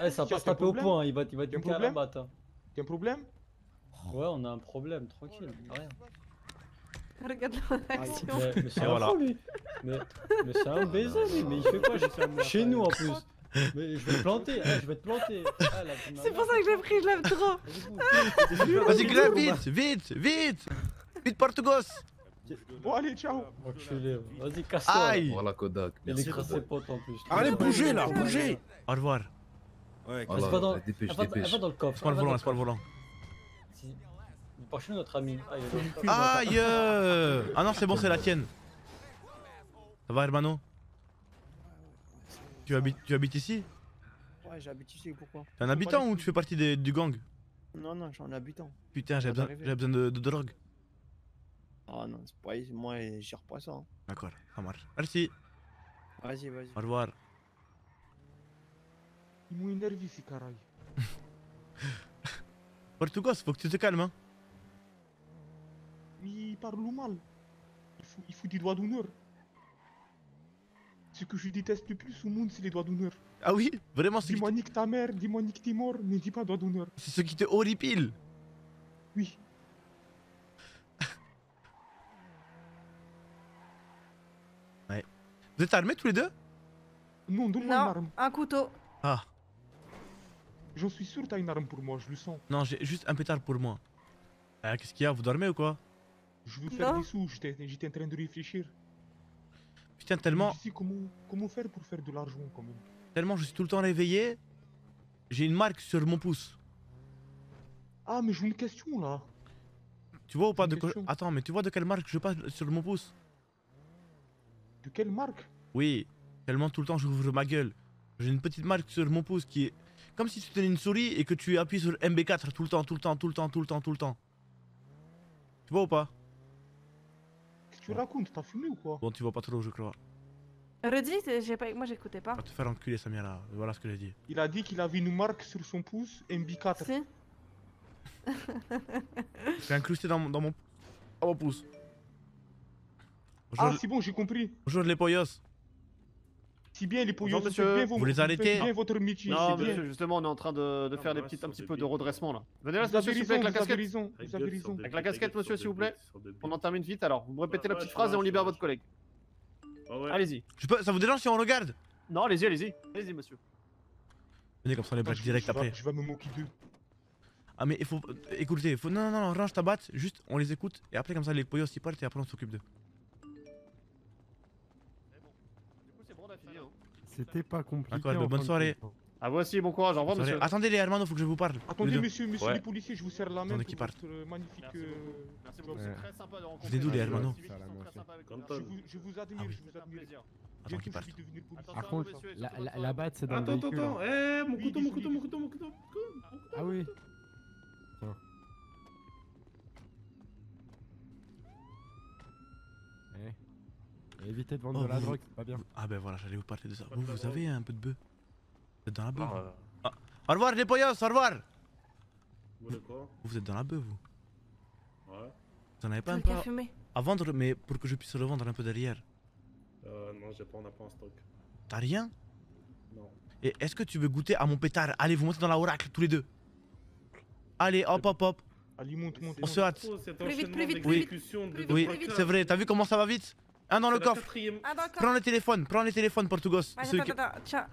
Eh, ça passe taper au point, il va, il va te niquer à la problème batte. hein. T'as un problème? Ouais, on a un problème, tranquille. Rien. Regarde la réaction. Mais, mais c'est un voilà. lui Mais, mais c'est un baiser lui, mais il fait quoi chez- Chez nous en plus Mais je vais te planter, je vais te planter Ah, C'est pour ça que je l'ai pris, je l'aime trop. Vas-y, grave vite, vite, vite. Vite, porte-gosse. Bon, allez, ciao. Enculé, vas-y, casse-toi. Aïe. Voilà Kodak. Il Merci écrase ses Kodak. potes en plus. Allez, bougez, là, bougez. Au revoir. Ouais, Elle va dans, dépêche, elle va- dépêche. elle va dans le coffre. C'est pas le volant, pas le volant. Si. Il part chez nous, notre ami. Ah. Aïe. Ah non, c'est bon, c'est la tienne. Ça va, hermano? Tu habites, tu habites ici? Ouais, j'habite ici, pourquoi? T'es un habitant ou tu fais partie des- du gang? Non, non, je suis un habitant. Putain, j'ai besoin, besoin de, de drogue. Ah non, c'est pas moi, je gère pas ça. hein. D'accord, ça marche. Merci. Vas-y, vas-y. Au revoir. Ils m'ont énervé, ces carailles. Portugos, faut que tu te calmes, hein. Mais ils parlent mal. Il faut, il faut des doigts d'honneur. Ce que je déteste le plus au monde, c'est les doigts d'honneur. Ah oui Vraiment, c'est Dis-moi nique ta mère, dis-moi nique tes morts, mais dis pas doigts d'honneur. c'est ce qui te horripile. Oui. Ouais. Vous êtes armés tous les deux? Non, donne-moi une Non, arme. un couteau. Ah, J'en suis sûr, t'as une arme pour moi, je le sens. non, j'ai juste un pétard pour moi. Ah, qu'est-ce qu'il y a? Vous dormez ou quoi? Je veux faire Non. des sous, j'étais en train de réfléchir. Putain, tellement, Je sais comment, comment faire pour faire de l'argent quand même. tellement je suis tout le temps réveillé. J'ai une marque sur mon pouce. Ah, mais j'ai une question là. Tu vois ou pas de quoi question. Attends, mais tu vois de quelle marque je passe sur mon pouce? De quelle marque? Oui, tellement tout le temps j'ouvre ma gueule. J'ai une petite marque sur mon pouce qui est comme si tu tenais une souris et que tu appuies sur MB4 tout le temps, tout le temps, tout le temps, tout le temps, tout le temps. Tu vois ou pas? Tu racontes T'as fumé ou quoi Bon, tu vois pas trop, je crois. Redis, j'ai pas... moi j'écoutais pas. Va te faire enculer, Samira. Voilà ce que j'ai dit. Il a dit qu'il avait une marque sur son pouce, MB4. Si. C'est incrusté dans, mon- dans mon, dans mon pouce. Ah, Bonjour, c'est bon, j'ai compris. bonjour les poyos. Si bien les Bonjour, vous faites monsieur. bien, vos- Vous les arrêtez bien votre métier. Non, bien. monsieur, justement, on est en train de, de faire des petites, un petit peu de redressement là. Venez là, monsieur, s'il vous plaît, raison, avec la casquette. raison, vous avez raison. Avec la casquette, monsieur, s'il vous plaît. On en termine vite alors. Vous me répétez la petite phrase et on libère votre collègue. Allez-y. Ça vous dérange si on regarde? Non, allez-y, allez-y. Allez-y, monsieur. Venez comme ça on les braque direct après. Je vais me moquer d'eux. Ah mais il faut... Écoutez, faut... Non, non, non, range ta batte, juste on les écoute, et après comme ça les poyos ils partent et après on s'occupe d'eux. C'était pas compliqué. Bonne soirée. Ah, voici, bon courage, au revoir, monsieur. Attendez les hermanos, faut que je vous parle. Attendez, monsieur, monsieur Ouais. les policiers, je vous serre la main Attendez qu'ils partent. magnifique. Merci euh, Merci beaucoup, c'est très sympa de rencontrer. Vous êtes d'où les hermanos. Je vous, je vous admire, Ah oui. je vous admire. Attends qu'ils partent. Par contre, la, la, la batte, c'est dans Attends, le véhicule. attends, hein. eh, mon couteau, mon couteau, mon couteau, mon couteau. Ah oui. Évitez de vendre Oh, de la vous- drogue, c'est pas bien. Ah ben voilà, j'allais vous parler de ça. Vous, vous avez un peu de bœuf Vous êtes dans la bœuf. Ah, Au revoir les poyos, au revoir Vous voulez quoi? Vous êtes dans la bœuf vous Ouais. Vous en avez pas un peu fumer à vendre, mais pour que je puisse le vendre un peu derrière. Euh, non, j'ai pas, on n'a pas en stock. T'as rien? Non. Et est-ce que tu veux goûter à mon pétard? Allez, vous montez dans la oracle, tous les deux. Allez, hop, hop, hop. Allez, monte, monte. On se hâte. cet Plus vite, plus vite, plus Oui, vite. oui, c'est vrai. T'as vu comment ça va vite? Un dans le coffre. quatrième- Ah. Prends le téléphone, prends le téléphone, Portugos. Attends, qui- attends, tiens.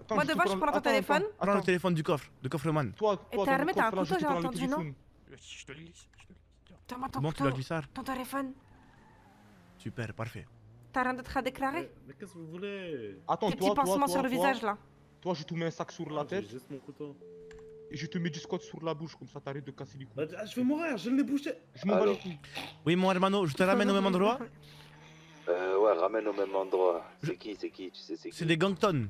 Attends, Moi devant, je prends- ton attends, téléphone. attends. Prends le téléphone du coffre, de coffreman. Toi, Et t'as le armé, t'as un couteau, te j'ai le entendu, non téléphone. Je te le glisse, le moi, ton Bon, tu l'as couteau, ton téléphone. Super, parfait. T'as rien d'autre à déclarer Mais qu'est-ce que vous voulez Attends, Tes toi, toi, toi, sur le visage, là. Toi, je te mets un sac sur la Ah, j'ai tête juste mon couteau. et je te mets du scotch sur la bouche, comme ça t'arrêtes de casser les couilles. Bah, ah, je vais mourir, je l'ai bouché. Je m'en bats les couilles. Oui, mon hermano, je te ramène au même endroit. Euh, ouais, ramène au même endroit. C'est qui, c'est qui, tu sais, c'est qui C'est des gangtons.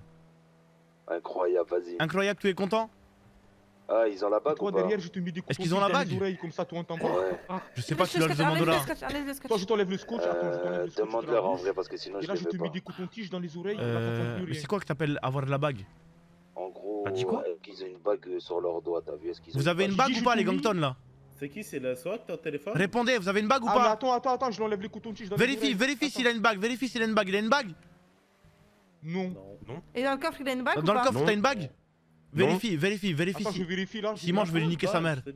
Incroyable, vas-y. Incroyable, tu es content Ah, ils ont la bague Toi, ou pas derrière, je te mets des coups Est-ce qu'ils ont la bague oreilles, comme ça, toi, on. Ouais. Ah. Je sais pas, tu leur demanderas. Toi, je t'enlève le scotch. Attends, je t'enlève Euh, le scotch. de la demande-leur en vrai, parce que sinon Et je là, les je te mets des coutons-tiges dans les oreilles. Euh, là, mais c'est quoi que t'appelles avoir la bague En gros, T'as dit quoi est-ce qu'ils ont une bague sur leur doigt, t'as vu Est-ce qu'ils ont Vous avez une bague ou pas, les gangtons là C'est qui C'est la SWAT, ton téléphone Répondez, vous avez une bague ou Ah, mais pas attends, attends, attends, je l'enlève les dans les Vérifie, vérifie s'il a une bague, vérifie s'il a une bague. Il a une bague Non. Non. Et dans le coffre, il a une bague ou Dans le pas coffre, t'as une bague Non. Vérifie, vérifie, vérifie. Attends, si- je vérifie là. S'il mange, je vais lui niquer sa mère. Je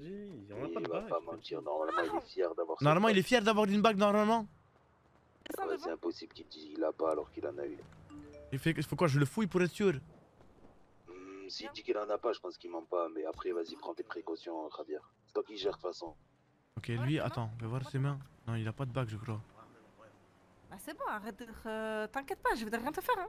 normalement il est fier d'avoir cette Normalement, il bague. est fier d'avoir une bague, normalement. C'est impossible qu'il dise qu'il a pas alors qu'il en a eu. Il fait, faut quoi Je le fouille pour être sûr. Hmm, S'il dit qu'il en a pas, je pense qu'il ment pas. Mais après, vas-y, prends tes précautions, Javier. C'est toi qui gères de toute façon. Ok, lui, attends, on va voir ses mains. Non, il a pas de bague, je crois. Bah, c'est bon, arrête de. euh, T'inquiète pas, je vais rien te faire, hein.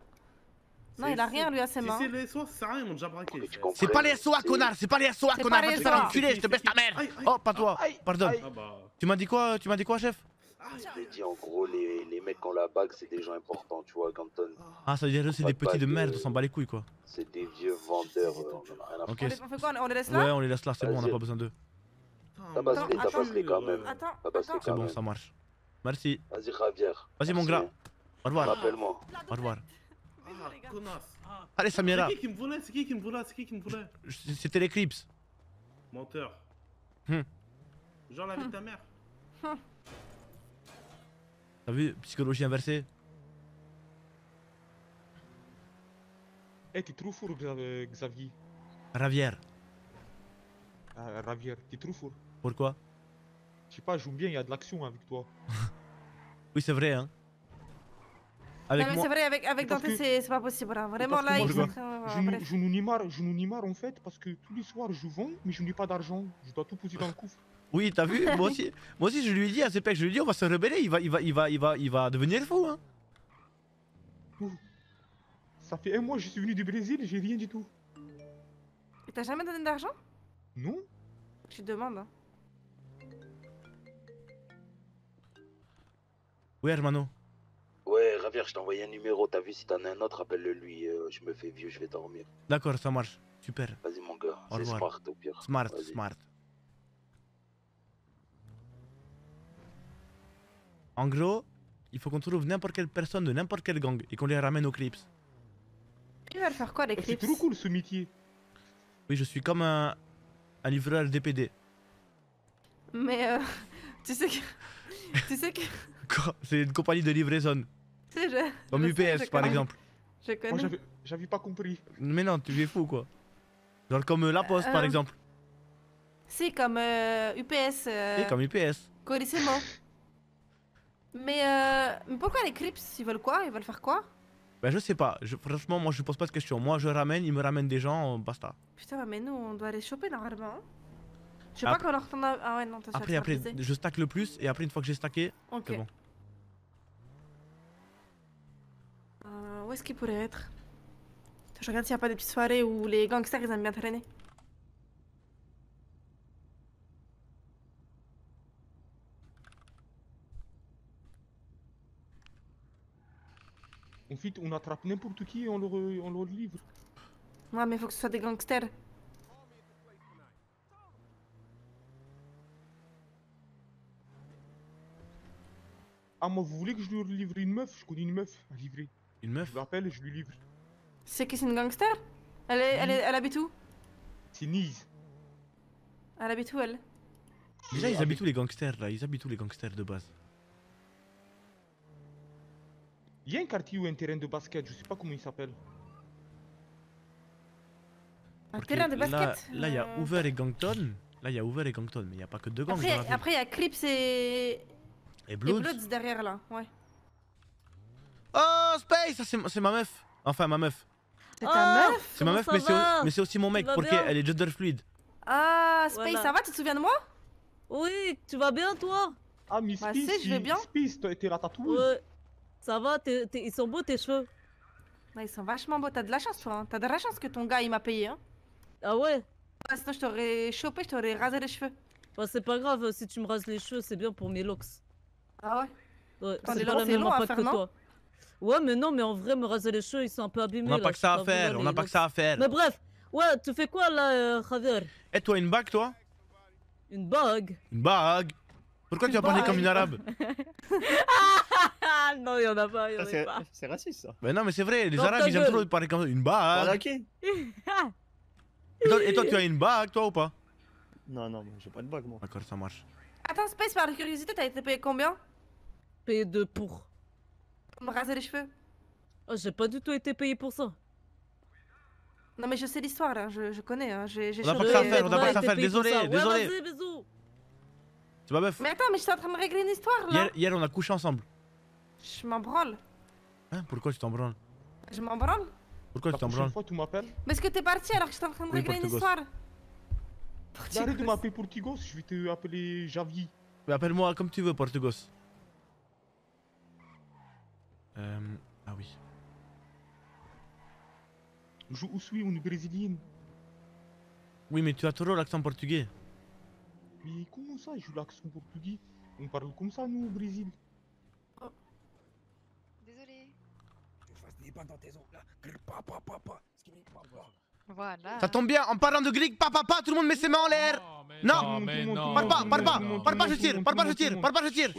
Non, il a rien, lui, à ses mains. Si c'est les SWAT, ça sert à rien, ils m'ont déjà braqué. C'est pas les SOA, connard C'est pas les SOA, connard Va te faire SOA. enculer, je te baisse ta mère Oh, pas toi Pardon Ah bah. Tu m'as dit quoi Tu m'as dit quoi, chef? Je t'ai dit, en gros, les, les mecs qui ont la bague, c'est des gens importants, tu vois, Ganton. Ah, ça veut dire eux, c'est des de petits de merde, euh, on s'en bat les couilles, quoi. C'est des vieux vendeurs, euh, on en a rien à Ok. On, fait quoi On les laisse là? Ouais, on les laisse là, c'est bon, on n'a pas besoin d'eux. Tabasse-les, Attends, tabasse-les quand même. C'est bon, ça marche. Merci. Vas-y, Javier. Vas-y, mon gras. Au revoir. Rappelle-moi. Au revoir. Ah, connasse. Allez, Samira. C'est qui qui me volait C'est qui qui me volait C'est qui qui me volait C'était l'Eclipse. Menteur. Hmm. Genre la vie de ta mère. T'as vu Psychologie inversée? Eh, t'es trop fort, Xa- Xavier. Ravière. Ah, Ravier, t'es trop fort. Pourquoi? Je sais pas, joue bien, il y a de l'action avec toi. Oui, c'est vrai, hein. Avec non, mais moi. c'est vrai, avec, avec Dante, que- c'est c'est pas possible. Vraiment, là, ils je, nous- bref. je nous n'y marre, je nous en fait parce que tous les soirs je vends mais je n'ai pas d'argent. Je dois tout poser dans le coffre. Oui, t'as vu Moi aussi, moi aussi, je lui ai dit à ses pecs, je lui ai dit, on va se rebeller, il va, il va, il va, il va, il va devenir fou, hein. Ça fait un mois que je suis venu du Brésil, j'ai rien du tout. Et t'as jamais donné d'argent? Non Je te demande. hein. Oui, hermano. Ouais, Javier, je t'ai envoyé un numéro. T'as vu, si t'en as un autre, appelle-le lui. euh, je me fais vieux, je vais dormir. D'accord, ça marche. Super. Vas-y, mon gars. Au C'est revoir. smart au pire. Smart, smart. En gros, il faut qu'on trouve n'importe quelle personne de n'importe quel gang et qu'on les ramène au Clips. Il va le faire quoi, les Oh, C'est clips trop cool ce métier. Oui, je suis comme un, un livreur DPD. Mais euh, tu sais que. tu sais que. Quoi C'est une compagnie de livraison. Je. Comme je sais, UPS, je par connais. exemple. Je Moi connais. j'avais- j'avais pas compris. Mais non, tu es fou, quoi. Genre comme euh, La Poste, par Euh, exemple. Si, comme euh, UPS. Euh, Et comme UPS. Corissimo. Mais, euh, mais pourquoi les Crips Ils veulent quoi? Ils veulent faire quoi? Ben, je sais pas. Je- franchement, moi, je pose pas de questions. Moi, je ramène, ils me ramènent des gens, basta. Putain, mais nous, on doit les choper normalement. Je sais pas qu'on leur tourne. Ah ouais, non, t'as Après, après, je stack le plus et après, une fois que j'ai stacké, c'est bon. Euh, où est-ce qu'il pourrait être? Je regarde s'il n'y a pas des petites soirées où les gangsters ils aiment bien traîner. En fait, on attrape n'importe qui et on leur, on leur livre. Ouais, mais faut que ce soit des gangsters. Ah, moi, vous voulez que je leur livre une meuf? Je connais une meuf à livrer. Une meuf? Je l'appelle et je lui livre. C'est qui, c'est une gangster? Elle, est, elle, est, elle habite où? C'est Nice. Elle habite où, elle? Déjà, ils habitent où les gangsters là? Ils habitent où les gangsters de base? Il y a un quartier ou un terrain de basket, je sais pas comment il s'appelle. Un terrain de Là, basket? là, il y a Euh, Hoover et Gangton. Là, il y a Hoover et Gangton, mais il n'y a pas que deux gangs. Après, il y a Crips et. Et Bloods. Bloods derrière là, ouais. Oh, Space ça, c'est ma meuf. Enfin, ma meuf. C'est ta meuf? C'est ma meuf, mais c'est au- mais c'est aussi mon mec, parce qu'elle est gender fluide. Ah, Space, Voilà. ça va? Tu te souviens de moi? Oui, tu vas bien toi? Ah, Miss Bah, Peace, si, je vais bien. Peace, toi, t'es la tatoueuse. Ouais. Ça va, ils sont beaux tes cheveux. Ouais, Ils sont vachement beaux, t'as de la chance toi. Hein. T'as de la chance que ton gars il m'a payé. Hein. Ah ouais? Ah, sinon je t'aurais chopé, je t'aurais rasé les cheveux. Bah c'est pas grave, si tu me rases les cheveux, c'est bien pour mes locks. Ah ouais Ouais, Attends, c'est les pas la même impact que non toi. Ouais, mais non, mais en vrai, me raser les cheveux, ils sont un peu abîmés. On n'a pas que ça à faire, on n'a pas que ça à faire. Mais bref, ouais, tu fais quoi là, euh, Javier Et toi, une bague, toi? Une bague Une bague Pourquoi tu Une vas parler comme une arabe Ah non, il y en a pas, il y en a pas. C'est raciste ça. Mais non, mais c'est vrai, les arabes, ils aiment trop parler comme ça. Une bague Voilà, ok. et toi, et toi, tu as une bague, toi, ou pas? Non, non, j'ai pas de bague moi. D'accord, ça marche. Attends, Space, par curiosité, t'as été payé combien? Payé de pour. Pour me raser les cheveux Oh, j'ai pas du tout été payé pour ça. Non, mais je sais l'histoire je, je connais. Hein. J'ai On n'a pas que ça à faire, on n'a pas que ça à t'es faire, désolé, ça. Désolé. bisous. C'est ma meuf. Mais attends, mais j'étais en train de régler une histoire là. Hier, hier, on a couché ensemble. Je m'en branle. Hein Pourquoi tu t'en branles? Je m'en branle. Pourquoi tu t'en branles? fois, tu m'appelles? Mais est-ce que t'es parti alors que j'étais en train de Oui, régler une Portugos. histoire? Arrête de m'appeler Portigos, je vais te appeler Javi. Mais appelle-moi comme tu veux, Portugos. Euh. Ah oui. Je suis une brésilienne? Oui, mais tu as trop l'accent portugais. Mais comment ça, j'ai l'accent portugais? On parle comme ça, nous, au Brésil. Désolé. Ça Voilà. tombe bien, en parlant de grec, papa, papa, tout le monde met ses mains en l'air. Non, mais non, Parle pas, parle mais pas, parle pas, je tire, parle pas, je tire, parle pas, je tire.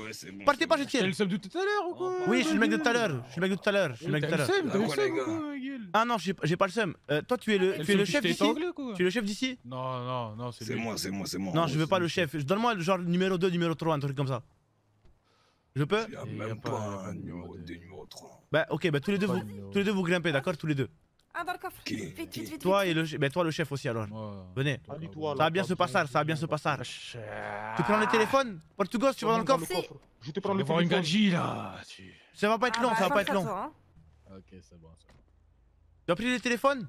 Partez pas, je tire. T'as le seum de tout à l'heure ou quoi? Oui, je suis le mec de tout à l'heure. Je suis le mec de tout à l'heure. Je suis le mec de tout à T'as l'heure. le seum, t'as le seum ou quoi, Guil Ah non, j'ai pas le seum. Euh, toi, tu es le, T'as tu es le le seum chef d'ici? Tu es le chef d'ici? Non, non, non, c'est C'est moi, c'est moi, c'est moi. Non, je veux pas le chef. Donne-moi le genre numéro 2, numéro 3, un truc comme ça. Je peux? Il y a même pas un numéro 2, numéro 3. Bah, ok, bah tous les deux, vous, tous les deux vous grimpez, d'accord Tous les deux. Ah, dans le coffre. Vite, vite, vite, vite. Toi et le, bah toi le chef aussi alors. Venez. Allez-toi, Ça va bien se passer, ça va bien se passer. Tu prends le téléphone Portugos, tu vas dans le coffre Je te prends le voir une téléphone. gadji là. Ça va pas être Ah, long, bah, ça va pas être long. hein. Ok, c'est bon. c'est bon. Tu as pris le téléphone?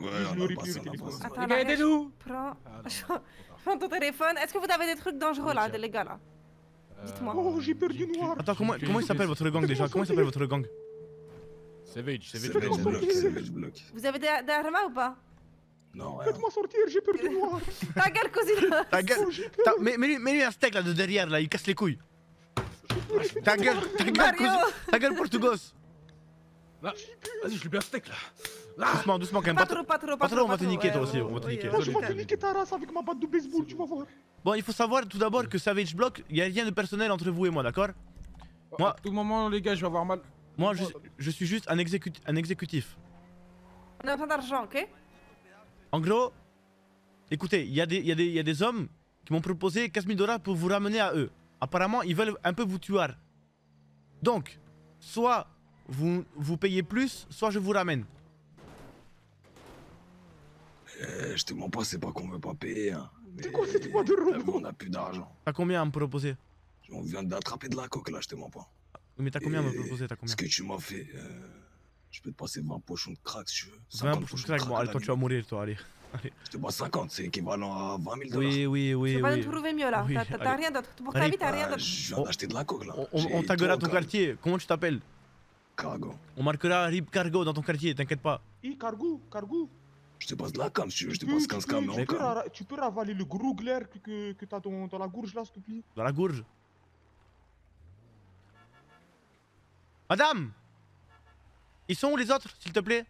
Ouais, je on a passé, le on a téléphone. Les gars, aidez-nous Prends. Prends ton téléphone. Est-ce que vous avez des trucs dangereux là, les gars là? Dites-moi. Oh, j'ai perdu noir. Attends, comment, comment il s'appelle votre gang déjà? Comment il s'appelle votre gang? Savage, C'est Savage. Savage Block, Savage Block. Vous avez des, des armes ou pas? Non, rien. Faites-moi sortir, j'ai perdu noir. Ta gueule, cousine Ta gueule Ta- mets- Mets-lui un steak là de derrière là, il casse les couilles. Ta gueule, ta gueule, ta gueule Portugos. Là, vas-y, je lui mets un steak là. Doucement, doucement quand même. Pas Pas trop, pas trop, pas pas trop, on va te niquer toi aussi, on va te niquer. Moi, je vais te niquer ta race avec ma batte de baseball, tu vas voir. Bon, il faut savoir tout d'abord que Savage Block, il y a rien de personnel entre vous et moi, d'accord? Moi- À tout moment, les gars, je vais avoir mal. Moi, je, je suis juste un, exécut- un exécutif. On a besoin d'argent, ok? En gros, écoutez, il y, a des- y, y a hommes qui m'ont proposé 15 000 dollars pour vous ramener à eux. Apparemment, ils veulent un peu vous tuer. Donc, soit vous, vous payez plus, soit je vous ramène. Eh, je te mens pas, c'est pas qu'on veut pas payer. Hein. C'est quoi cette de robot? on a plus d'argent. T'as combien à me proposer? On vient d'attraper de la coque là, je te mens pas. Mais t'as combien à me proposer T'as combien Ce que tu m'as fait, euh, je peux te passer 20 pochons de crack si tu veux. 20 50 pour crack. Bon, allez, toi, tu vas mourir, toi, allez. Je te bois 50, c'est équivalent à 20 000 dollars. Oui, oui, oui. Tu oui. nous trouver mieux là. Oui, T'as- allez. rien d'autre. Pour ta Allez. vie, t'as rien Ah, d'autre. je viens d'acheter de la coke là. On, on trop ton quartier. Comment tu t'appelles Cargo. On marquera Rip Cargo dans ton quartier, t'inquiète pas. Et cargo, cargo. Je te passe de la cam si tu veux, je te passe tu 15 peux- cam, mais tu en peux cam. ra- Tu peux ravaler le gros glaire que, que, que t'as dans, dans la gorge là, s'il te plaît Dans la gourge. Madame Ils sont où les autres, s'il te plaît?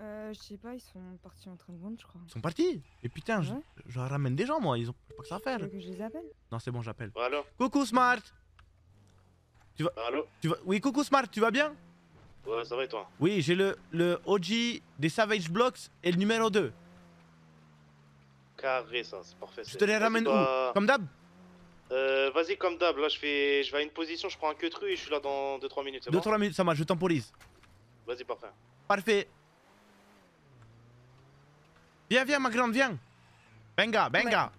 Euh, je sais pas, ils sont partis en train de vendre, je crois. Ils sont partis? Et putain, je, Ouais. je ramène des gens moi, ils ont pas que ça à faire. Tu veux que je les appelle? Non, c'est bon, j'appelle. Allô Coucou Smart Tu vas. Allô? Tu vas. Oui, coucou Smart, tu vas bien? Ouais, ça va et toi? Oui, j'ai le, le OG des Savage Blocks et le numéro 2. Carré, ça, c'est parfait. Je te les ramène où? Comme d'hab? Euh, vas-y, comme d'hab, là, je fais... je vais à une position, je prends un queue tru et je suis là dans 2-3 minutes, c'est bon 2-3 minutes, ça marche, je temporise. Vas-y, parfait. Parfait. Viens, viens, ma grande, viens. Venga, venga.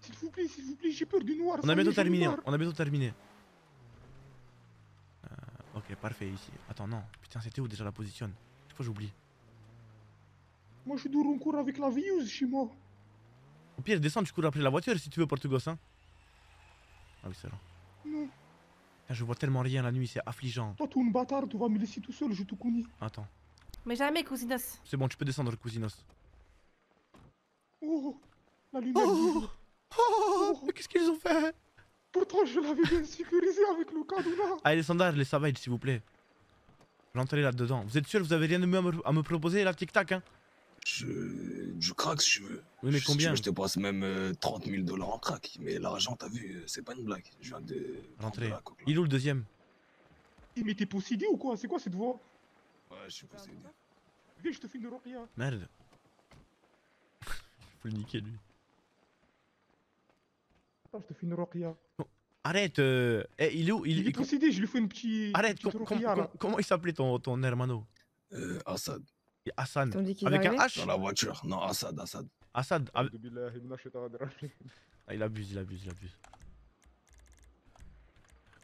S'il vous plaît, s'il vous plaît, j'ai peur du noir. On a bientôt je terminé, on a bientôt terminé. Euh, ok, parfait ici. Attends, non. Putain, c'était où déjà la position? Chaque fois j'oublie. Moi, je dors en cours avec la veilleuse chez moi. Au pire, descends, tu cours après la voiture si tu veux, Portugos. Hein. Ah oui, c'est vrai. Non. Je vois tellement rien la nuit, c'est affligeant. Toi, t'es une bâtard, tu vas me laisser tout seul, je te connais. Attends. Mais jamais, cousinos. C'est bon, tu peux descendre, cousinos. Oh, la lumière. Oh, oh, mais qu'est-ce qu'ils ont fait? Pourtant, je l'avais bien sécurisé avec le cadenas. Allez, les standards, les savages, s'il vous plaît. Rentrez là-dedans. Vous êtes sûr, vous avez rien de mieux à me, à me proposer, là, tic-tac, hein? Je... je craque si tu veux. Oui, mais combien veux, Je te passe même euh, 30 000 dollars en crack. Mais l'argent, t'as vu, euh, c'est pas une blague. Je viens de. là. Il est où le deuxième? Il m'était possédé ou quoi? C'est quoi cette voix? Ouais, je suis possédé. Viens, je te fais une roquia. Merde. Faut le niquer, lui. Attends, je te fais une roquia. Arrête, euh... eh, il est où? Il est possédé, je lui fais une petite. Arrête, petite com- roquia, com- là. com- comment il s'appelait ton, ton hermano? Euh, Assad. Hassan. Dit qu'ils Avec un H Dans la voiture. Non, Assad, Assad. Assad. avec-. Ah, il abuse, il abuse, il abuse.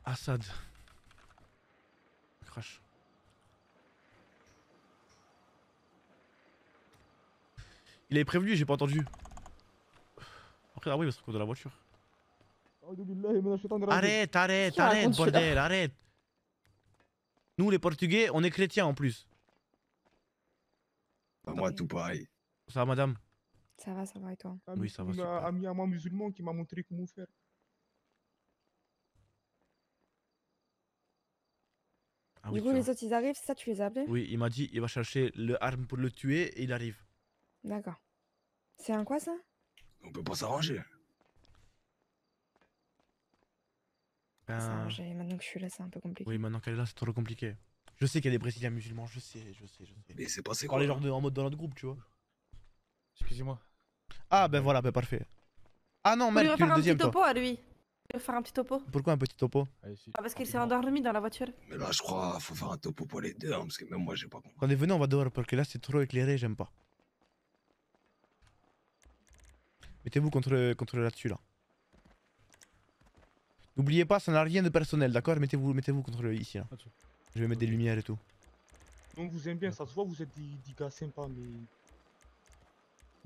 Assad. Crash. Il avait prévenu, j'ai pas entendu. Après, ah oui, parce qu'on de la voiture. Arrête, arrête, arrête, bordel, arrête. Nous, les Portugais, on est chrétiens en plus. Bah, moi, tout pareil. Ça va, madame? Ça va, ça va et toi? Oui, ça va, Il m'a ami à moi musulman qui m'a montré comment faire. Ah Du oui, coup, tu les autres, ils arrivent, c'est ça, tu les as appelés? Oui, il m'a dit, il va chercher le arme pour le tuer et il arrive. D'accord. C'est un quoi ça? On peut pas s'arranger. Ben, j'ai- Maintenant que je suis là, c'est un peu compliqué. Oui, maintenant qu'elle est là, c'est trop compliqué. Je sais qu'il y a des Brésiliens musulmans, je sais, je sais, je sais. Mais c'est passé On quoi les genre de- en mode dans notre groupe, tu vois. Excusez-moi. Ah, ben voilà, ben parfait. Ah non, merde, tu es refaire le un petit deuxième, topo toi. à lui. Lui faire un petit topo. Pourquoi un petit topo? Ah, parce qu'il s'est endormi dans la voiture. Mais là, je crois faut faire un topo pour les deux, hein, parce que même moi, j'ai pas compris. Quand on est venu, on va dehors, parce que là, c'est trop éclairé, j'aime pas. Mettez-vous contre, contre là-dessus, là. N'oubliez pas, ça n'a rien de personnel, d'accord? Mettez-vous mettez contre le- ici, là. Je vais mettre des lumières et tout. On vous aime bien, ça se voit, vous êtes des, des gars sympas, mais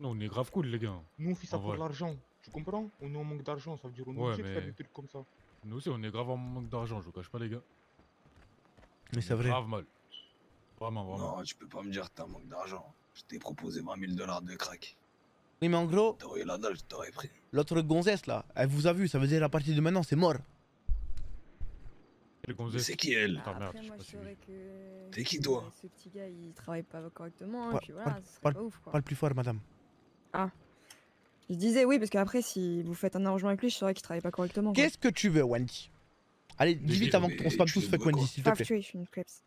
Non, on est grave cool, les gars. nous on fait ça En pour l'argent. Tu comprends? On est en manque d'argent, ça veut dire on est Ouais, obligé de faire des trucs comme ça. Nous aussi, on est grave en manque d'argent, je vous cache pas, les gars. Mais c'est est vrai. Grave mal. Vraiment, vraiment. Non, tu peux pas me dire que t'as un manque d'argent. Je t'ai proposé 20 000 dollars de crack. Oui, mais en gros, T'aurais eu la dalle, je t'aurais pris. l'autre gonzesse, là, elle vous a vu, ça veut dire à partir de maintenant, c'est mort. C'est qui elle Ah, Après, moi, je saurais que. T'es qui, toi Ce petit gars, il travaille pas correctement, et Parle- puis voilà, parle- ce serait parle- pas ouf quoi. Parle plus fort, madame. Ah. Je disais oui, parce qu'après, si vous faites un arrangement avec lui, je saurais qu'il travaille pas correctement. Qu'est-ce que tu veux, Wendy? Allez, dis vite avant qu'on se passe tous fuck Wendy, s'il te plaît. je suis une Crips.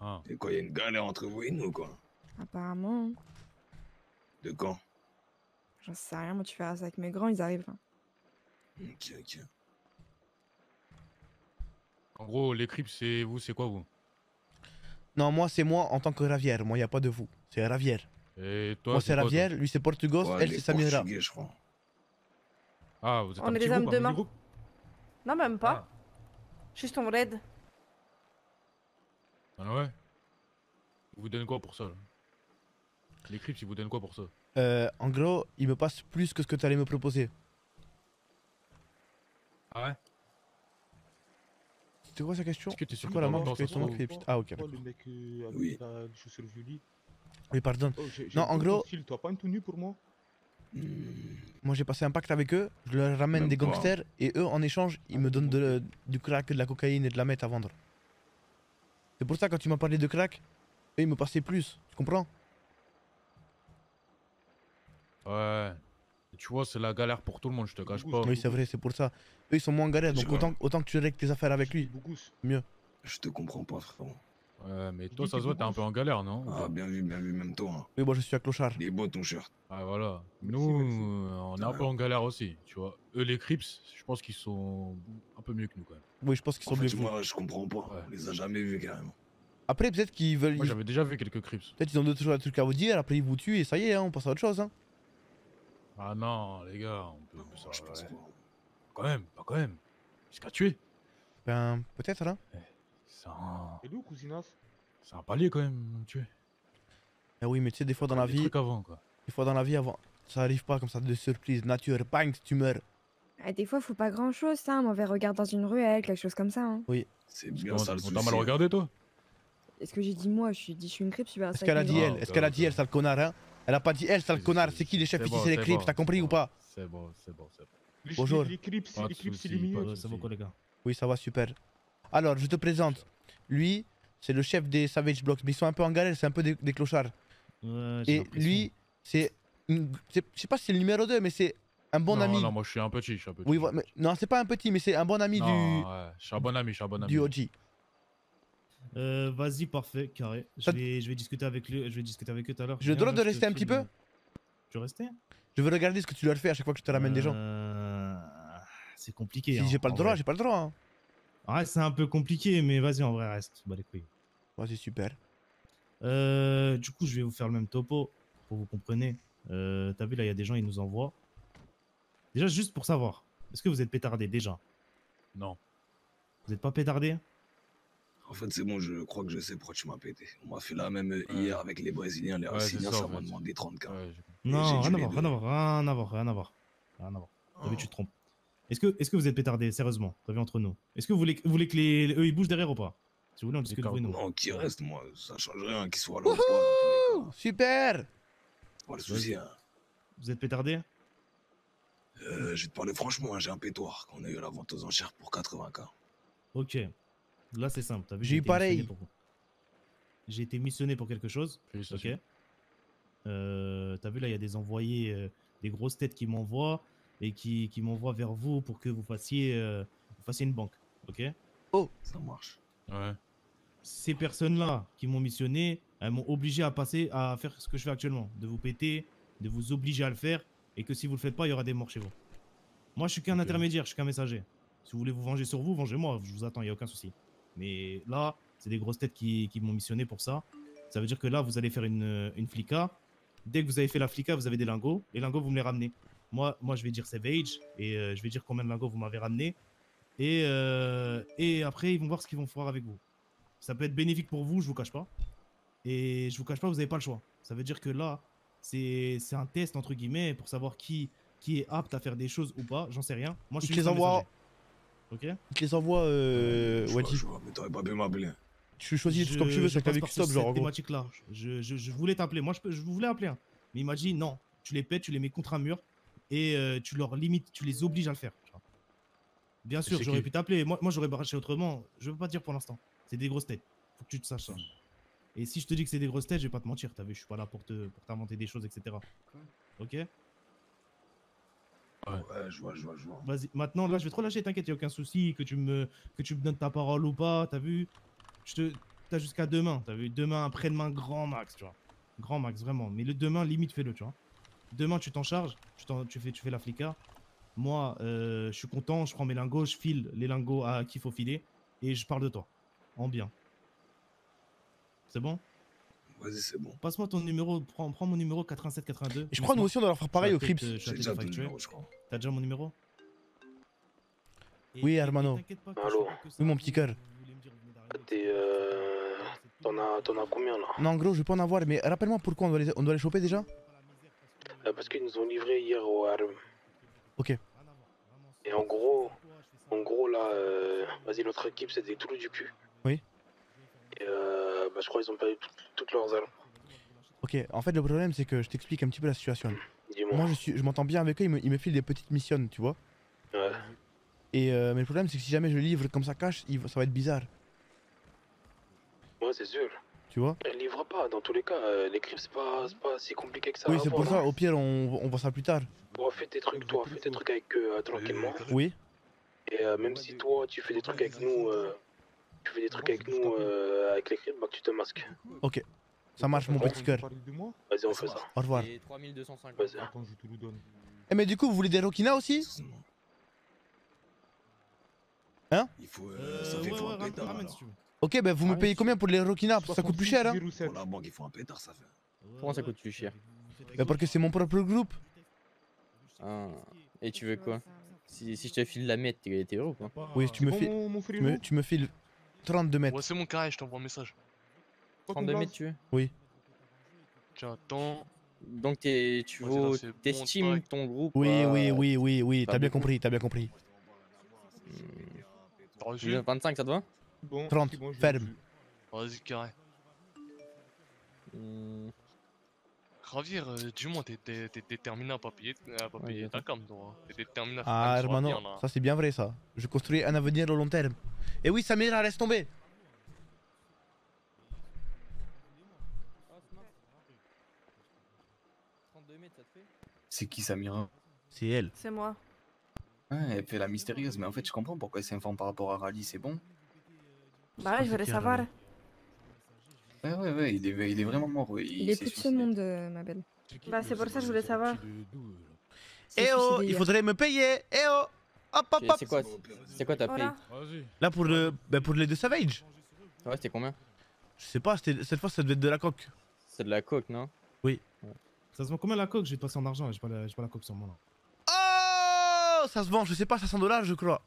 Ah. Et quoi, y a une galère entre vous et nous, quoi Apparemment, De quand? J'en sais rien, moi tu verras ça avec mes grands, ils arrivent. là. Ok, ok. En gros, les Crips, c'est vous, c'est quoi, vous? Non, moi, c'est moi en tant que Ravière. Moi, y a pas de vous. C'est Ravière. Et toi, Moi, c'est Ravière, lui, c'est Portugos, Ouais, elle, c'est Samira. Portugais, je crois. Ah, vous êtes On un est petit des hommes groupe, de main. Non, même Ah. pas. Juste on raid. Ah ouais? Ils vous donnent quoi pour ça là? Les Crips, ils vous donnent quoi pour ça? Euh, en gros, il me passe plus que ce que tu allais me proposer. Ah ouais? C'était quoi sa question Est-ce que que quoi la marque Ah, ok. D'accord. le mec euh, avec Oui. Oui, pardon. Oh, Non, en gros, de style, Toi, pas une tenue pour moi? Moi j'ai passé un pacte avec eux, je leur ramène Même des gangsters et eux en échange ils me donnent de- du crack, de la cocaïne et de la meth à vendre. C'est pour ça quand tu m'as parlé de crack, eux ils me passaient plus, tu comprends? Ouais. Tu vois, c'est la galère pour tout le monde, je te cache pas. Oui c'est vrai, c'est pour ça. Eux ils sont moins en galère donc autant, autant que tu règles tes affaires avec lui, mieux. Je te comprends pas, frérot. Ouais, mais toi, ça se voit, t'es un peu en galère, non Ah, bien vu, bien vu, même toi. hein. Oui, moi je suis un clochard. Il est beau ton shirt. Ah, voilà. Nous, euh, on est un peu en galère aussi, tu vois. Eux, les Crips, je pense qu'ils sont un peu mieux que nous, quand même. Oui, je pense qu'ils En sont fait, mieux vous. moi, je comprends pas. On les a jamais vus, carrément. Après peut-être qu'ils veulent... Moi, j'avais déjà vu quelques Crips. Peut-être ils ont d'autres trucs à vous dire, après ils vous tuent et ça y est, hein, on passe à autre chose. Hein. Ah non, les gars, on peut. ça, ouais. Quand même, pas quand même. Jusqu'à tuer. Ben peut-être hein. C'est un... Et nous, cousinas C'est un palier quand même, tuer. Ah oui mais tu sais des fois dans la Des vie... trucs avant, quoi. Des fois dans la vie avant... Ça arrive pas comme ça de surprise, nature, bang, tu meurs. Ah, des fois, faut pas grand chose, ça. Un mauvais regard dans une ruelle, quelque chose comme ça. Hein. Oui. C'est bien ça, le On t'a mal regardé, toi? Est-ce que j'ai dit moi? Je suis dit, je suis une crêpe, super Est-ce qu'elle a dit elle? Est-ce qu'elle a dit elle, sale connard hein? Elle a pas dit elle, sale connard, c'est qui les chefs c'est ici bon, C'est les Crips, bon, t'as compris ou pas C'est bon, c'est bon, c'est bon. Bonjour. Les les Crips, c'est les meilleurs. pas de Ça va quoi, les gars Oui, ça va super. Alors, je te présente. Lui, c'est le chef des Savage Blocks, mais ils sont un peu en galère, c'est un peu des, des clochards. Ouais, Et lui, c'est. Je sais pas si c'est le numéro 2, mais c'est un bon non, ami. Non, moi, je suis un petit, je suis un petit. Oui, mais- non, c'est pas un petit, mais c'est un bon ami Non, du, ouais, je suis un bon ami, je suis un bon ami. du OG. Euh, vas-y, parfait, carré. Je vais, je vais discuter avec lui, je vais discuter avec eux tout à l'heure. J'ai le droit de rester un petit le- peu Tu veux rester? Je veux regarder ce que tu leur fais à chaque fois que je te ramène des gens. Euh, C'est compliqué. Si hein, j'ai pas le droit, j'ai pas le droit. Ouais, c'est un peu compliqué, mais vas-y, en vrai, reste. Bah les couilles. Vas-y, super. Euh, du coup, je vais vous faire le même topo pour que vous compreniez. Euh, T'as vu, là, il y a des gens, ils nous envoient. Déjà, juste pour savoir, est-ce que vous êtes pétardé déjà? Non. Vous êtes pas pétardé En fait, c'est bon, je crois que je sais pourquoi tu m'as pété. On m'a fait la même hier avec les Brésiliens, les Ouais, c'est Brésiliens, ça, m'a demandé 30K. Non, rien à voir, rien à voir, rien à voir, rien à voir. Rien à voir. T'as vu, tu te trompes. Est-ce que, est que vous êtes pétardé, sérieusement? T'as vu entre nous? Est-ce que vous voulez, vous voulez que les, les- eux ils bougent derrière ou pas? Si vous voulez, on discute entre nous. Non, qui reste, moi, ça change rien, qu'ils soient là ou pas. Super Pas le souci, hein. Vous êtes pétardé? Euh, je vais te parler franchement, hein, j'ai un pétoire qu'on a eu à la vente aux enchères pour 80K. Ok. Là, c'est simple. T'as vu J'ai eu été pareil. missionné pour- J'ai été missionné pour quelque chose. Ok. Euh, T'as vu là, il y a des envoyés, euh, des grosses têtes qui m'envoient et qui, qui m'envoient vers vous pour que vous fassiez, euh, vous fassiez une banque. Ok. Oh, ça marche. Ouais. Ces personnes-là qui m'ont missionné, elles m'ont obligé à passer à faire ce que je fais actuellement, de vous péter, de vous obliger à le faire, et que si vous le faites pas, il y aura des morts chez vous. Moi, je suis qu'un intermédiaire, je suis qu'un messager. Si vous voulez vous venger sur vous, vengez-moi, je vous attends, il y a aucun souci. Mais là, c'est des grosses têtes qui, qui m'ont missionné pour ça. Ça veut dire que là, vous allez faire une, une flica. Dès que vous avez fait la flica, vous avez des lingots. Les lingots, vous me les ramenez. Moi, moi je vais dire Savage et euh, je vais dire combien de lingots vous m'avez ramené. Et, euh, et après, ils vont voir ce qu'ils vont faire avec vous. Ça peut être bénéfique pour vous, je vous cache pas. Et je vous cache pas, vous n'avez pas le choix. Ça veut dire que là, c'est un test, entre guillemets, pour savoir qui, qui est apte à faire des choses ou pas. J'en sais rien. Moi, je suis les envoie. Ok Il te les envoie, euh, Je je vois, mais t'aurais pas pu m'appeler. Tu choisis tout comme tu veux, je avec par stop, cette genre en gros. thématique-là. Je, je, je voulais t'appeler. Moi, je, peux- je voulais appeler. hein. Mais il m'a dit non. Tu les pètes, tu les mets contre un mur et euh, tu leur limites, tu les obliges à le faire. Bien sûr, j'aurais pu t'appeler. Moi, moi j'aurais barraché autrement. Je veux pas te dire pour l'instant. C'est des grosses têtes. Faut que tu te saches ça. Et si je te dis que c'est des grosses têtes, je vais pas te mentir. T'as vu, je suis pas là pour te pour t'inventer des choses, etc. Ok? Ouais, je vois, je vois, je vois. Vas-y, maintenant là je vais te relâcher, t'inquiète, y a aucun souci, que tu me que tu me donnes ta parole ou pas, t'as vu? Je te t'as jusqu'à demain, t'as vu? Demain, après-demain, grand max, tu vois. Grand max, vraiment. Mais le demain, limite, fais-le, tu vois. Demain, tu t'en charges, tu, t'en- tu fais tu fais la flica. Moi, euh, je suis content, je prends mes lingots, je file les lingots à qui faut filer et je parle de toi, en bien. C'est bon? Vas-y, c'est bon. Passe-moi ton numéro, prends, prends mon numéro 8782. Et je crois nous aussi on doit leur faire pareil aux Crips. J'ai déjà ton numéro, je crois. T'as déjà mon numéro? Oui, Hermano. Allô Oui, mon petit cœur. T'es euh... T'en as, combien là? Non, en gros, je vais pas en avoir, mais rappelle-moi pourquoi on doit les, on doit les choper déjà Euh, Parce qu'ils nous ont livré hier au RM. Ok. Et en gros, en gros là, euh, vas-y, notre équipe c'est des trous du cul. Oui. Je crois qu'ils ont perdu toutes- toutes leurs armes. Ok, en fait, le problème, c'est que je t'explique un petit peu la situation. Dis-moi. Moi, je, suis, je m'entends bien avec eux, ils me, ils me filent des petites missions, tu vois. Ouais. Et euh, mais le problème, c'est que si jamais je livre comme ça cache, il va- ça va être bizarre, Ouais, c'est sûr. tu vois? Elle livre pas, dans tous les cas, euh, les c'est pas, c'est pas si compliqué que ça. oui, c'est pour ça, au pire, on, on voit ça plus tard. Bon, fais tes trucs, toi, fais tes trucs avec eux euh, tranquillement. Oui. Et euh, même si toi, tu fais des trucs avec nous, euh, tu fais des trucs avec nous, euh, avec les crips, bah que tu te masques. Ok. Ça marche, mon petit cœur. Vas-y, on fait ça. Au revoir. Et 3250. Vas-y. Attends, je te le donne. Eh, mais du coup, vous voulez des Rokina aussi? Hein? Il faut. Euh, ça fait ouais, ouais, un pétard. ramène alors. si tu veux. Ok, bah vous me payez combien pour les Rokina? Parce que ça coûte plus cher, hein Pour la banque, il faut un pétard, ça fait. Pourquoi ça coûte plus cher Bah parce que c'est mon propre groupe. Ah. Et tu veux quoi? Si, si je te file la mètre, t'es t'es heureux ou quoi? Oui, tu me, bon, files, mon- mon tu, me, frérot tu me files 32 mètres. Ouais, c'est mon carré, je t'envoie un message. 32 mètres, tu veux Oui. Tiens, attends. Donc t'es- tu là, vaux- bon, t'estimes ton groupe Oui, à- oui, oui, oui, oui, t'as bien compris, t'as bien compris. T'as reçu 25, ça te va Bon, 30, c'est bon, je l'ai ferme. Vas-y, carré. Hmm, Ravir, euh, dis-moi, t'es t'es- t'es déterminé à pas payer, à pas payer ta cam, toi. T'es déterminé à faire Ah, hermano, ça c'est bien vrai ça. Je construis un avenir au long terme. Et oui, Samira, laisse tomber. C'est qui Samira? C'est elle. C'est moi. Ouais, elle fait la mystérieuse, mais en fait je comprends pourquoi elle s'informe par rapport à Rally, c'est bon. Bah ouais, je voulais savoir. Ouais, ouais, ouais, il est, il est vraiment mort, ouais. Il est plus de ce monde, euh, ma belle. Bah c'est pour ça que je voulais savoir. Eh oh, il faudrait me payer. Eh oh. Hop, hop, hop. C'est quoi, c'est quoi ta paye? Là pour le, bah, pour les deux Savage. Ouais, c'était combien? Je sais pas, cette fois ça devait être de la coque. C'est de la coke, non? Oui. Ça se vend combien la coque? Je vais te passer en argent, j'ai pas, la- j'ai pas la coque sur moi là. Oh, ça se vend, je sais pas, 500 dollars je crois.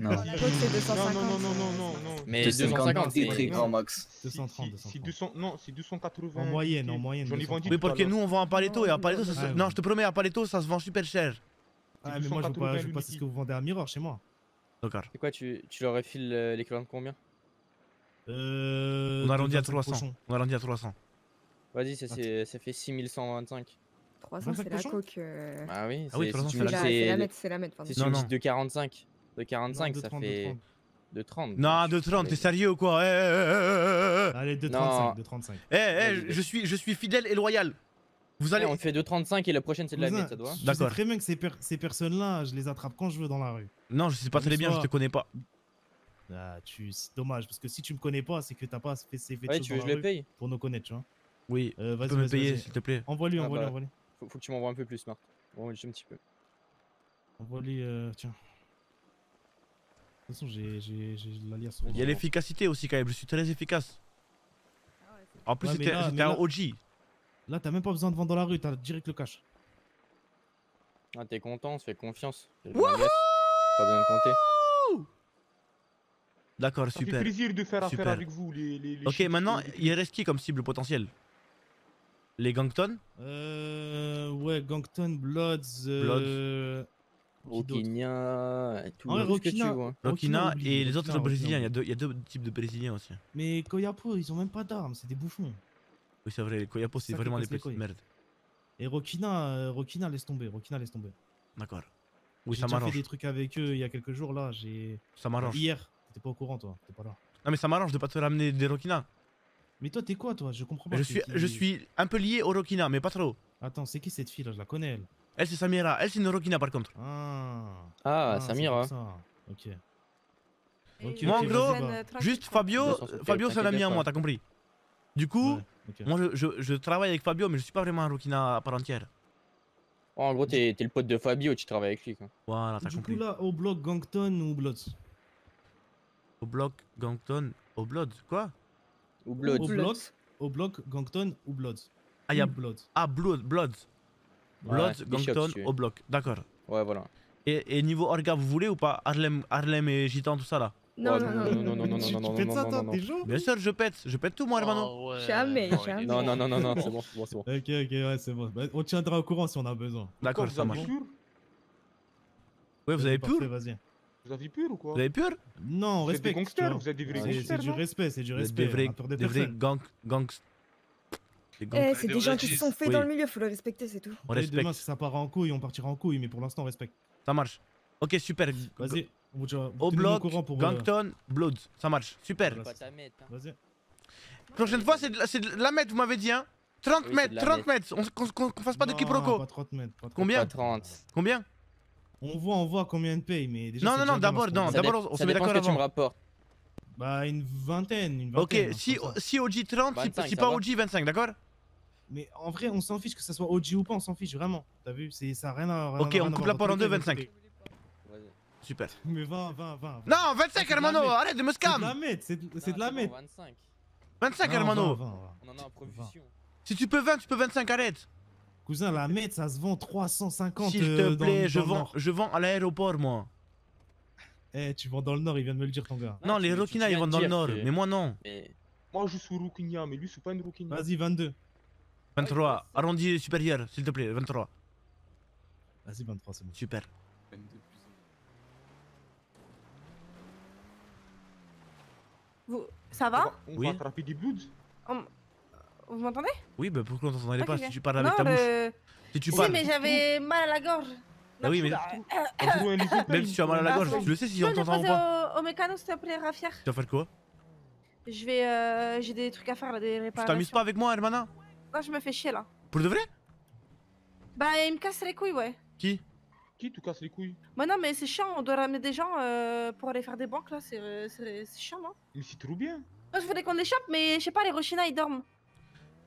Non. La coque, c'est 250. Non, non, non, non, non, non. Mais 250, 250, c'est c'est très grand max. 230, Si- si 200, non, c'est 280. En moyenne, en moyenne. J'en ai vendu Oui, à parce que nous on vend à Paletto et à Paletto ça se... Non, je te promets, à Paletto ça se vend super cher. Ah, mais moi je veux pas, je veux pas c'est ce que vous vendez à Mirror chez moi. D'accord. C'est quoi, tu, tu leur files euh, l'équivalent de combien? Euh. On arrondit à 25 300. pochons. On arrondit à 300. Vas-y, ça, c'est- ça fait 6125. 300, c'est la coque. euh, Ah oui, Ah oui, c'est- 300, si tu c'est me la- c'est la c'est- mètre, c'est la mètre, non. dis de 45, de 45, Non, ça 2,30, fait 2,30. de 30. Non, de 30, t'es sérieux ou quoi Eh, eh, eh, eh, eh, eh. Allez, de Non. 35, de 35. Eh, eh, je suis, je suis fidèle et loyal. Vous allez. On fait de 35 et la prochaine c'est de la miette, ça doit Je sais D'accord. très bien que ces, per- ces personnes-là, je les attrape quand je veux dans la rue. Non, je sais pas très bien, je te connais pas. Ah, tu... c'est dommage, parce que si tu me connais pas, c'est que t'as pas fait ces fait de Ouais, choses tu veux dans que la je le rue paye? Pour nous connaître, tu vois. Oui, Euh, tu vas-y, peux me payer s'il te plaît. Envoie-lui, Ah envoie-lui, bah, envoie-lui. Faut, faut que tu m'envoies un peu plus, Smart. Envoie-lui un petit peu. Envoie-lui, euh, tiens. De toute façon, j'ai l'alias. sur Il y a l'efficacité aussi quand même, je suis très efficace. En plus, Ouais, c'était un là- OG. Là, t'as même pas besoin de vendre dans la rue, t'as direct le cash. Ah, t'es content, on se fait confiance. Pas besoin de compter. D'accord, Ça fait super. plaisir de faire affaire Super. avec vous, les. les, les Ok, maintenant, les- il reste qui comme cible potentielle? Les Gangton? Euh. Ouais, Gangton, Bloods. Euh... qui d'autre Rokina, tout, ouais, tout ce que tu Rokina. vois? Rokina obligé, et les autres Rokina, brésiliens. Il y, a deux, il y a deux types de brésiliens aussi. Mais Koyapo, ils ont même pas d'armes, c'est des bouffons. Oui, c'est vrai, les Koyapo, c'est vraiment des petites merdes. Et Rokina, euh, Rokina, laisse tomber, Rokina, laisse tomber. D'accord. Oui, J'ai ça déjà fait m'arrange. des trucs avec eux il y a quelques jours là, j'ai. Ça m'arrange. Hier, t'étais pas au courant toi, t'étais pas là. Non, mais ça m'arrange de pas te ramener des Rokina. Mais toi, t'es quoi toi? Je comprends pas. Je suis, je suis un peu lié au Rokina, mais pas trop. Attends, c'est qui cette fille là? Je la connais elle. Elle, c'est Samira. Elle, c'est une Rokina par contre. Ah. Ah, c'est Samira. Ok. Moi, en gros, juste Fabio, 260, Fabio, c'est un ami à moi, t'as compris Du coup, Ouais, moi, je, je, je travaille avec Fabio, mais je suis pas vraiment un Rokina à part entière. Oh, en gros, t'es le pote de Fabio, tu travailles avec lui. Quoi. Voilà, t'as Du compris. coup là, au bloc Gangton ou Bloods? Au bloc, Gangton, au Blood, quoi? Ou Au Blood. bloc, au bloc Gangton ou Bloods? Ah, il y a Ou Bloods. Ah, Blood, Blood. Blood, Ouais, Gangton, si tu au bloc, d'accord. Ouais, voilà. Et, et niveau orga, vous voulez ou pas Harlem, Harlem et Gitan, tout ça là Non, Ouais, non, non, non, non, non, non, Tu- non, tu non, pètes non, ça, non, toi, non, t'es non. chaud Bien sûr, je pète. Je pète tout, moi, hermano. Jamais, jamais. Non, non, non, non, non, c'est bon, c'est bon, c'est bon. Ok, ok, ouais, c'est bon. Bah, on tiendra au courant si on a besoin. D'accord, ça marche. Ouais, vous avez pur Vas-y. Vous avez pur ou quoi Vous avez pur Non, on Vous êtes des gangsters, tu vous êtes des vrais C'est- C'est gangsters, du non respect, c'est du respect. Des vrais, des vrais gang, gangs. Eh, c'est des gens qui se sont faits Oui. dans le milieu, faut le respecter, c'est tout. On Et Demain, respecte. si ça part en couille, on partira en couille, mais pour l'instant, on respecte. Ça marche. Ok, super. Vas-y. Au bloc, euh, Gangton, Blood. Ça marche. Super. Vas-y. Prochaine fois, c'est de, la- c'est de la mètre, vous m'avez dit, hein 30 Oui, c'est mètres, de la 30 mètre. mètres. On- Qu'on fasse pas de quiproquo. Pas 30 mètres. pas 30 Combien Pas 30. Combien On voit, on voit combien de paye, mais déjà. Non, non, non, d'abord, non, d'abord, on ça se met d'accord que tu me avant. rapportes. Bah, une vingtaine, une Ok, vingtaine. si, truc comme ça. si OG 30, si- 25, si ça pas. OG 25, d'accord? Mais en vrai, on s'en fiche que ça soit OG ou pas, on s'en fiche vraiment. T'as vu C'est ça a rien à rien Ok, à- on coupe la part en deux, cas, 25. ils vont Super. Mais 20, 20, 20. Non, 25, c'est de la hermano, arrête de me C'est de la scam. merde, c'est de c'est de la merde. 25. 25, Non, hermano. 20, 20, On en a en profusion. Si tu peux 20, tu peux 25, arrête. Cousin, la mètre, ça se vend 350. S'il euh, te dans- plaît, je vends, je vends à l'aéroport, moi. Eh, tu vends dans le Nord, il vient de me le dire, ton gars. Non, les Rokina, ils vendent de dans le Nord, mais moi, non. Mais Moi, je suis Rouquinia, mais lui, c'est pas une Rouquinia. Vas-y, 22. 23, arrondi supérieur, s'il te plaît, 23. Vas-y, 23, c'est bon. Super. Vous... Ça va? On Oui. va attraper des bloods. On- Vous m'entendez? Oui, bah pourquoi on t'entendrait Ok, pas si tu parles avec Non, ta bouche le- Si tu Si, parles. mais j'avais mal à la gorge. Ah oui, mais même si tu as mal à la Ah, gorge, tu le sais si Tu on t'entend ou pas. au, au mécano, s'il te plaît, Rafier Tu vas faire quoi? Je vais. Euh, J'ai des trucs à faire là, des Tu réparations. t'amuses pas avec moi, Hermana? Non, je me fais chier là. Pour de vrai? Bah, il me casse les couilles, ouais. Qui? Qui te casse les couilles? Bah, non, mais c'est chiant, on doit ramener des gens euh, pour aller faire des banques là, c'est euh, chiant, non? Mais c'est trop bien. Moi, je voulais qu'on les chope, mais je sais pas, les Rochina ils dorment.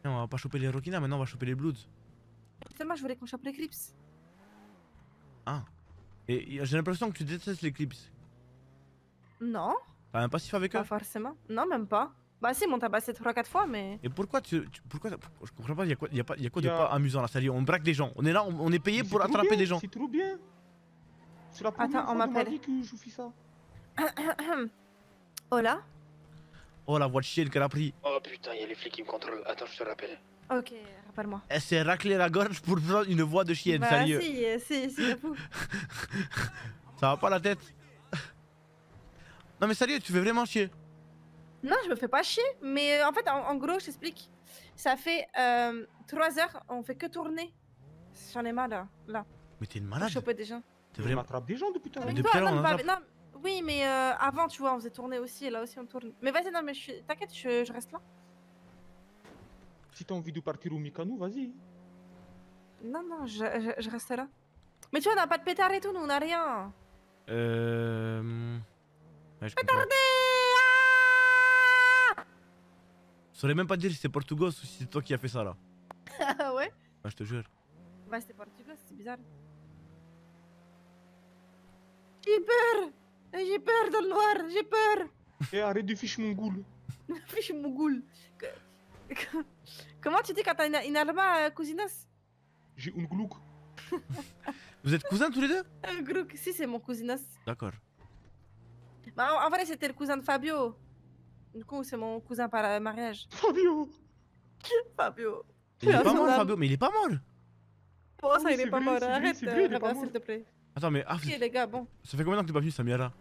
Non, on va pas choper les Rokina, maintenant on va choper les Bloods. Seulement, je voulais qu'on chope les Crips. Ah. Et j'ai l'impression que tu détestes les clips. Non, T'as un passif avec eux? pas forcément. Non, même pas. Bah, si, ils m'ont tabassé 3-4 fois, mais. Et pourquoi tu, tu- pourquoi je comprends pas, il y a quoi, y a pas, y a quoi de Y a- pas amusant là, sérieux On braque des gens, on est là, on, on est payé Mais pour trop attraper bien, des gens. C'est trop bien. C'est la première Attends, on fois de ma m'appelle. vie que je fais ça. Hola? Oh la voix de chienne qu'elle a pris. Oh putain, y'a les flics qui me contrôlent. Attends, je te rappelle. Ok, rappelle-moi. Elle s'est raclée la gorge pour prendre une voix de chienne, bah, sérieux. si, euh, si, si. Ça va pas la tête Non mais sérieux, tu fais vraiment chier. Non, je me fais pas chier, mais euh, en fait, en, en gros, je t'explique. Ça fait 3 heures, on fait que tourner. J'en ai marre là. là Mais t'es une malade. choper des gens. T'es On vraiment. attrape des gens depuis tout à Mais l'heure. depuis non, on attrape. non, oui, mais euh, avant, tu vois, on faisait tourner aussi, et là aussi on tourne. Mais vas-y, non, mais je suis. T'inquiète, je, je reste là. Si t'as envie de partir au Mikano, vas-y. Non, non, je, je, je reste là. Mais tu vois, on n'a pas de pétard et tout, nous, on n'a rien. Euh. Ouais, je comprends. Je saurais même pas dire si c'est Portugos ou si c'est toi qui as fait ça là. Ah ouais? Ouais, je te jure. Bah, c'était portugais, c'est bizarre. J'ai peur J'ai peur dans le noir, j'ai peur Et arrête de fiche mon goule. Fiche mon que- Comment tu dis quand t'as une, une arma, euh, cousinas J'ai une glouk. Vous êtes cousins tous les deux? Un gros, si, c'est mon cousinas. D'accord. Bah, en, en vrai, c'était le cousin de Fabio. Du coup, c'est mon cousin par euh, mariage. Fabio Fabio. Il est pas âme. Fabio, mais il est pas mort Bon, ça, oui, il est pas vrai, Arrête, s'il te plaît. Attends, mais ah, les gars, bon. ça fait combien de temps que t'es pas venu, Samira?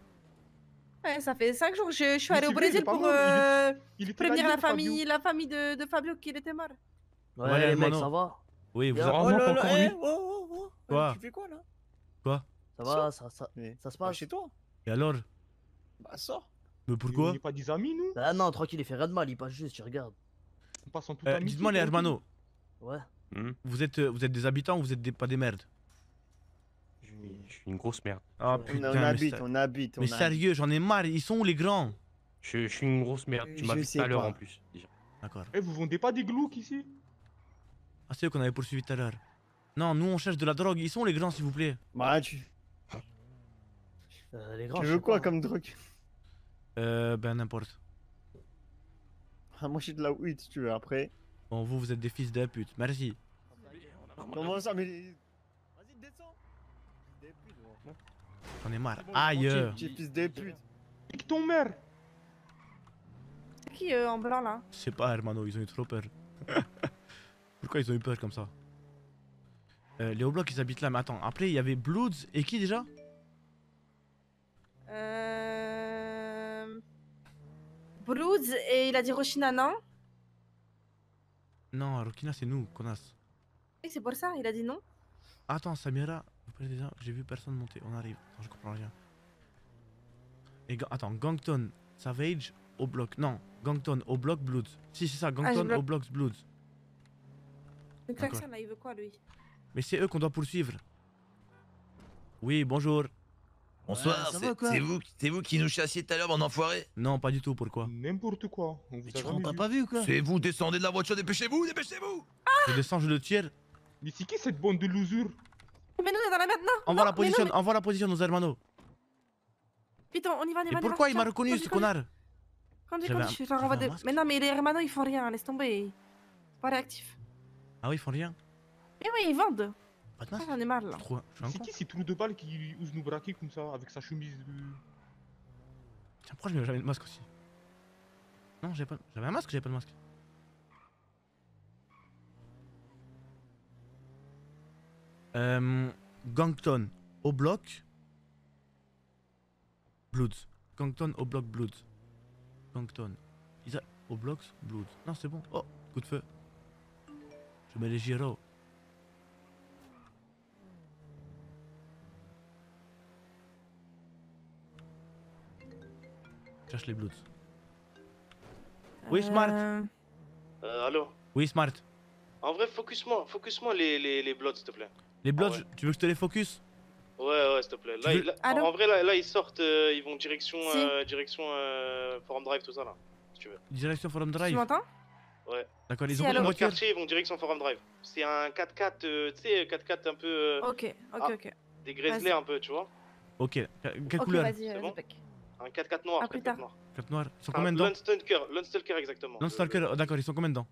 Ouais, ça fait 5 jours. Je, je suis allée au Brésil pour il est- euh, Il était prévenir la Fabio. famille, la famille de, de Fabio qu'il était mort. Ouais, Ouais, les mecs, ça va Oui, vous avez Oh vraiment pas encore oh, oh, oh. Quoi? Tu fais quoi là? Quoi? Ça va, ça, ça, ça se passe chez toi Et alors? Bah, sors. Mais On pourquoi n'est pas des amis, nous Ah non, tranquille, il fait rien de mal, il passe juste, tu regardes. On passe en toute Euh, Dites-moi les hermanos, Ouais. vous êtes, euh, vous êtes des habitants ou vous êtes des, pas des merdes Je suis- je suis une grosse merde. Ah On- putain, on mais habite, ça- on habite, Mais on sérieux, j'en ai marre, ils sont où les grands Je, je suis une grosse merde. Tu m'as tout à l'heure en plus. Déjà. D'accord. Eh, vous vendez pas des glouks ici Ah, c'est eux qu'on avait poursuivi tout à l'heure. Non, nous on cherche de la drogue, ils sont où les grands s'il vous plaît Bah, tu. Euh, les grands, Tu je veux quoi pas. comme drogue Euh, ben n'importe. Ah, Moi j'ai de la weed si tu veux après. Bon, vous, vous êtes des fils de pute, merci. Comment ça mais. Vas-y descends J'en ai marre. Aïe Petit fils de pute Nique ton mère C'est qui euh, en blanc là? Je sais pas, Hermano, ils ont eu trop peur. Pourquoi ils ont eu peur comme ça? Euh, Les Oblocs, ils habitent là, mais attends, après il y avait Bloods et qui déjà? Euh... Bloods et il a dit Roshina, non? Non, Rokina, c'est nous, connasse. Oui, c'est pour ça, il a dit non. Attends, Samira, J'ai vu personne monter, on arrive. Attends, je comprends rien. Et attends, Gangton, Savage, au bloc. Non, Gangton, au bloc, Bloods. Si, c'est ça, je Gangton, bloque. au bloc, Bloods. Le klaxon là, il veut quoi lui? Mais c'est eux qu'on doit poursuivre. Oui, bonjour. Bonsoir, ça c'est vous, c'est vous qui nous chassiez tout à l'heure, mon enfoiré Non, pas du tout, pourquoi N'importe quoi. On vous a pas vu, quoi C'est vous, descendez de la voiture, dépêchez-vous, dépêchez-vous Je descends, je le tire. Mais c'est qui cette bande de losers Mais nous on est dans la merde, non Envoie non, la position, mais envoie la position, nos hermanos. Putain, on y va, on y va. Et pourquoi il m'a reconnu, ce connard Conduis, conduis, je des... Mais non, mais les hermanos ils font rien, laisse tomber. C'est pas réactif. Ah oui, ils font rien. Mais oui, ils vendent. De Ah, J'en ai marre là. Trop- je suis un C'est con. qui ces trous de balles qui osent nous braquer comme ça avec sa chemise de... Tiens, pourquoi jamais de masque aussi Non, j'avais pas... j'avais un masque, j'avais pas de masque. Euh, Gangton au bloc. Bloods. Gangton au bloc Bloods. Gangton. Ils a... Au bloc Bloods. Non, c'est bon. Oh, coup de feu. Je mets les gyros. Cherche les Bloods. Oui, Smart. Euh, Euh, allô Oui, Smart. En vrai, focus-moi, focus-moi les, les, les Bloods, s'il te plaît. Les Bloods, Ah ouais. tu veux que je te les focus? Ouais, ouais, s'il te plaît. Tu Là, veux- ils- là- Allô en vrai, là, là, ils sortent, euh, ils vont direction, Si. euh, direction euh, Forum Drive, tout ça, là, si tu veux. Direction Forum Tu Drive. m'entends? Ouais. D'accord, ils Si, ont le quartier, ils vont direction Forum Drive. C'est un 4x4, euh, tu sais, 4x4 un peu... euh, Ok, ok, ah, ok. Des Grizzly un peu, tu vois. Ok. Quelle Ok, couleur? vas-y, C'est euh, bon. Un 4x4 noir, À plus 4x4 tard. noir. Carte noire. Ils sont Un combien dedans Landstalker, Landstalker exactement. Landstalker, oh, d'accord, ils sont combien dedans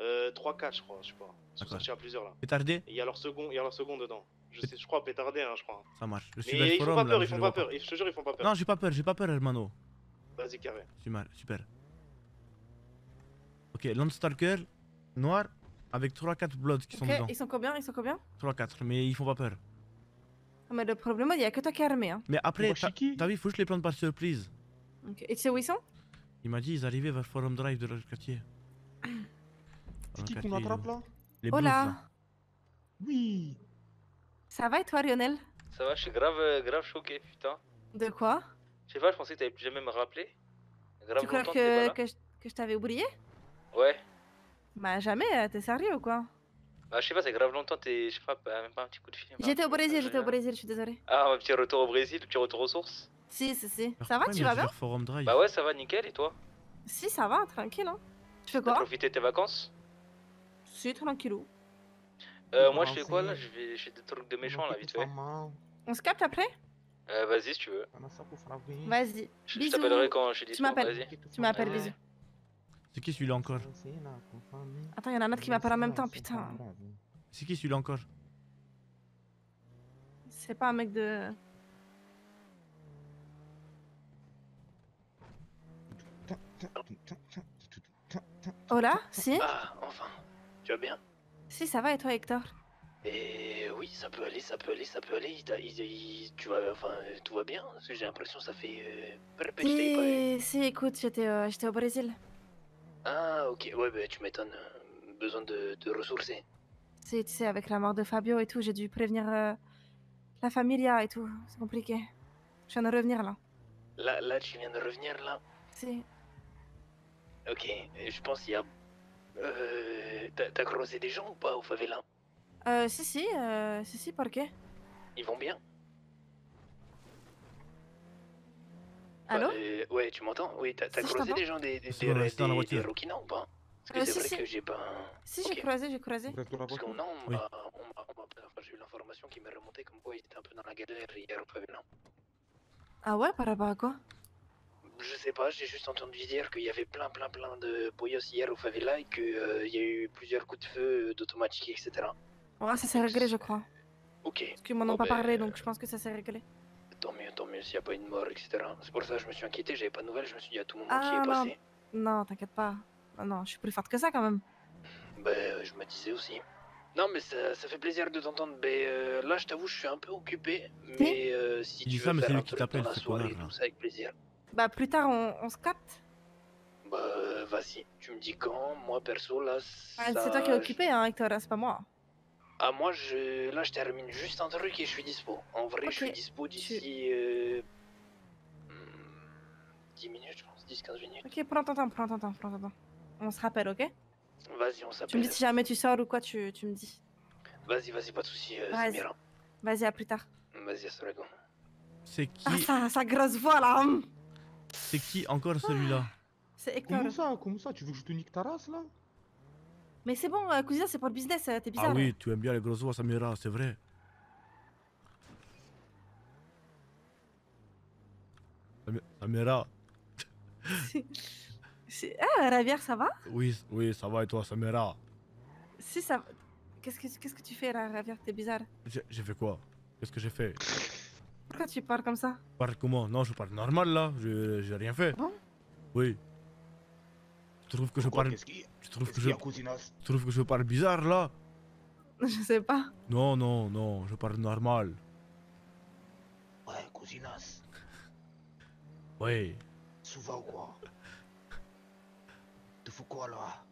Euh, 3-4, je crois, je sais pas. Ils sont sortis à plusieurs, là. Pétardé il y a leur second, il y a leur second dedans. Je sais, je crois, pétardé, hein, je crois. Ça marche. Mais ils font pas peur, ils font pas peur. Je te jure, ils font pas peur. Non, j'ai pas peur, j'ai pas peur, hermano. Vas-y, carré. Super, super. Ok, Landstalker, noir, avec 3-4 Bloods qui sont dedans. ils sont combien Ils sont combien? 3-4, mais ils font pas peur. Ah, Mais le problème, il y a que toi qui es armé. Hein. Mais après, t'as t'as vu, faut que je les plante par surprise. Et tu sais où ils sont? Il m'a dit, ils arrivaient vers Forum Drive de leur quartier. C'est qui le qu'on quartier, attrape ils- là? Les Hola. là. Oui Ça va et toi, Lionel? Ça va, je suis grave, euh, grave choqué, putain. De quoi? Je sais pas, je pensais que t'allais plus jamais me rappeler. Grave Tu crois que que, je, que je t'avais oublié? Ouais. Bah jamais, euh, t'es sérieux ou quoi? Bah, je sais pas, c'est grave longtemps, t'es, je sais pas, bah, même pas un petit coup de fil. même J'étais au Brésil, j'étais au rien. Brésil, je suis désolée. Ah, un petit retour au Brésil, un petit retour aux sources. Si, si, si. Alors Ça va, tu vas bien Forum Drive Bah ouais, ça va, nickel, et toi? Si, ça va, tranquille. Hein. Tu fais T'as quoi? profité de tes vacances? Si, tranquillou. Euh, moi, je fais quoi là? Je vais, je fais des trucs de méchant là, vite fait. On se capte après? Euh, vas-y, si tu veux. Vas-y. Je- t'appellerai quand je suis Tu m'appelles. vas-y. Tu m'appelles, bisous. C'est qui celui-là encore Attends, il y en a un autre qui m'appelle en même temps, putain. C'est qui celui-là encore C'est pas un mec de. Hola Si? Ah, enfin. Tu vas bien? Si, ça va et toi, Hector? Et oui, ça peut aller, ça peut aller, ça peut aller. Il t'a- il- il- tu vas, enfin, tout va bien. J'ai l'impression que ça fait. Euh... Si, si, écoute, j'étais euh, j'étais au Brésil. Ah, ok, ouais, bah tu m'étonnes. euh, Besoin de, de ressourcer. Si, tu sais, avec la mort de Fabio et tout, j'ai dû prévenir euh, la familia et tout. C'est compliqué. Je viens de revenir là. Là, là, tu viens de revenir là? Si. Ok, je pense qu'il y a. Euh, T'as t'as croisé des gens ou pas au favela? Euh, si, si, euh, si, si, pourquoi Ils vont bien? Allô Bah, euh, Ouais, tu m'entends? Oui, t'as Si, croisé des gens des, des, des, reste dans la des- voiture. des Rokina ou pas? Parce que Euh, c'est si, vrai si. que j'ai pas. Si, j'ai croisé, j'ai croisé. Parce que non, on Oui. m'a- enfin, j'ai eu l'information qui m'est remontée comme quoi ils étaient un peu dans la galère hier au favela. Ah ouais, par rapport à quoi? Je sais pas, j'ai juste entendu dire qu'il y avait plein, plein, plein de boyos hier au favela et qu'il y a eu plusieurs coups de feu euh, d'automatique, etc. Ouais, ça s'est réglé, je crois. Ok. Parce qu'ils m'en ont pas ben, parlé, donc je pense que ça s'est réglé. Tant mieux, tant mieux. s'il n'y a pas une mort, etc. C'est pour ça que je me suis inquiété, j'avais pas de nouvelles, je me suis dit à tout moment qui Ah est non, passé. non, t'inquiète pas. Ah non, je suis plus forte que ça quand même. Ben, euh, je me disais aussi. Non, mais ça, ça fait plaisir de t'entendre. Ben, euh, là, je t'avoue, je suis un peu occupé. Mais euh, si tu ça, veux mais c'est faire lui un qui truc t'appelle, dans la ce soirée, tout ça avec plaisir. Bah plus tard on, on se capte. Bah, euh, vas-y, tu me dis quand. Moi, perso, là. Ah, ça- c'est toi qui es occupé, hein, Hector, c'est pas moi. Ah, moi, je... là, je termine juste un truc et je suis dispo. En vrai, je suis dispo d'ici. euh, hmm, 10 minutes, je pense. 10-15 minutes. Ok, prends ton temps, prends ton temps, prends ton temps. On se rappelle, ok? Vas-y, on Tu me s'appelle. dis si jamais tu sors ou quoi, tu, tu me dis. Vas-y, vas-y, pas de soucis, euh, Vas-y. Vas-y, à plus tard. Vas-y, assalamu C'est qui Ah, ça, sa grosse voix là hum. C'est qui encore celui-là? C'est Hector. Comment ça Comment ça Tu veux que je te nique ta race là? Mais c'est bon, euh, cousine, c'est pour le business, euh, t'es bizarre. Ah oui, tu aimes bien les grosses voix, Samira, c'est vrai. Sami- Samira, Ah, Ravière, ça va? Oui, oui, ça va et toi, Samira? Si, ça Qu'est-ce que, qu'est-ce que tu fais Ravière? T'es bizarre. J'ai fait quoi? Qu'est-ce que j'ai fait? Pourquoi tu parles comme ça? Parle comment? Non, je parle normal là, j'ai rien fait. Oui. Tu trouves que je parle. Tu trouves que je. Tu trouves que je parle bizarre là? Je sais pas. Non, non, non, je parle normal. Ouais, cousinas. Oui. Ça va ou quoi? Te fous quoi là?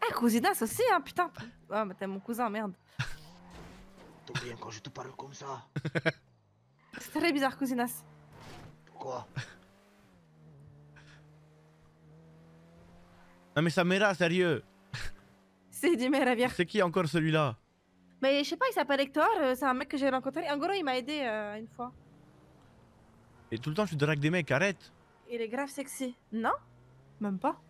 Ah, cousinas aussi, hein, putain. Ah, mais t'es mon cousin, merde. T'es bien quand je te parle comme ça C'est très bizarre, cousinas. Pourquoi? Non mais Samira, sérieux C'est du Ravière. C'est qui encore celui-là? Mais je sais pas, il s'appelle Hector, euh, c'est un mec que j'ai rencontré. En gros, il m'a aidé euh, une fois. Et tout le temps tu dragues des mecs, arrête Il est grave sexy. Non? Même pas.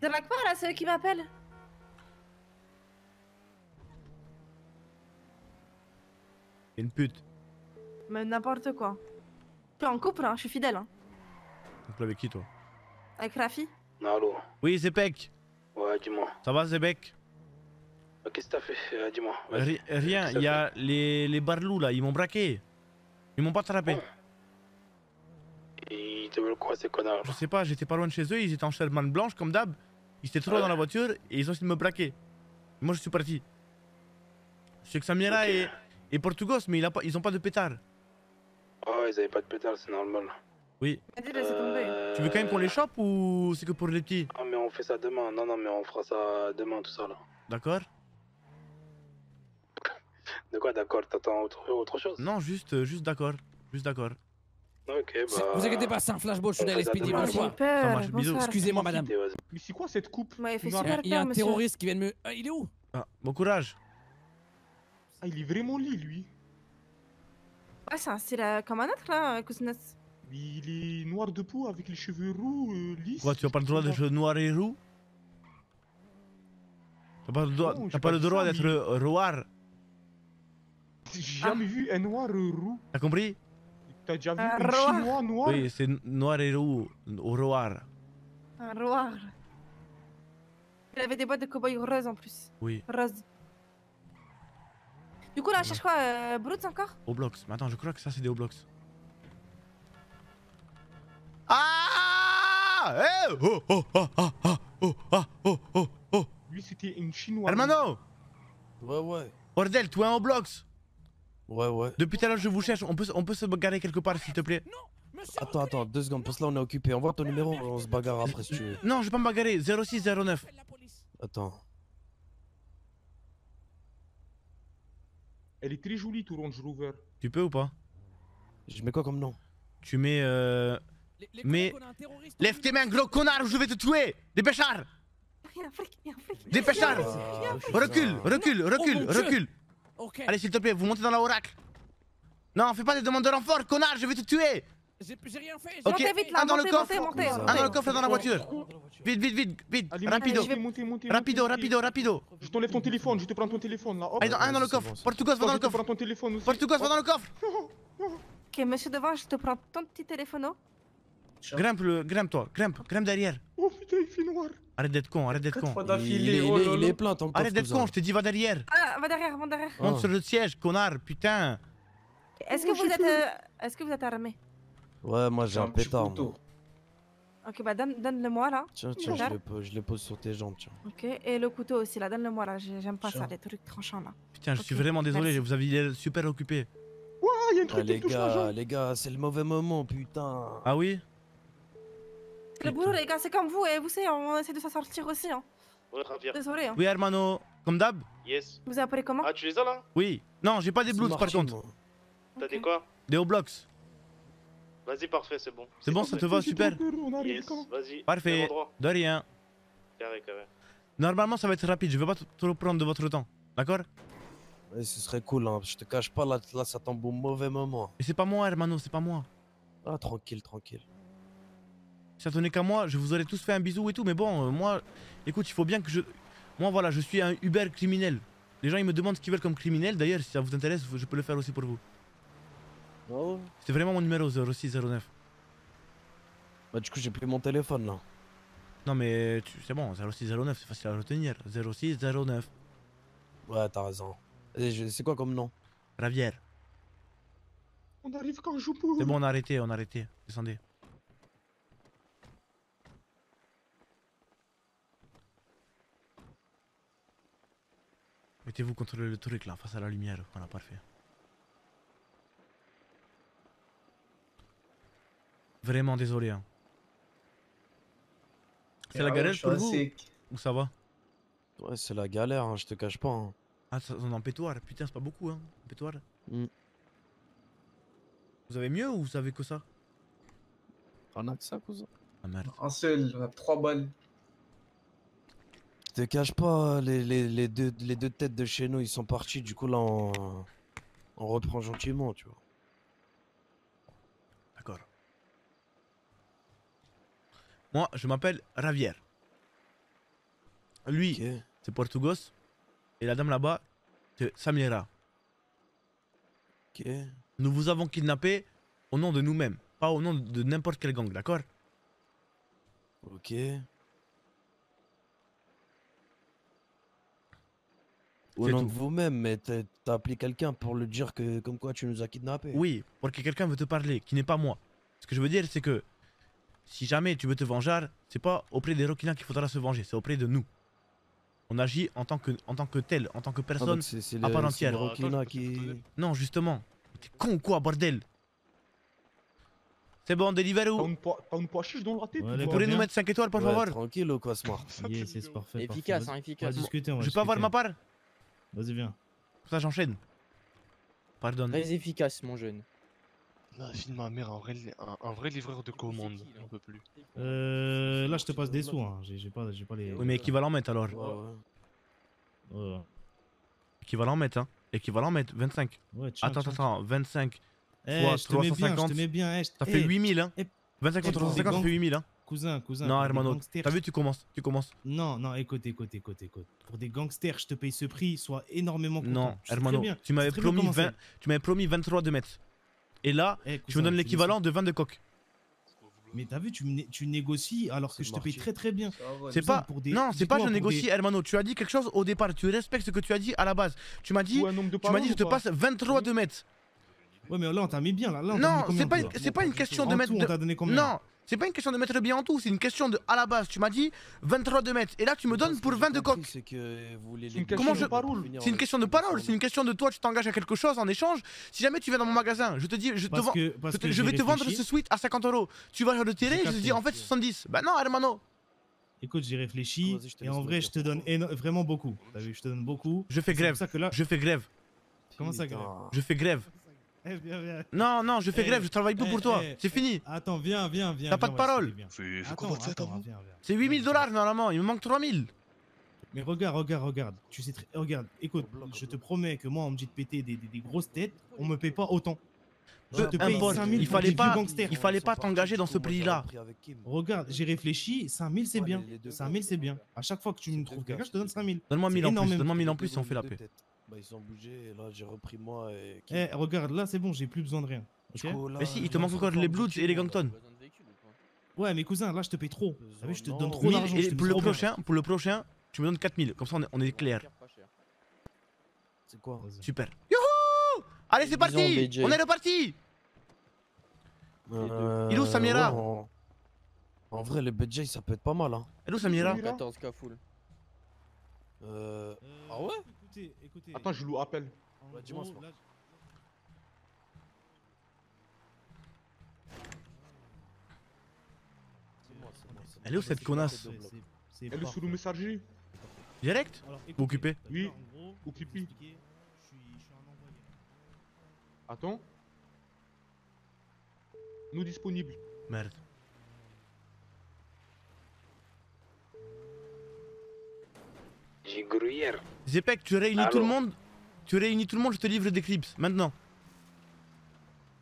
Drague pas là, c'est eux qui m'appellent. Une pute. Mais n'importe quoi. Je suis en couple, hein, je suis fidèle. Hein. Donc avec qui toi? Avec Rafi. Allô Oui, Zepek. Ouais, dis-moi. Ça va, Zebek Euh, Qu'est-ce que t'as fait? Euh, Dis-moi. Rien, il y a les, les barlous là, ils m'ont braqué. Ils m'ont pas attrapé. fait Ils te veulent quoi, ces connards? Je sais pas, j'étais pas loin de chez eux, ils étaient en Sherman blanche comme d'hab. Ils étaient trop dans la voiture et ils ont essayé de me braquer. Moi je suis parti. Je sais que Samira est, est portugos, mais il a pas, ils ont pas de pétard. Oh, ils avaient pas de pétard, c'est normal. Oui. Vas-y, laisse tomber. Tu veux quand même qu'on les chope ou c'est que pour les petits? Ah, mais on fait ça demain. Non, non, mais on fera ça demain, tout ça là. D'accord De quoi, d'accord? T'attends autre, autre chose? Non, juste, euh, juste d'accord. Juste d'accord. Ok, bah. Vous inquiétez pas, c'est un flashball, je suis dans l'SPD, bonsoir. Excusez-moi, madame. Mais c'est quoi cette coupe? Ouais, il super y a peur, un terroriste qui vient de me. Ah, il est où? Ah, bon courage. Ah, il est vraiment laid lui. Ouais, c'est un style euh, comme un autre là, cousinas. Mais il est noir de peau avec les cheveux roux, euh, lisses. Quoi, tu as pas le droit d'être noir et roux T'as pas le droit, Non, pas pas le droit ça, d'être mais- noir. J'ai jamais vu un noir roux. T'as compris? T'as déjà vu Un chinois noir? Oui, c'est noir et roux. Au noir. Un noir. Il avait des boîtes de cow-boy roses en plus. Oui, Rose. Du coup, là, on cherche quoi euh, Brutes encore? Oblox. Mais attends, je crois que ça c'est des Oblox. Ah Eh Oh oh oh oh oh oh ah, oh oh oh Lui, c'était une chinoise. Hermano Ouais, ouais. Bordel, tu es en Oblox Ouais, ouais. Depuis tout à l'heure, je vous cherche. On peut, on peut se garer quelque part, s'il te plaît Attends, attends, deux secondes, parce que là on est occupé. Envoie ton numéro, on se bagarre après si tu veux. Non, je vais pas me bagarrer. 0609. Attends. Elle est très jolie, tout Range Rover. Tu peux ou pas Je mets quoi comme nom Tu mets. Euh... Mais. Lève tes mains, gros connard, ou je vais te tuer. Dépêchard. Dépêchard Recule, recule, recule, Oh recule Ok. Allez, s'il te plaît, vous montez dans la oracle Non, fais pas des demandes de renfort, connard, je vais te tuer. J'ai rien fait. j'ai Ok, rien Montez vite fait. là, un dans le coffre. Un dans le coffre, dans la voiture. Vite, vite, vite, vite. Rapido. Rapido, rapido, rapido. Je t'enlève ton téléphone, je te prends ton téléphone là. Allez, dans- un dans le coffre. Portugos, va dans le coffre. prends ton téléphone aussi. Portugos, va dans le coffre. Ok, monsieur devant, je te prends ton petit téléphone. Grimpe, le, grimpe toi, grimpe, grimpe derrière Oh putain, il fait noir. Arrête d'être con, arrête d'être con Il, il est, il, est, il est plein ton Arrête d'être con, je te dis va derrière Ah, va derrière, va derrière. Monte Ah. sur le siège, connard, putain Est-ce que vous êtes, euh, est-ce que vous êtes armé? Ouais, moi j'ai un pétard. moi. Ok, bah donne, donne-le-moi là. Tiens, tiens, je le, pose, je le pose sur tes jambes, tiens. Ok, et le couteau aussi là, donne-le-moi là. J'ai- J'aime pas ça, les trucs tranchants là. Putain, je suis vraiment désolé, merci. vous avez l'air super occupé. Ouais, y a un Ah, truc les qui touche la gars, jambe. les gars, c'est le mauvais moment, putain. Ah oui? Le boulot, les gars, c'est comme vous, et vous savez, on essaie de s'en sortir aussi. Hein. Désolé. Hein. Oui, hermano, comme d'hab Yes. Vous appelez comment Ah, tu les as là? Oui. Non, j'ai pas des blues par contre. T'as des quoi? Des O-Blocks. Vas-y, parfait, c'est bon. C'est bon, ça te va super Yes, vas-y. Parfait. De rien. Carré, carré. Normalement, ça va être rapide, je vais pas trop prendre de votre temps. D'accord? Ouais, ce serait cool, hein. Je te cache pas, là, là ça tombe au mauvais moment. Mais c'est pas moi, hermano, c'est pas moi. Ah, tranquille, tranquille. Si ça tenait qu'à moi, je vous aurais tous fait un bisou et tout, mais bon, euh, moi, écoute, il faut bien que je. Moi, voilà, je suis un Uber criminel. Les gens, ils me demandent ce qu'ils veulent comme criminel. D'ailleurs, si ça vous intéresse, je peux le faire aussi pour vous. Oh. C'est vraiment mon numéro 0609. Bah, du coup, j'ai plus mon téléphone là. Non, mais tu- c'est bon, 0609, c'est facile à retenir. 0609. Ouais, t'as raison. Je- C'est quoi comme nom? Ravière. On arrive quand je peux. C'est bon, on a arrêté, on a arrêté. Descendez. Mettez-vous contre le truc là, face à la lumière. Voilà, parfait. Vraiment désolé. Hein. C'est la Ah galère pour vous. Ou ça va? Ouais, c'est la galère, hein, je te cache pas. hein. Ah, ça, on est en pétoire. Putain, c'est pas beaucoup, hein. en Pétoire. Mm. Vous avez mieux ou vous avez que ça? On a que ça, cousin. Ah merde. Un seul, on a trois balles. Te cache pas, les, les, les deux, les deux têtes de chez nous, ils sont partis. Du coup, là, on, on reprend gentiment, tu vois. D'accord. Moi, je m'appelle Ravière. Lui, c'est Portugos. Et la dame là-bas, c'est Samira. Ok. Nous vous avons kidnappé au nom de nous-mêmes, pas au nom de n'importe quel gang, d'accord? Ok. De vous-même, mais t'as appelé quelqu'un pour le dire que, comme quoi tu nous as kidnappés. Oui, pour que quelqu'un veut te parler, qui n'est pas moi. Ce que je veux dire, c'est que si jamais tu veux te venger, c'est pas auprès des requins qu'il faudra se venger, c'est auprès de nous. On agit en tant que, en tant que tel, en tant que personne donc c'est- à le- part entière. le qui- Non, justement. T'es con ou quoi, bordel? C'est bon, deliver ou T'as une pois chiche dans la tête Vous ou quoi? pourrez nous mettre 5 étoiles, pour Ouais, favor Tranquille ou quoi, Smart Yes, c'est parfait. Efficace, parfait. hein, efficace. On va discuter, on va Je peux avoir discuter. ma part? Vas-y, viens. Ça, j'enchaîne. Pardon. Très efficace, mon jeune. La fille de ma mère, un vrai, un, un vrai livreur de commande. On peut plus. Euh, là, je te passe des sous. Hein. J'ai pas, j'ai pas les. Oui, mais équivalent mètre alors. Ouais. Équivalent mètre, hein. Équivalent mètre, 25. Ouais, tiens, attends, tiens, attends, 25 Eh, fois je te mets bien, je 350. te mets bien. eh, je- Ça fait eh, 8000, hein. eh, 25 eh, contre pour des 350, ça fait gangs- 8000, hein. Cousin, cousin. Non, hermano. T'as vu, tu commences. Tu commences. Non, non, écoute, écoute, écoute, écoute. Pour des gangsters, je te paye ce prix, sois énormément content. Non, hermano. Tu m'avais promis, comment 20 c'est. tu m'avais promis 23 de mètres. Et là, Eh, tu cousin, me donnes l'équivalent de 20 de coq. Mais t'as vu, tu, né- tu négocies alors que je te paye très très bien. C'est pas. pour des- Non, c'est pas je pour des- négocie, hermano. Tu as dit quelque chose au départ. Tu respectes ce que tu as dit à la base. Tu m'as dit. Tu m'as dit, je te pas passe 23 de mètres. Ouais, mais là, on t'a mis bien. Là, là on Non, c'est pas, c'est pas une question de mettre. tout, de- donné combien Non, c'est pas une question de mettre bien en tout. C'est une question de à la base. Tu m'as dit 23 de mètres. Et là, tu me donnes pour 20 de coq. C'est que vous voulez C'est une question de parole. C'est une question de parole. C'est une question de toi, tu t'engages à quelque chose en échange. Si jamais tu viens dans mon magasin, je te dis, je, te Parce vends- que- parce je, te- que je vais te vendre ce suite à 50 euros. Tu vas le tirer, J'ai je te dis en fait 70. Bah non, hermano. Écoute, j'ai réfléchi te et en vrai, je te donne vraiment beaucoup. T'as vu, je te donne beaucoup. Je fais grève. pour ça que là- Je fais grève. Comment ça, grève? Je fais grève. Eh, viens, viens. Non, non, je fais Eh, grève, je travaille plus eh, pour toi. eh, C'est fini. Attends, viens, viens, viens. T'as pas viens, de on va parole. discuter, viens. Attends, attends, viens, viens. C'est 8000 dollars normalement, il me manque 3000. Mais regarde, regarde, regarde. Tu sais très... Regarde, écoute, je te promets que moi, on me dit de péter des, des- des grosses têtes, on me paye pas autant. Je Peu te paye importe, 5000 il pour fallait des pas, vieux gangsters. il fallait pas t'engager dans ce prix-là. Regarde, j'ai réfléchi, 5000 c'est bien. 5000 c'est bien. À chaque fois que tu me trouves quelqu'un, je te donne 5000. Donne-moi C'est 1000 en plus, donne-moi 1000 en plus et on fait la paix. Bah, ils sont bougés, et là j'ai repris moi et. Eh, regarde, là c'est bon, j'ai plus besoin de rien. ok Mais si, il te manque encore les Bloods et les Gangton. Ouais, mais cousin, là je te paye trop. T'as vu, je te donne trop 1000 d'argent. pour le prochain, pour le prochain, tu me donnes 4000. Comme ça on est, on est clair. C'est quoi Super. Youhou Allez, c'est parti BJ. On est reparti Euh, Il est où Samira ouais, en... en vrai, le budget ça peut être pas mal. Hein. Elle est où Samira 14 cas full. Euh... Ah ouais Écoutez, écoutez. Attends, je. En Ouais, dis-moi, gros, c'est là, Elle est où cette connasse c'est- c'est- c'est Elle est sous le messager. Direct Alors, occupé Oui. En gros, Occupé. je suis, je suis un envoyé. Attends. Nous disponibles. Merde. J'ai gruyère. Zepek, tu réunis tout le monde Tu réunis tout le monde, je te livre des clips, maintenant.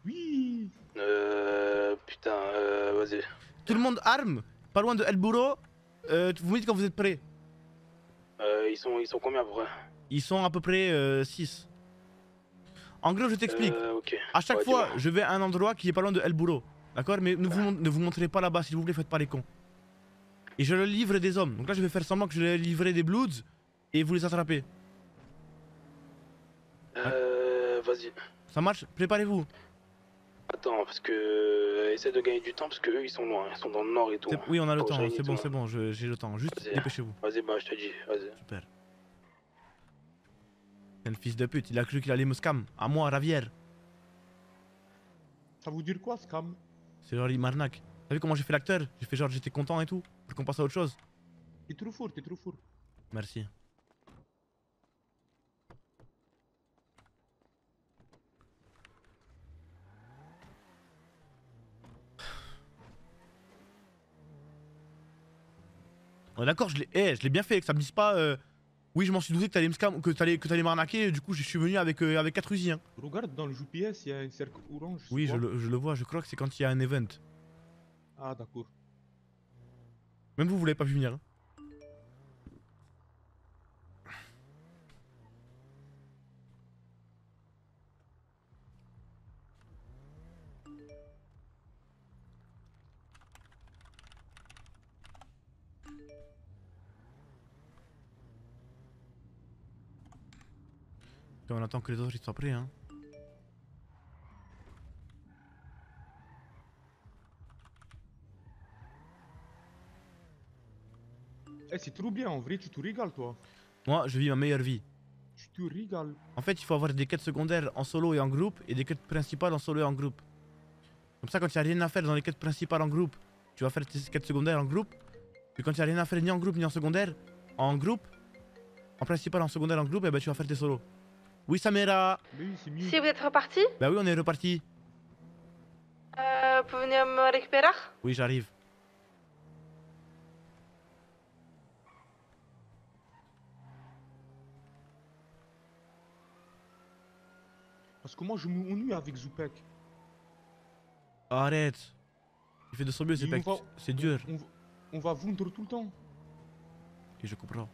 Oui. Euh. Putain, euh. Vas-y. Tout le monde arme, pas loin de El Bourro. Euh, vous me dites quand vous êtes prêts. Euh, ils sont, ils sont combien pour vrai Ils sont à peu près 6. En gros, je t'explique. Euh, ok. À chaque Ouais, fois, je vais à un endroit qui est pas loin de El Bourro. D'accord? Mais ne vous, mon- ne vous montrez pas là-bas, s'il vous plaît, faites pas les cons. Et je leur livre des hommes. Donc là, je vais faire semblant que je vais livrer des Bloods et vous les attrapez. Euh. Vas-y. Ça marche Préparez-vous. Attends, parce que. euh, Essaie de gagner du temps parce que eux ils sont loin, ils sont dans le nord et tout. Oui, on a le temps, c'est bon, tout. c'est bon, j'ai le temps. Juste Vas-y. dépêchez-vous. Vas-y, bah je te dis, vas-y. Super. C'est le fils de pute, il a cru qu'il allait me scam. À moi, Ravière. Ça veut dire quoi, scam? C'est genre il m'arnaque. T'as vu comment j'ai fait l'acteur? J'ai fait genre j'étais content et tout. Pour qu'on passe à autre chose. T'es trop fort, t'es trop fort. Merci. On est d'accord, je l'ai eh, je l'ai bien fait, que ça me dise pas. euh, Oui, je m'en suis douté que t'allais me scam, que t'allais que t'allais m'arnaquer, du coup je suis venu avec, euh, avec 4 usines. hein. Regarde dans le GPS, il y a un cercle orange. Oui, je le, je le vois, je crois que c'est quand il y a un event. Ah, d'accord. Même vous, vous l'avez pas vu venir. hein. Et on attend que les autres ils soient prêts. Hein. Eh, c'est trop bien, en vrai, tu te régales, toi. Moi, je vis ma meilleure vie. Tu te régales. En fait, il faut avoir des quêtes secondaires en solo et en groupe et des quêtes principales en solo et en groupe. Comme ça, quand il n'y a rien à faire dans les quêtes principales en groupe, tu vas faire tes quêtes secondaires en groupe. Puis quand il n'y a rien à faire ni en groupe ni en secondaire, en groupe, en principal, en secondaire, en groupe, et ben tu vas faire tes solos. Oui, Samira. Si vous êtes reparti, Bah oui, on est reparti. euh, vous pouvez venir me récupérer? Oui, j'arrive. Parce que moi, je m'ennuie avec Zoupek. Arrête. Il fait de son mieux, va- c'est dur. On, va- on va vendre tout le temps. Et je comprends.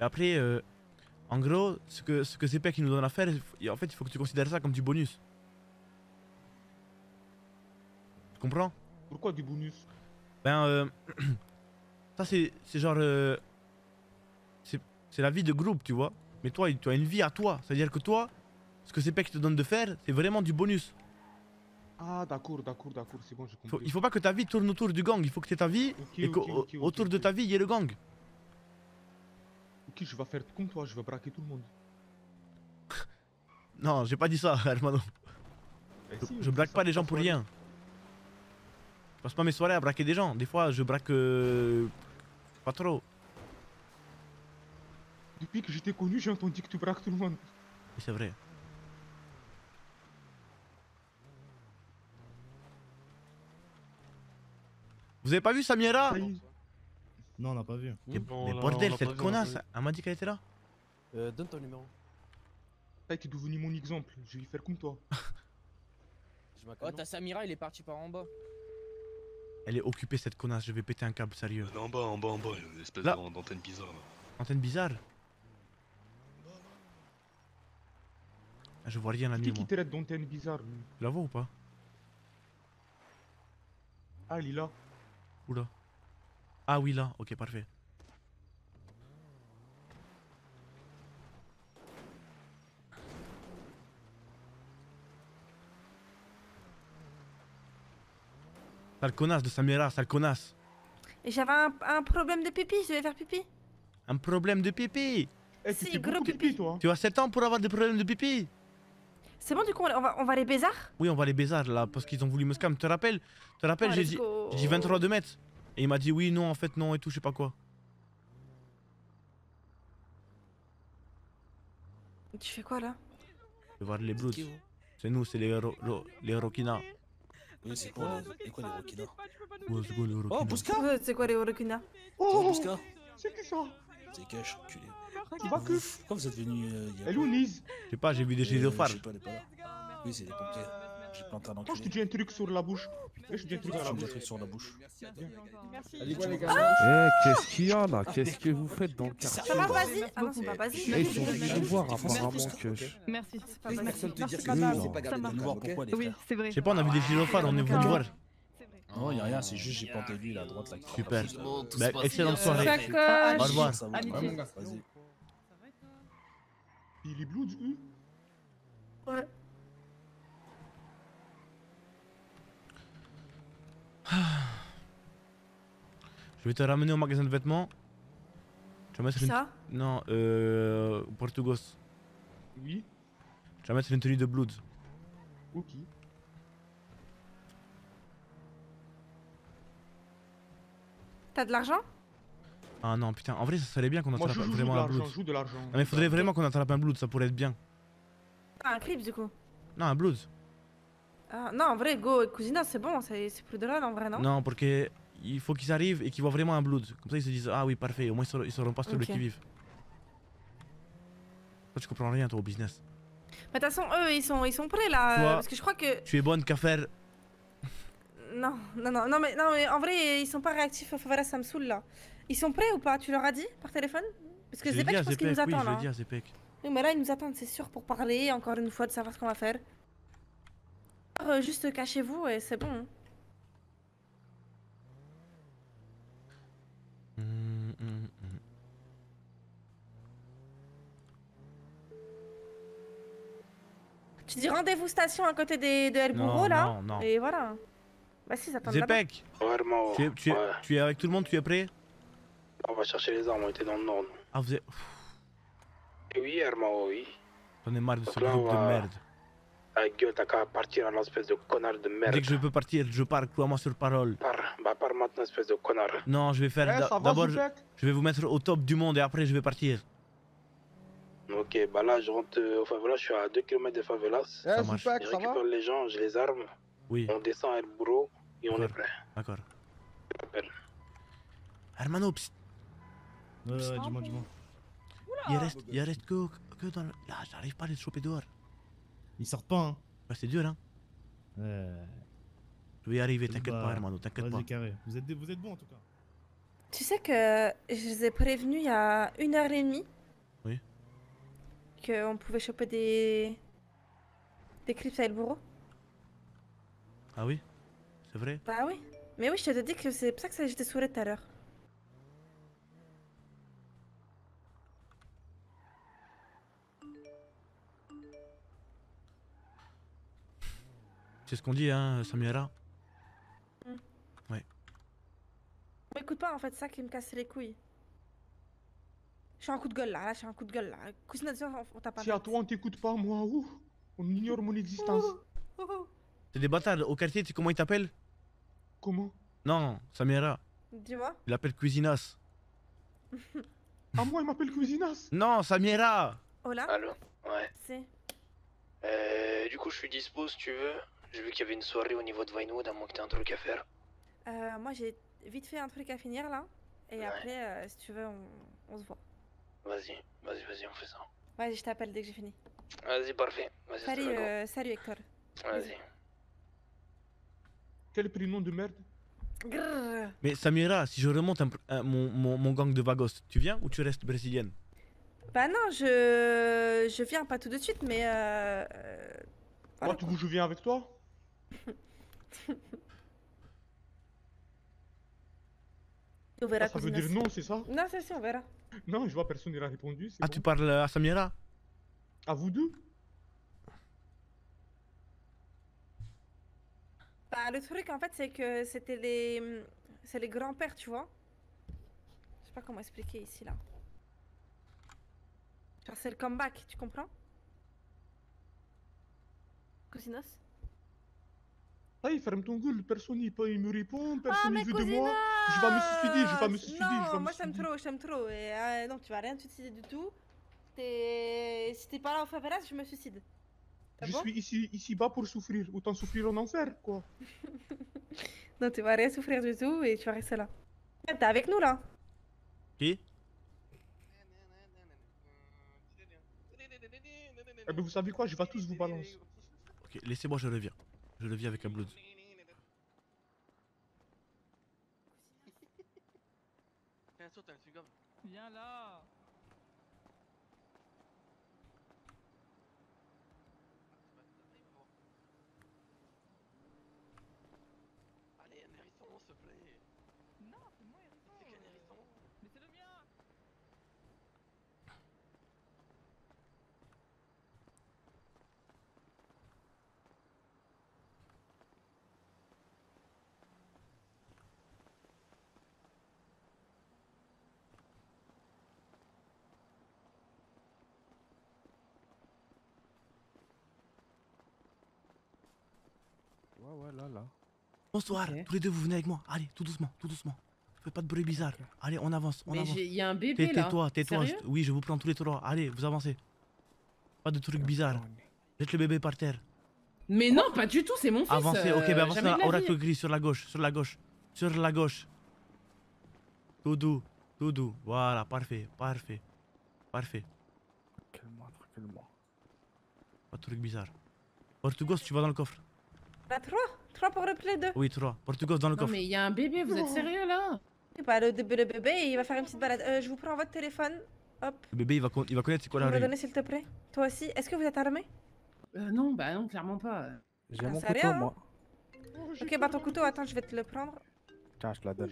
Et après, euh, en gros, ce que, ce que il nous donne à faire, en fait, il faut que tu considères ça comme du bonus. Tu comprends? Pourquoi du bonus? Ben, euh, ça c'est genre. euh, c'est la vie de groupe, tu vois. Mais toi, tu as une vie à toi. C'est-à-dire que toi, ce que Zepek te donne de faire, c'est vraiment du bonus. Ah, d'accord, d'accord, d'accord, c'est bon, j'ai compris. Faut- il faut pas que ta vie tourne autour du gang. Il faut que tu aies ta vie et ok, qu'au- ok, ok, autour de ta vie, il y ait le gang. Je vais faire comme toi, je vais braquer tout le monde. Non, j'ai pas dit ça, hermano. Ben Je, si, je on braque pas les gens pour rien. Je passe pas mes soirées à braquer des gens. Des fois, je braque. euh, pas trop. Depuis que je t'ai connu, j'ai entendu que tu braques tout le monde. Et c'est vrai. Vous avez pas vu Samira? Non, on n'a pas vu. Mais, Non, mais là, on bordel, l'a cette l'a connasse, elle m'a dit qu'elle était là. Euh, donne ton numéro. T'as été devenu mon exemple, je vais faire comme toi. Oh, t'as Samira, il est parti par en bas. Elle est occupée cette connasse, je vais péter un câble sérieux. En bas, en bas, en bas, une espèce Là. d'an- d'antenne bizarre là. Antenne bizarre. Ah, Je vois rien la Qui nuit qui traite d'antenne bizarre Tu la vois ou pas? Ah, il est là. Oula. Ah oui, là. Ok, parfait. Sale connasse de Samira, sale connasse. J'avais un, problème de pipi, je vais faire pipi. Un problème de pipi eh, Si, gros pipi. pipi. toi. Tu as 7 ans pour avoir des problèmes de pipi C'est bon, du coup, on va, on va les baiser Oui, on va les baiser là, parce qu'ils ont voulu me scam. Te rappelles, te rappelles, oh, j'ai dit 23 de mètres. Et il m'a dit oui, non, en fait, non et tout, je sais pas quoi. Tu fais quoi là? Je vais voir les Bloods. C'est nous, c'est les, ro ro- les Rokina. Oui, c'est quoi, les, quoi les Rokina Ouais, c'est quoi les Oh, Bouska! Ouais, C'est quoi les Orokuna Oh, Bouska? C'est qui ça? C'est que Pourquoi vous êtes venu euh, Elle est où, Nice Je sais pas, j'ai vu des Euh, est pas là. Oui, c'est des pompiers. J'ai planté un Moi, je te dis un truc sur la bouche. Eh, je te dis un truc sur la bouche. sur la. Allez, quoi, les Eh, gars qu'est-ce qu'il y a là? Qu'est-ce que vous faites dans le quartier? Ça va, vas-y Ah non, c'est pas vas-y. Eh, ils sont venus nous voir apparemment que. Merci. C'est pas vas-y. Personne te dire Merci, que madame. c'est pas voir pourquoi les Oui, c'est vrai. Je sais pas, on a vu des gyrophares, on est venu voir. Non, y a rien, c'est juste j'ai planté lui là à droite là. Super. Bah, excellente soirée. Au revoir. Vas-y. Il est bloods, eux Ouais. Je vais te ramener au magasin de vêtements. Tu vas mettre Qui une. ça Non, euh. Portugos. Oui. Tu vas mettre une tenue de Bloods. Ok. T'as de l'argent? Ah non, putain, en vrai, ça serait bien qu'on Moi, attrape je joue de vraiment un l'argent, Blood. joue de l'argent. Non, mais faudrait vraiment qu'on attrape un Blood, ça pourrait être bien. Ah, un clip du coup. Non, un Blood. Ah, non, en vrai, Go et Cousina, c'est bon, c'est plus drôle en vrai, non? Non, parce que il faut qu'ils arrivent et qu'ils voient vraiment un Blood. Comme ça, ils se disent Ah oui, parfait, au moins ils sauront pas sur le qui-vive. Toi, tu comprends rien, toi, au business. Mais de toute façon, eux, ils sont, ils sont prêts là. Toi- euh, Parce que je crois que. Tu es bonne qu'à faire. Non, non, non, non, mais, non, mais en vrai, ils sont pas réactifs au Favara Samsoul là. Ils sont prêts ou pas? Tu leur as dit par téléphone? Parce que Zepek, à je pense qu'il nous Zepek, oui, je là. à Zepek. Oui, mais là, ils nous attendent, c'est sûr, pour parler, encore une fois, de savoir ce qu'on va faire. Alors, euh, juste cachez-vous et c'est bon. hein. Hum, hum, hum. Tu dis rendez-vous station à côté des, de El là non, non. Et voilà. Bah si, ça là-bas. Zepek tu es, tu, es, tu es avec tout le monde, tu es prêt? On va chercher les armes, on était dans le nord. Ah, vous êtes. Et oui, Hermao, oui. J'en ai marre de ce là, groupe de merde. Ah, gueule, t'as qu'à partir, un espèce de connard de merde. Dès que je peux partir, je pars, crois-moi sur parole. Pars, bah pars maintenant, espèce de connard. Non, je vais faire. Eh, D'abord, je, je vais vous mettre au top du monde et après, je vais partir. Ok, bah là, je rentre euh, au favela, je suis à 2 km de favelas. Eh, Ça marche. je récupère les gens, j'ai les armes. Oui. On descend à El Bourreau et on est prêt. D'accord. Je. Hermano, psst, Ouais, ouais, dis-moi, dis-moi. il reste, il reste que, que dans le... Là, j'arrive pas à les choper dehors. Ils sortent pas, hein. Ouais, c'est dur, hein. Je vais y arriver, t'inquiète Bah, pas, Hermano, t'inquiète pas. Carré. Vous êtes, vous êtes bon en tout cas. Tu sais que je les ai prévenus il y a une heure et demie. Oui. Qu'on pouvait choper des. des clips à El Bourreau. Ah oui C'est vrai Bah oui. Mais oui, je te dis que c'est pour ça que j'étais sourée tout à l'heure. C'est ce qu'on dit, hein, Samira Hmm. Ouais. M'écoute pas en fait, c'est ça qui me casse les couilles. Je suis un coup de gueule là, là, je suis un coup de gueule là. Cousine, on, on t'a pas Si à toi on t'écoute pas, moi, ouh, on ignore mon existence. C'est des bâtards. Au quartier, tu sais comment ils t'appellent? Comment? Non, Samira. Dis-moi. Il l'appelle Cuisinas. Ah, moi, il m'appelle Cuisinas. Non, Samira Hola Allô? Ouais. C'est. Euh, du coup, je suis dispo si tu veux. J'ai vu qu'il y avait une soirée au niveau de Vinewood, à moins que t'aies un truc à faire. Euh, moi j'ai vite fait un truc à finir là. Et après, euh, si tu veux, on, on se voit. Vas-y, vas-y, vas-y, on fait ça. Ouais, je t'appelle dès que j'ai fini. Vas-y, parfait. Vas-y, Salut, euh, salut Hector. Vas-y. Quel prénom de merde? Grrr. Mais Samira, si je remonte un un- mon, mon, mon gang de vagos, tu viens ou tu restes brésilienne? Bah non, je je viens pas tout de suite, mais euh, euh, Moi, tu veux que je viens avec toi? on verra. Ah, ça veut dire non, c'est ça? Non, c'est si, on verra. Non, je vois personne il a répondu. Ah, bon. tu parles à Samira? À vous deux? Bah, le truc, en fait, c'est que c'était les. C'est les grands-pères, tu vois. Je sais pas comment expliquer ici, là. Genre, c'est le comeback, tu comprends? Cousinos Ah, il ferme ton gueule, personne il, il me répond, Ah, personne mais il veut de moi. Je vais me suicider, je vais me suicider, je vais Non, me moi, suicider. trop, je t'aime trop. Et euh, non, tu vas rien te suicider du tout. T'es... Si t'es pas là au favelas, je me suicide. Je bon suis ici, ici bas pour souffrir, autant souffrir en enfer, quoi. Non, tu vas rien souffrir du tout et tu vas rester là. Eh, T'es avec nous, là Qui? Eh ben, vous savez quoi, je vais tous vous balancer. Ok, laissez-moi, je reviens. Je reviens avec un blood. Viens là Allez, un hérisson, s'il te plaît. Non, c'est moi hérisson C'est qu'un hérisson. Mais c'est le mien Ouais, ouais, là, là. Bonsoir, tous les deux, vous venez avec moi. Allez, tout doucement, tout doucement. Faites pas de bruit bizarre. Allez, on avance, on Mais avance. j'ai- y a un bébé, là. Tais-toi, tais-toi. Oui, je vous prends tous les trois. Allez, vous avancez. Pas de trucs bizarres. Jette le bébé par terre. Mais non, pas du tout, c'est mon fils. Avancez, ok, euh, ben avancez la oracle gris sur la gauche, sur la gauche, sur la gauche. Tout doux, tout doux. Voilà, parfait, parfait, parfait. Tranquillement, tranquillement. Pas de trucs bizarres. Portugos, tu vas dans le coffre. A trois Trois pour le play deux Oui, trois. Portugos dans le Non, coffre. mais il y a un bébé, vous êtes sérieux là C'est pas le, bébé- le bébé, il va faire une petite balade. Euh, je vous prends votre téléphone. Hop, Le bébé, il va, con- il va connaître c'est quoi la me règle. donnez s'il te plaît. Toi aussi. Est-ce que vous êtes armé? Euh, Non, bah non, clairement pas. J'ai Ah, mon c'est couteau, rien, moi. Ok, bah ton couteau, attends, je vais te le prendre. Tiens, je te la donne.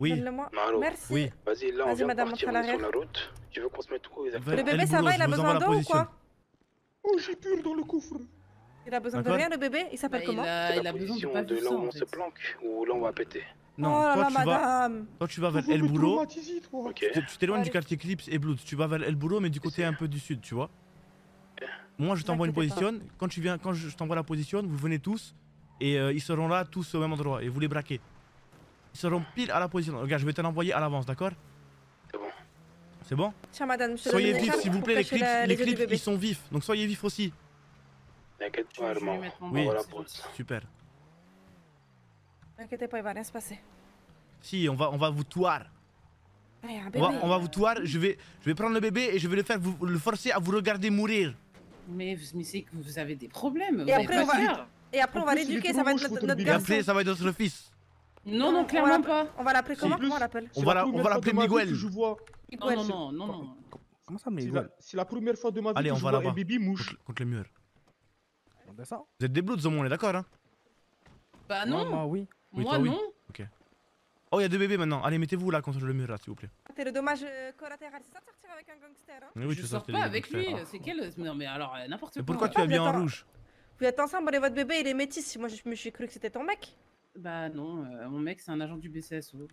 Oui. Donne-le-moi. Merci. Oui. Vas-y, là, on Vas-y, vient madame, partir, montre à on est sur la l'arrière. route. Tu veux qu'on se mette où exactement? Le bébé, ça va, il a besoin d'eau ou quoi? Oh, j'ai peur dans le coffre. Il a besoin de rien, le bébé Il s'appelle Bah, comment il a, il a besoin de pas de là où on se planque, ou là on va péter. Non, oh là toi, là, tu vas, madame toi, tu vas vers El Boulot. Tu t'éloignes du quartier Clips et Blood. Tu vas vers El Boulot, mais du côté un peu du sud, tu vois. Moi, je t'envoie une pas. position. Quand tu viens, quand je je t'envoie la position, vous venez tous et euh, ils seront là tous au même endroit et vous les braquez. Ils seront pile à la position. Regarde, je vais te l'envoyer à l'avance, d'accord? C'est bon. C'est bon? Tiens, madame, je Soyez vifs, s'il vous plaît. Les clips, les clips, ils sont vifs. Donc soyez vifs aussi. T'inquiète pas, Armand. Oui. La pause. Super. T'inquiète pas, il va rien se passer. Si, on va, on va vous tuer. On va, on va vous tuer. Je vais, je vais prendre le bébé et je vais le faire, vous, le forcer à vous regarder mourir. Mais, mais c'est que vous avez des problèmes. vous Et après, on va, et après, on va l'éduquer, ça va être notre, notre Et garçon. après, ça va être notre fils. Non, non, On clairement va pas. On va l'appeler comment plus, Comment on l'appelle On va l'appeler Miguel. Je vois. Non, non, non, non, non. Comment ça, mais C'est la, première fois de ma vie Allez, que on je va vois un bébé mouche. Contre, contre le mur. On descend Vous êtes des bloods au moins, on est d'accord hein Bah non. moi, oui. Oui, Moi toi, oui. non. Ok. Oh, il y a deux bébés maintenant. Allez, mettez-vous là contre le mur là, s'il vous plaît. T'es le dommage euh, collatéral, c'est ça de sortir avec un gangster, hein Mais oui, je tu sors pas avec lui. C'est quel Non mais alors euh, n'importe Mais quoi. pourquoi tu es Ah, vous habillé en êtes en- rouge? Vous êtes ensemble et votre bébé il est métis. Moi je me suis cru que c'était ton mec. Bah non, euh, mon mec c'est un agent du BCSO.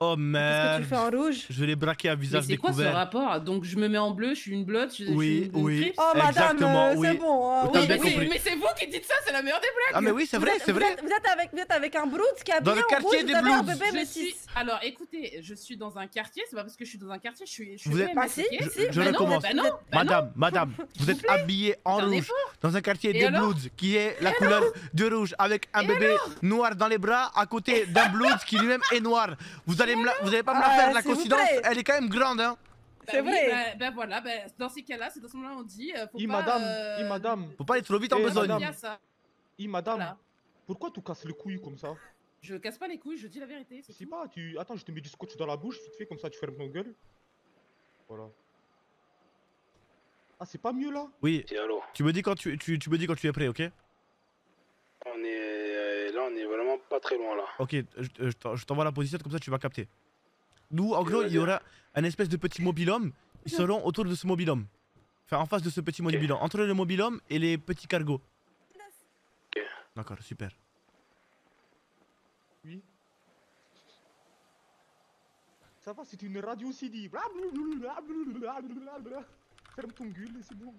Oh Qu'est-ce que merde tu fais en rouge Je l'ai braqué à Mais visage c'est quoi ce découvert. rapport Donc je me mets en bleu, je suis une blotte, je, je Oui, suis une, une oui. Crips Oh madame, Exactement, euh, oui. c'est bon. hein, oui, oui. compris. mais c'est vous qui dites ça, c'est la meilleure des blagues Ah mais oui, c'est vrai, êtes- c'est vrai. êtes- Vous êtes avec, vous êtes avec un brute qui a Dans bien le quartier rouge, des vous avez un Bloods. bébé Je métis. suis... Alors écoutez, je suis dans un quartier, c'est pas parce que je suis dans un quartier, je suis, je suis Vous êtes- PMS, Bah si, Je, si, je Bah non, recommence. bah bah non. Madame, madame, vous êtes habillée en rouge dans un quartier des Bloods qui est la couleur de rouge avec un bébé noir dans les bras à côté d'un Bloods qui lui-même est noir. Vous allez, me la- vous allez pas me la Ah, faire, la coïncidence, elle est quand même grande hein. Bah C'est oui, vrai. Bah, bah voilà, bah, dans ces cas-là, c'est dans ce moment-là on dit, euh, faut I pas... madame, euh, I madame, Faut pas aller trop vite en Eh, besogne. madame. I madame. Voilà. Pourquoi tu casses les couilles comme ça? Je casse pas les couilles, je dis la vérité, c'est Je sais tout. pas, tu... Attends, je te mets du scotch dans la bouche, vite fait, comme ça tu fermes ton gueule. Voilà. Ah, c'est pas mieux là? Oui, Tiens, allô. tu me dis quand tu, tu, tu me dis quand tu es prêt, ok? On est euh, là, on est vraiment pas très loin là. Ok, euh, je t'envoie la position comme ça tu vas capter. Nous, en gros, il y aura un espèce de petit mobilhome. Ils seront autour de ce mobilhome. Enfin, en face de ce petit mobilhome. Entre le mobile homme et les petits cargos. Ok. D'accord, super. Oui. Ça va, c'est une radio CD. Ferme ton gueule, c'est bon.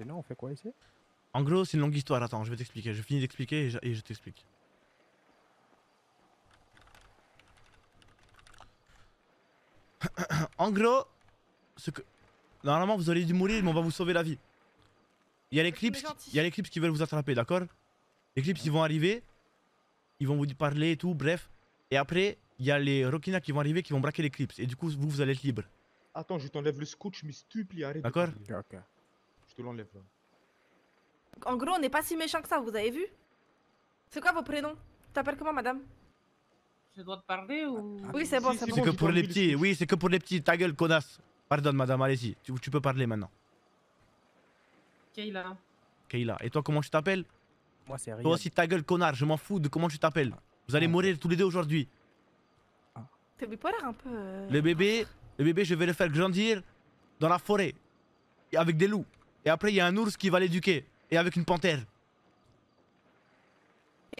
Sinon, on fait quoi ici? En gros, c'est une longue histoire. Attends, je vais t'expliquer. Je finis d'expliquer et je, et je t'explique. en gros, ce que... normalement vous auriez dû mourir, mais on va vous sauver la vie. Il y a les clips, il y a les clips qui veulent vous attraper, d'accord? Les clips ils vont arriver, ils vont vous parler et tout, bref. Et après, il y a les Rokina qui vont arriver, qui vont braquer les clips. Et du coup, vous, vous allez être libre. Attends, je t'enlève le scotch, mais plaît, arrête. D'accord? parler. Je te l'enlève là. En gros, on n'est pas si méchant que ça, vous avez vu? C'est quoi vos prénoms? Tu t'appelles comment, madame? Je dois te parler ou. Oui, c'est bon, c'est C'est bon. que pour les petits, oui, c'est que pour les petits. Ta gueule, connasse. Pardonne, madame, allez-y. Tu, tu peux parler maintenant. Kayla. Kayla. Et toi, comment tu t'appelles? Moi, c'est. Toi aussi, ta gueule, connard. Je m'en fous de comment tu t'appelles. Vous allez mourir tous les deux aujourd'hui. T'es bipolaire un peu. euh. Le bébé, le bébé, je vais le faire grandir dans la forêt. Avec des loups. Et après, il y a un ours qui va l'éduquer. Et avec une panthère.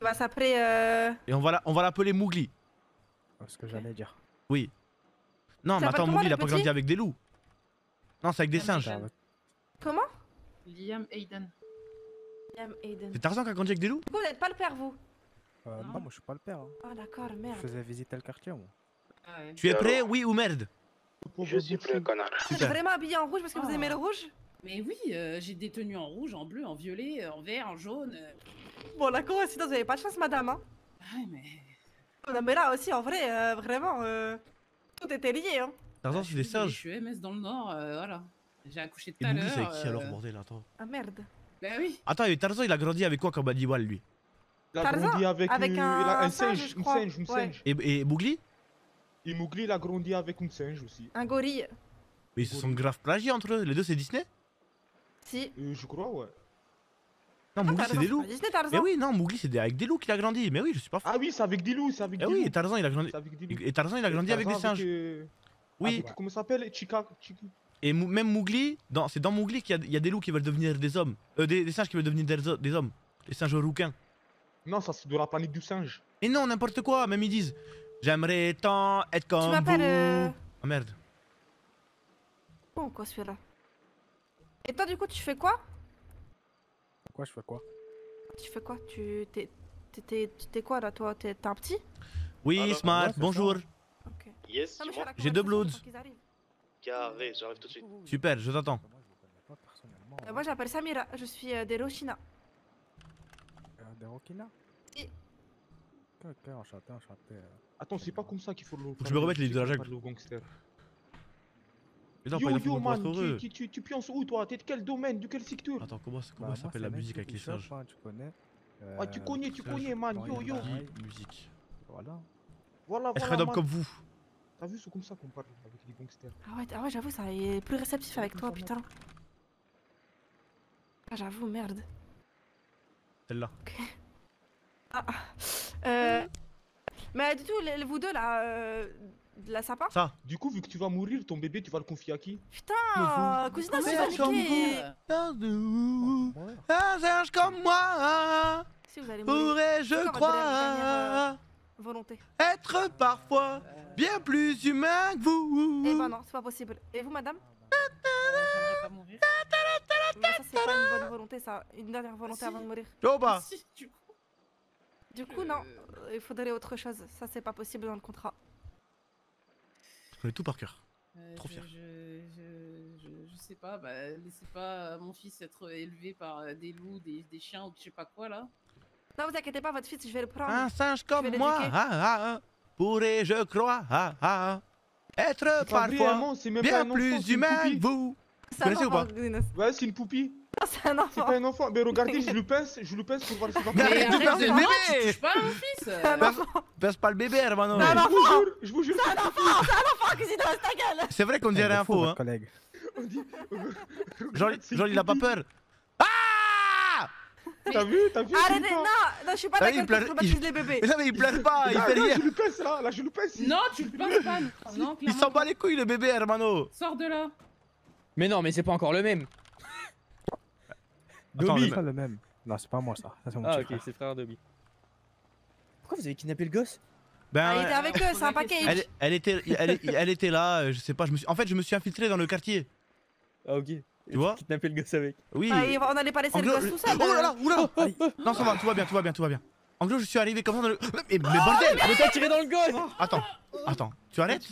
Il va s'appeler. Euh... Et on va la- on va l'appeler Mougli. C'est ce que j'allais dire. Oui. Non, Ça mais attends, Mougli, il a pas grandi avec des loups. Non, c'est avec des singes. Comment? Liam Aiden. Liam Aiden. C'est Tarzan qui a grandi avec des loups? Vous n'êtes pas le père, vous? Euh, non, moi, je suis pas le père. hein. Ah, d'accord, Je merde. faisais visiter le quartier, moi. Tu es prêt, oui ou merde? Je suis prêt, connard. Vous êtes vraiment habillé en rouge parce que vous aimez le rouge? Mais oui, euh, j'ai des tenues en rouge, en bleu, en violet, en vert, en jaune. euh. Bon, la coïncidence, vous avez pas de chance, madame. Hein Ouais, mais. Non, mais là aussi, en vrai, euh, vraiment, euh, tout était lié. Hein. Tarzan, c'est des Je singes. suis MS dans le Nord, euh, voilà. J'ai accouché tout Et à l'heure. c'est avec qui alors, euh, bordel Attends. Ah, merde. Bah oui. Attends, et Tarzan, il a grandi avec quoi comme animal, lui? Il a Tarzan, grandi avec, avec euh, il un a un singe, je une crois. singe, une Ouais. singe. Et, et Mougli Et Mowgli, il a grandi avec une singe aussi. Un gorille. Mais ils se sont grave plagiés entre eux. Les deux, c'est Disney? Si. Euh, je crois, ouais. Non, Mougli, c'est Tarzan, des c'est loups. pas Disney, Tarzan. Mais oui, non, Mougli, c'est avec des loups qu'il a grandi. Mais oui, je suis pas fou. Ah oui, c'est avec des loups, c'est avec Eh des oui, loups. et Tarzan, il a grandi. C'est avec des loups. Et Tarzan, il a grandi avec des singes. euh, Oui. comment ça s'appelle Chica. Chica- Et Mou- même Mougli, dans- c'est dans Mougli qu'il y a- il y, a des loups qui veulent devenir des hommes. Euh, des, des singes qui veulent devenir des, ho- des hommes. Les singes rouquins. Non, ça c'est de la planète du singe. Et non, n'importe quoi. Même ils disent J'aimerais tant être comme vous. m'appelles, euh, Oh merde. Bon, quoi, celui-là? Et toi, du coup, tu fais quoi? Quoi, je fais quoi? Tu fais quoi? Tu. T'es. quoi, là, toi? T'es un petit? Oui, Alors, Smart, ouais, bonjour. Yes, fais la J'ai deux bloods. Carré, j'arrive tout de suite. Super, je t'attends. Euh, moi, j'appelle Samira. Je suis euh, des Rochina. Euh, Des Rokina Si. Ok, ok, enchanté, enchanté. Attends, c'est pas comme ça qu'il faut le. que je me remette les livres de la. Mais non, yo, pas il faut yo, man, soit heureux. tu, tu, tu, tu où toi? T'es de quel domaine De quel secteur? Attends, comment, comment Bah, s'appelle la musique avec les singes? hein, tu connais. Ah, tu Euh, connais, tu singe, connais, man. Yo, yo. Musique. Voilà. Voilà, Être voilà. un homme man. comme vous. T'as vu, c'est comme ça qu'on parle avec les gangsters. Ah ouais, ah ouais j'avoue, ça est plus réceptif avec toi, putain. Ah, j'avoue, merde. Celle-là. Ah, ah. Euh. Mais du tout, les- vous deux là, euh, de la sapin Ça. Du coup, vu que tu vas mourir, ton bébé, tu vas le confier à qui? Putain, cousine, tu vas comme niquer vous. Un singe comme moi. Si vous allez mourir. Pourrais, C'est je quoi votre crois, dernière, euh, volonté être parfois bien plus humain que vous? Eh ben non, c'est pas possible. Et vous, madame? J'aimerais pas mourir. Mais ça, c'est pas une bonne volonté, ça. Une dernière volonté avant de mourir. Joba. Si, du coup. Non, il faudrait autre chose. Ça, c'est pas possible dans le contrat. Je connais tout par cœur. Euh, Trop je, fier. Je, je, je, je sais pas, bah, laissez pas mon fils être élevé par euh, des loups, des, des chiens ou je sais pas quoi là. Non, vous inquiétez pas, votre fils, je vais le prendre. Un singe comme moi. Ah, ah, ah. Pourrais, je crois, ah, ah, être parfois bien plus humain que vous. Vous C'est un connaissez ou pas. Ouais, c'est une poupie. C'est un C'est enfant. pas un enfant. Mais regardez, je le pince, je le pince pour voir s'il va Mais arrête de pincer le non, tu bébé touches pas à mon fils C'est un Pince- enfant. Pince pas le bébé, hermano. C'est un Je vous enfant. jure, je vous jure. C'est un enfant. C'est un enfant, Cuisine, reste ta gueule. C'est vrai qu'on dirait un faux, hein. collègue. On dit- Genre, C'est genre, il a pas peur. Ah T'as vu, t'as vu Arrêtez, non, pas. non, je suis pas d'accord pleure- traumatiser il- les bébés. Mais non, mais il pleure pas, il Là, fait là, rien. je le pince là, là, je le pince. Non, tu le pinces pas Non, Il s'en bat les couilles, le bébé, hermano. Sors de là Mais non, mais c'est pas encore le même. Attends, C'est le- pas le même. Non, c'est pas moi ça. Ça, c'est mon Ah, petit ok, frère. c'est frère Dobby. Pourquoi vous avez kidnappé le gosse? Ben, Ah, il ouais, était avec eux, c'est un package. elle, elle était, elle, elle était là, euh, je sais pas, je me suis, en fait, je me suis infiltré dans le quartier. Ah, ok. Tu vois? Kidnappé le gosse avec. Oui. Ah, on n'allait pas laisser En le gosse tout seul. Oh là là, oula Non, ça va, tout va bien, tout va bien, tout va bien. En gros, je suis arrivé comme ça dans le. Mais, mais bordel Mais t'as tiré dans le gosse Attends, attends, tu arrêtes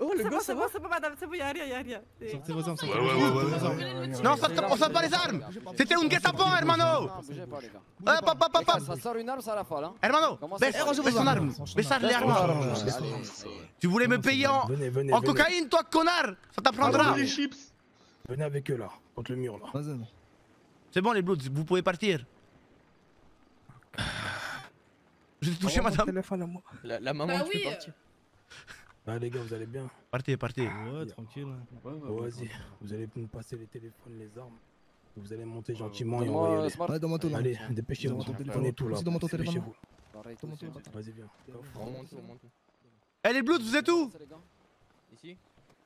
Oh, le gosse, c'est ça bon, va c'est bon, madame, c'est bon, y'a rien, y'a rien. Sortez vos armes, sortez vos armes. Non, on sort pas les armes C'était un guet-apens, hermano Hop, hop, hop, hop, Ça sort une arme, ça la folle, hein Hermano, baisse, ton arme Baisse les armes Tu voulais me payer en, cocaïne, toi, connard Ça t'apprendra Venez, Venez avec eux là, contre le mur là. C'est bon, les bloods, vous pouvez partir. Je t'ai touché, madame La, la maman, Bah tu oui, euh. partir. Ah les gars, vous allez bien Partez, partez. Ouais, tranquille. Vas-y, vous allez nous passer les téléphones, les armes. Vous allez monter gentiment et on Donne-moi va y le aller. smart. Ouais, donne-moi ton Allez, dépêchez-vous. Prenez tout là. Donne-moi ton téléphone. Vas-y, viens. On monte tout, on monte tout. Eh, les bloods, vous êtes où? Les. Ici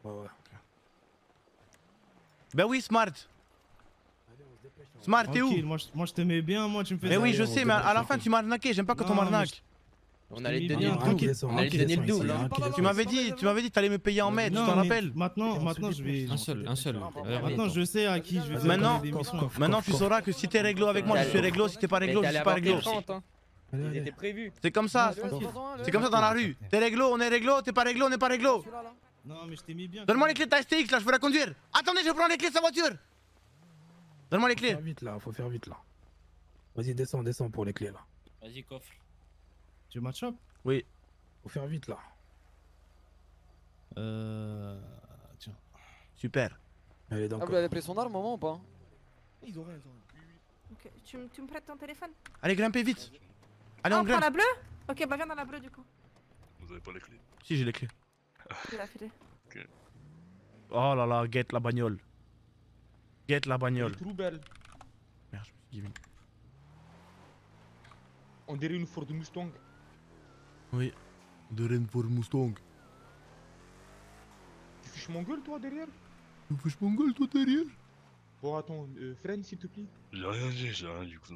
Ouais, ouais. Ben oui, Smart. Smart, t'es où? Moi je, moi je t'aimais bien, moi tu me fais Mais ça. oui, je sais, mais à la fin, tu m'as arnaqué. J'aime pas quand on m'arnaque. On allait te donner le double. On allait te donner le double. hein. Tu m'avais dit, tu m'avais dit, t'allais me payer en mètres, tu t'en rappelles Maintenant, maintenant je vais. Un seul, un seul. Maintenant je sais à qui je vais faire Maintenant, maintenant, tu sauras que si t'es réglo avec moi, je suis réglo. Si t'es pas réglo, je suis pas réglo. Prévus. C'est comme ça. C'est comme ça dans la rue. T'es réglo, on est réglo. T'es pas réglo, on n'est pas réglo. Non, mais je t'ai mis bien. Donne-moi les clés de ta STX là, je veux la conduire. Attendez, je prends les clés de sa voiture. Donne-moi les Faut clés. faire vite là, faut faire vite là. Vas-y, descends, descends pour les clés là. Vas-y, coffre. Tu veux match up Oui. Faut faire vite là. Euh. Tiens. Super. Allez, Ah, donc. vous avez pris son arme, maman ou pas? Ils ont rien, ils ont rien. Ok, tu, me- tu me prêtes ton téléphone? Allez, grimpez vite. Allez, Ah, on on prend la grimpe. bleue? Ok, bah viens dans la bleue du coup. Vous avez pas les clés? Si, j'ai les clés. Il a filé. Oh là là, get la bagnole. Get la bagnole. Trop belle. Merde, je me suis given. On dirait une Ford Mustang. Oui. De Renfort Mustang. Tu fiches mon gueule toi derrière? Tu fiches mon gueule toi derrière? Bon attends, euh, freine s'il te plaît. J'ai rien dit, j'ai rien dit. coup.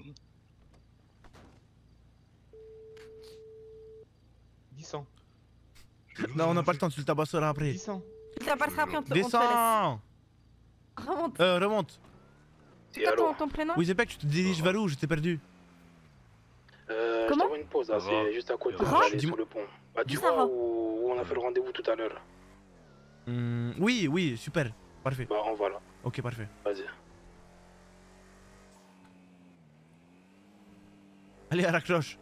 10 ans. Non, on n'a pas le temps, tu le tabasseras après. 10 ans. Tu t'as pas après, on te. Descends Remonte. Euh, remonte. C'est quoi ton, ton prénom? Oui, Zepek, tu te diriges vers où Je t'ai perdu. Euh, je Comment t'envoie une pause, là, c'est juste à côté, Dis-moi- sous le pont. Bah, tu vois va. où, où on a fait le rendez-vous tout à l'heure Hmm, oui, oui, super. Parfait. Bah, on va là. Ok, parfait. Vas-y. Allez, raccroche.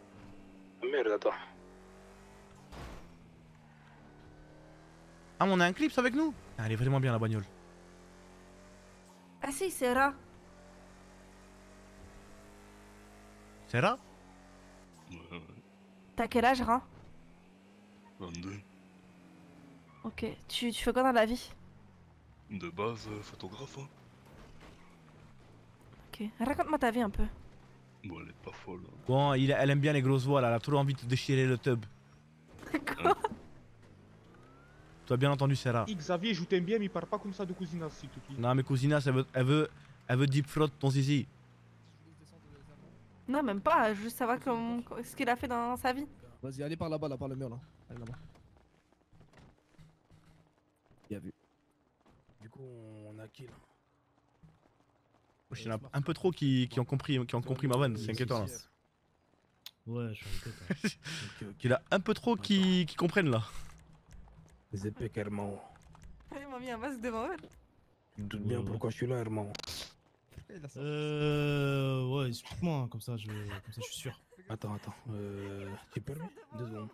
Merde, attends. Ah, mais on a un clips avec nous? Ah, Elle est vraiment bien la bagnole. Ah si, c'est Ra? C'est là T'as quel âge, Ra? 22. Ok, tu, tu fais quoi dans la vie? De base, euh, photographe. Hein. Ok, raconte-moi ta vie un peu. Bon, elle est pas folle. hein. Bon, il, elle aime bien les grosses voix là, elle a trop envie de déchirer le tub. Tu as bien entendu, Sarah. Xavier, je t'aime bien, mais parle pas comme ça de cousinage s'il te plaît. Non, mais Cousinas, elle veut, elle veut, elle veut deep ton zizi. Non, même pas, juste savoir comment- ce qu'il a fait dans sa vie. Vas-y, allez par là-bas, là, par le mur, là. Allez là-bas. Bien vu. Du coup, on a qui là? Il y en a un peu trop qui, qui ont compris, qui ont compris ma vanne, c'est inquiétant là. Ouais, je suis inquiète. Il y en a un peu trop qui, qui comprennent là. Les épées, Herman. Il m'a mis un masque devant elle. Tu te doutes bien pourquoi je suis là, Herman. Euh. Ouais, explique-moi, hein, comme ça, je, comme ça je suis sûr. Attends, attends. Euh. Tu permets Deux secondes.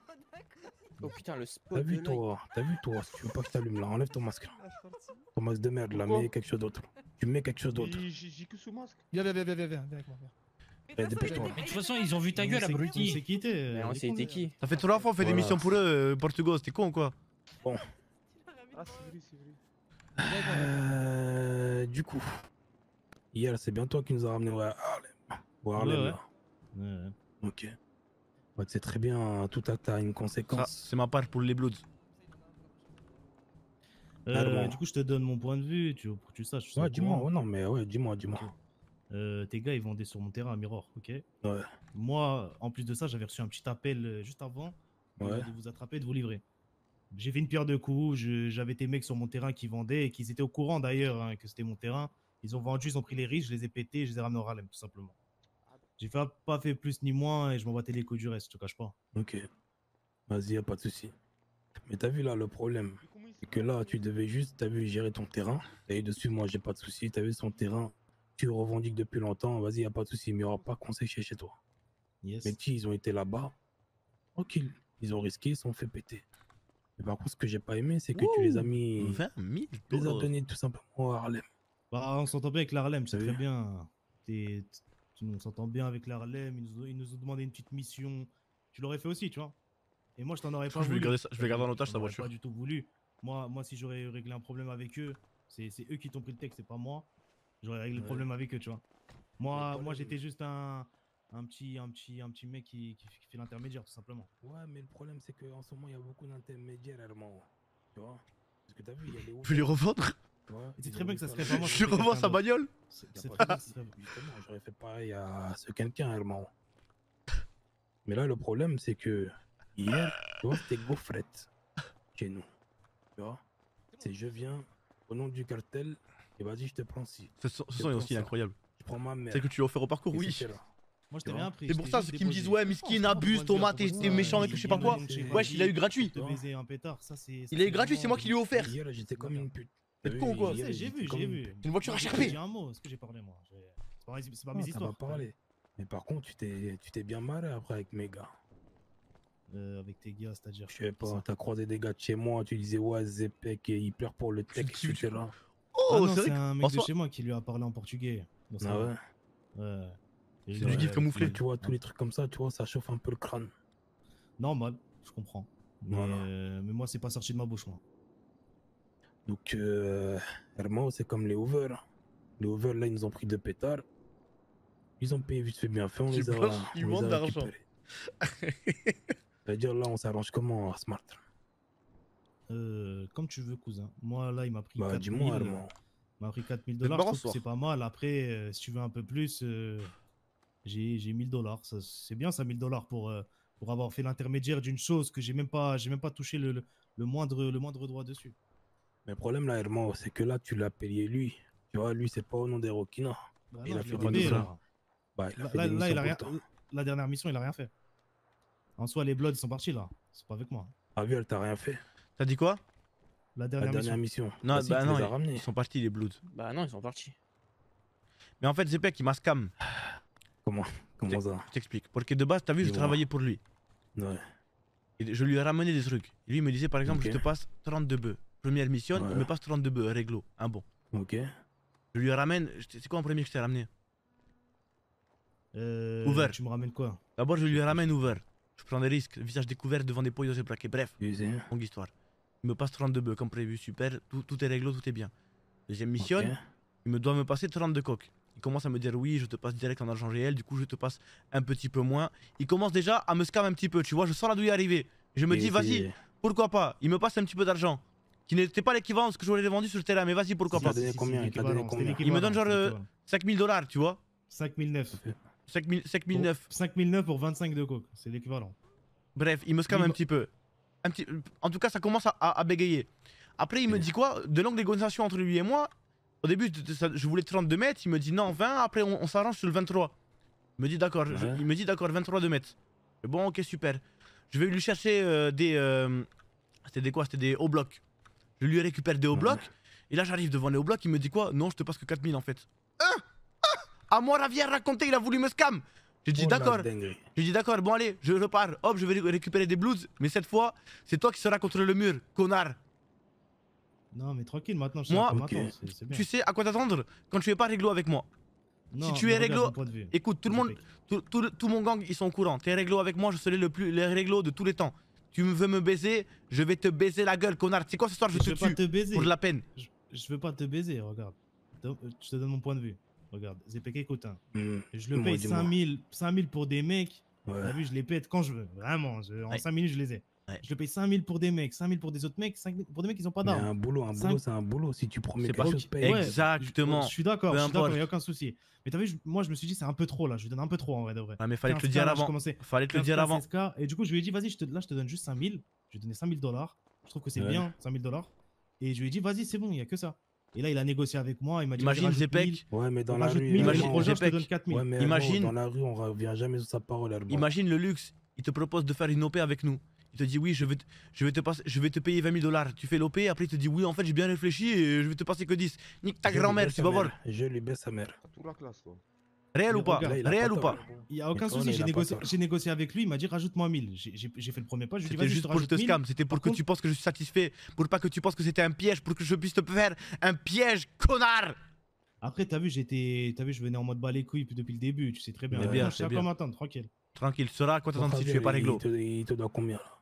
Oh putain, le spot. T'as vu toi T'as vu toi Si tu veux pas que je t'allume là, enlève ton masque là. Ton masque de merde là, mets quelque chose d'autre. Tu mets quelque chose d'autre. J'ai que ce masque. Viens, viens, viens, viens, viens, viens avec moi. viens. Eh, dépêche-toi. De toute façon, ils ont vu ta gueule, On abruti. s'est quitté. Mais on été qui Ça fait trois fois on fait des missions pour eux, euh, Portugal, c'était con ou quoi? Bon. Ah, c'est vrai, c'est vrai. Euh. Du coup. Hier, c'est bien toi qui nous a ramené à Harlem. Au Harlem Ouais, ouais. Ouais. Ok. C'est très bien, tout acte a une conséquence. c'est ma part pour les Bloods. Euh, du coup, je te donne mon point de vue, tu, pour que tu saches. Ouais, dis-moi, ouais, non, mais ouais, dis-moi, dis-moi. Euh, tes gars, ils vendaient sur mon terrain à Mirror, ok Ouais. Moi, en plus de ça, j'avais reçu un petit appel euh, juste avant de- Ouais. de vous attraper, de vous livrer. J'ai fait une pierre de coups. J'avais des mecs sur mon terrain qui vendaient et qui étaient au courant d'ailleurs hein, que c'était mon terrain. Ils ont vendu, ils ont pris les risques, je les ai pétés, je les ai ramenés au Harlem, tout simplement. J'ai fait- pas fait plus ni moins et je m'en battais les couilles du reste, je te cache pas. Ok. Vas-y, a pas de souci. Mais t'as vu là, le problème, c'est que là, tu devais juste, t'as vu, gérer ton terrain. T'as eu dessus, moi, j'ai pas de souci. T'as vu son terrain, tu le revendiques depuis longtemps. Vas-y, y a pas de souci, mais il y aura pas conseil chez chez toi. Yes. Mais qui, ils ont été là-bas, tranquille. Ils ont risqué, ils se sont fait péter. Mais par contre, ce que j'ai pas aimé, c'est que tu les as mis. 20 000 Tu les as donnés tout simplement à Harlem. Bah, on s'entend bien avec l'Harlem, c'est très bien. T'es- On s'entend bien avec l'Harlem, ils, nous ont- ils nous ont demandé une petite mission. Tu l'aurais fait aussi, tu vois. Et moi, je t'en aurais pas Je vais voulu. garder ça- je vais garder en Je otage sa t'en aurais voiture. pas du tout voulu. Moi, moi si j'aurais réglé un problème avec eux, c'est c'est eux qui t'ont pris le texte, c'est pas moi. J'aurais réglé le Ouais. problème avec eux, tu vois. Moi, moi j'étais juste un, un, petit, un, petit, un petit mec qui, qui, qui fait l'intermédiaire, tout simplement. Ouais, mais le problème, c'est qu'en ce moment, il y a beaucoup d'intermédiaires, Herman. Tu vois? Parce que t'as vu, il y a les. Je vais les revendre? Ouais, C'est ils très bien que ça serait moi, Je revends sa bagnole. C'est j'aurais fait pareil à ce quelqu'un, Herman. Mais là, le problème, c'est que hier, tu vois, c'était gaufrette chez nous. Tu vois C'est je viens au nom du cartel et vas-y, je te prends ci. Ce son, ce son est aussi incroyable. Je prends ma mère. C'est que tu l'as offert au parcours, oui. Moi, je t'ai rien pris. C'est pour ça, ceux qui me disent ouais, miskin, abuse, tomate, t'es t'es méchant et que je sais pas quoi. Wesh, il a eu gratuit. Il a eu gratuit, c'est moi qui lui ai offert. Hier, j'étais comme une pute. T'es con ou quoi J'ai vu, j'ai vu. C'est une voiture à J'ai- un mot, est-ce que j'ai parlé moi C'est pas, Non, mes histoires. parlé. Mais par contre, tu t'es bien marré après avec mes gars. Euh, avec tes gars, c'est-à-dire. Je sais pas, t'as croisé des gars de chez moi, tu disais ouais, Zepek, et il pleure pour le tech, etc. Ah Oh, non, c'est un mec de chez moi qui lui a parlé en portugais. Ah ouais Ouais. C'est vrai, gif camouflé. Tu vois, tous les trucs comme ça, tu vois, ça chauffe un peu le crâne. Normal, je comprends. Mais, Voilà. euh, mais moi, c'est pas sorti de ma bouche, moi. Donc, euh, Herman, c'est comme les Hoover. Les Hoover, là, ils nous ont pris deux pétards. Ils ont payé vite fait bien fait, on les a, blanches, on il les manque a d'argent. C'est-à-dire, là, on s'arrange comment, Smart? Euh, comme tu veux, cousin. Moi, là, il m'a pris Bah, 4000. dis-moi, Herman. Il m'a pris 4000 Vous êtes dollars. c'est pas mal. Après, euh, si tu veux un peu plus, euh, j'ai j'ai 1000 dollars. C'est bien ça, 1000 dollars pour, euh, pour avoir fait l'intermédiaire d'une chose que j'ai même pas, j'ai même pas touché le, le, le moindre, le moindre droit dessus. Mais le problème, là, Herman, c'est que là, tu l'as payé lui. Tu vois, lui, c'est pas au nom des Rokina. Bah il non, a fait des là. Bah, il a Là, fait là, des là, il a rien, pourtant. la dernière mission, il a rien fait. En soi, les Bloods sont partis là. C'est pas avec moi. Ah, vu, elle t'a rien fait. T'as dit quoi? La La dernière, mission. mission. Non, Bah, bah non, ils, sont partis les Bloods. Bah non, ils sont partis. Mais en fait, Zepek, il m'a scam. Comment Comment ça? Je t'explique. Parce que de base, t'as vu, je travaillais pour lui. Ouais. Et je lui ai ramené des trucs. Et lui, il me disait par exemple, je te passe 32 bœufs. Première mission, il me passe 32 bœufs, réglo, un bon. Ok. Je lui ramène. C'est quoi en premier que je t'ai ramené? Euh, Ouvert. Tu me ramènes quoi? D'abord, je lui ramène ouvert. Je prends des risques, visage découvert devant des poils et braqués. Bref, longue histoire. Il me passe 32 bœufs comme prévu, super. Tout, tout est réglo, tout est bien. Deuxième mission, il me doit me passer 32 coques. Il commence à me dire oui, je te passe direct en argent réel, du coup je te passe un petit peu moins. Il commence déjà à me scam un petit peu, tu vois, je sens la douille arriver. Je me Et dis vas-y, pourquoi pas? Il me passe un petit peu d'argent. Qui n'était pas l'équivalent de ce que j'aurais vendu sur le terrain, mais vas-y, pourquoi pas t'a donné combien Il t'a donné combien Il me donne genre euh, 5000 dollars, tu vois 5009. 5000 5009. 5009 pour 25 de coke, c'est l'équivalent. Bref, il me scam Lui, un petit peu. Un petit... En tout cas, ça commence à, à- à bégayer. Après, il me dit quoi? De longue négociation entre lui et moi. Au début, je- voulais 32 mètres. Il me dit non, 20. Après, on, on s'arrange sur le 23. Il me dit d'accord. Ouais. Il me dit d'accord, 23 de mètres. Bon, ok, super. Je vais lui chercher euh, des. euh, C'était des quoi? C'était des hauts blocs. Je lui récupère des hauts blocs. Et là, j'arrive devant les hauts blocs. Il me dit quoi? Non, je te passe que 4000 en fait. Hein Ah À moi, Ravière raconter, il a voulu me scam. J'ai dit Oh d'accord. J'ai dit d'accord, bon allez, je repars. Hop, je vais ré- récupérer des blues. Mais cette fois, c'est toi qui seras contre le mur, connard. Non, mais tranquille, maintenant, je sais Moi, bien. tu sais à quoi t'attendre quand tu es pas réglo avec moi. Non, si tu es réglo, écoute, tout le monde, tout, tout, mon gang, ils sont au courant. T'es réglo avec moi, je serai le plus réglo de tous les temps. Tu me veux me baiser, je vais te baiser la gueule, connard. C'est quoi ce soir, je, Je te tue te baiser. pour de la peine. Je, je veux pas te baiser, regarde. Euh, Je te donne mon point de vue. Regarde, ZPK écoute. hein. Hmm. Je le paye dis-moi. 5000 5000 pour des mecs. Ouais. T'as vu, je les pète quand je veux. Vraiment, je- en Ouais. 5 minutes, je les ai. Je le paye 5000 pour des mecs, 5000 pour des autres mecs, 5000 pour des mecs qui ont pas d'armes. un boulot, un boulot, c'est un boulot. Si tu promets C'est quelque pas- chose, paye. Exactement. Je, je suis d'accord, je suis d'accord, il n'y a aucun souci. Mais t'as vu, je- moi je me suis dit c'est un peu trop là, je lui donne un peu trop en vrai de vrai. Ouais, mais fallait te le 15K, dire avant. Fallait te le 15K, dire avant. 16K, et du coup je lui ai dit vas-y, là je te donne juste 5000. Je lui ai donné 5000 dollars. Je trouve que c'est Ouais. bien, 5000 dollars. Et je lui ai dit vas-y, c'est bon, il n'y a que ça. Et là il a négocié avec moi, il m'a dit Imagine Zepek. 1000. Ouais, mais dans la rue. 1000, Imagine le prochain, je te Zepek. donne 4000. Ouais, mais Imagine-. Dans la rue, on revient jamais sur sa parole, Herman. Imagine le luxe, il te propose de faire une OP avec nous. Il te dit oui, je vais te, je vais te, passer, je vais te payer 20 000 dollars. Tu fais l'OP, après il te dit oui, en fait j'ai bien réfléchi et je vais te passer que 10. Nique ta grand-mère, tu vas voir. Je lui baisse sa mère. Toute la classe, toi. Réel ou pas Réel pas ou pas. Il n'y a aucun souci, j'ai pas négocié, avec lui, il m'a dit rajoute-moi 1000. J'ai fait le premier pas, je lui ai dit C'était juste te pour te 1000. scam, c'était pour Par que contre- tu penses que je suis satisfait, pour pas que tu penses que c'était un piège, pour que je puisse te faire un piège, connard Après, t'as vu, j'étais, t'as vu, je venais en mode bas les couilles depuis le début, tu sais très bien. Mais Maintenant, bien, je sais c'est à quoi bien. m'attendre, tranquille. Tranquille, tu seras à quoi t'attendre si tu fais pas réglo. Il te, il te doit combien là?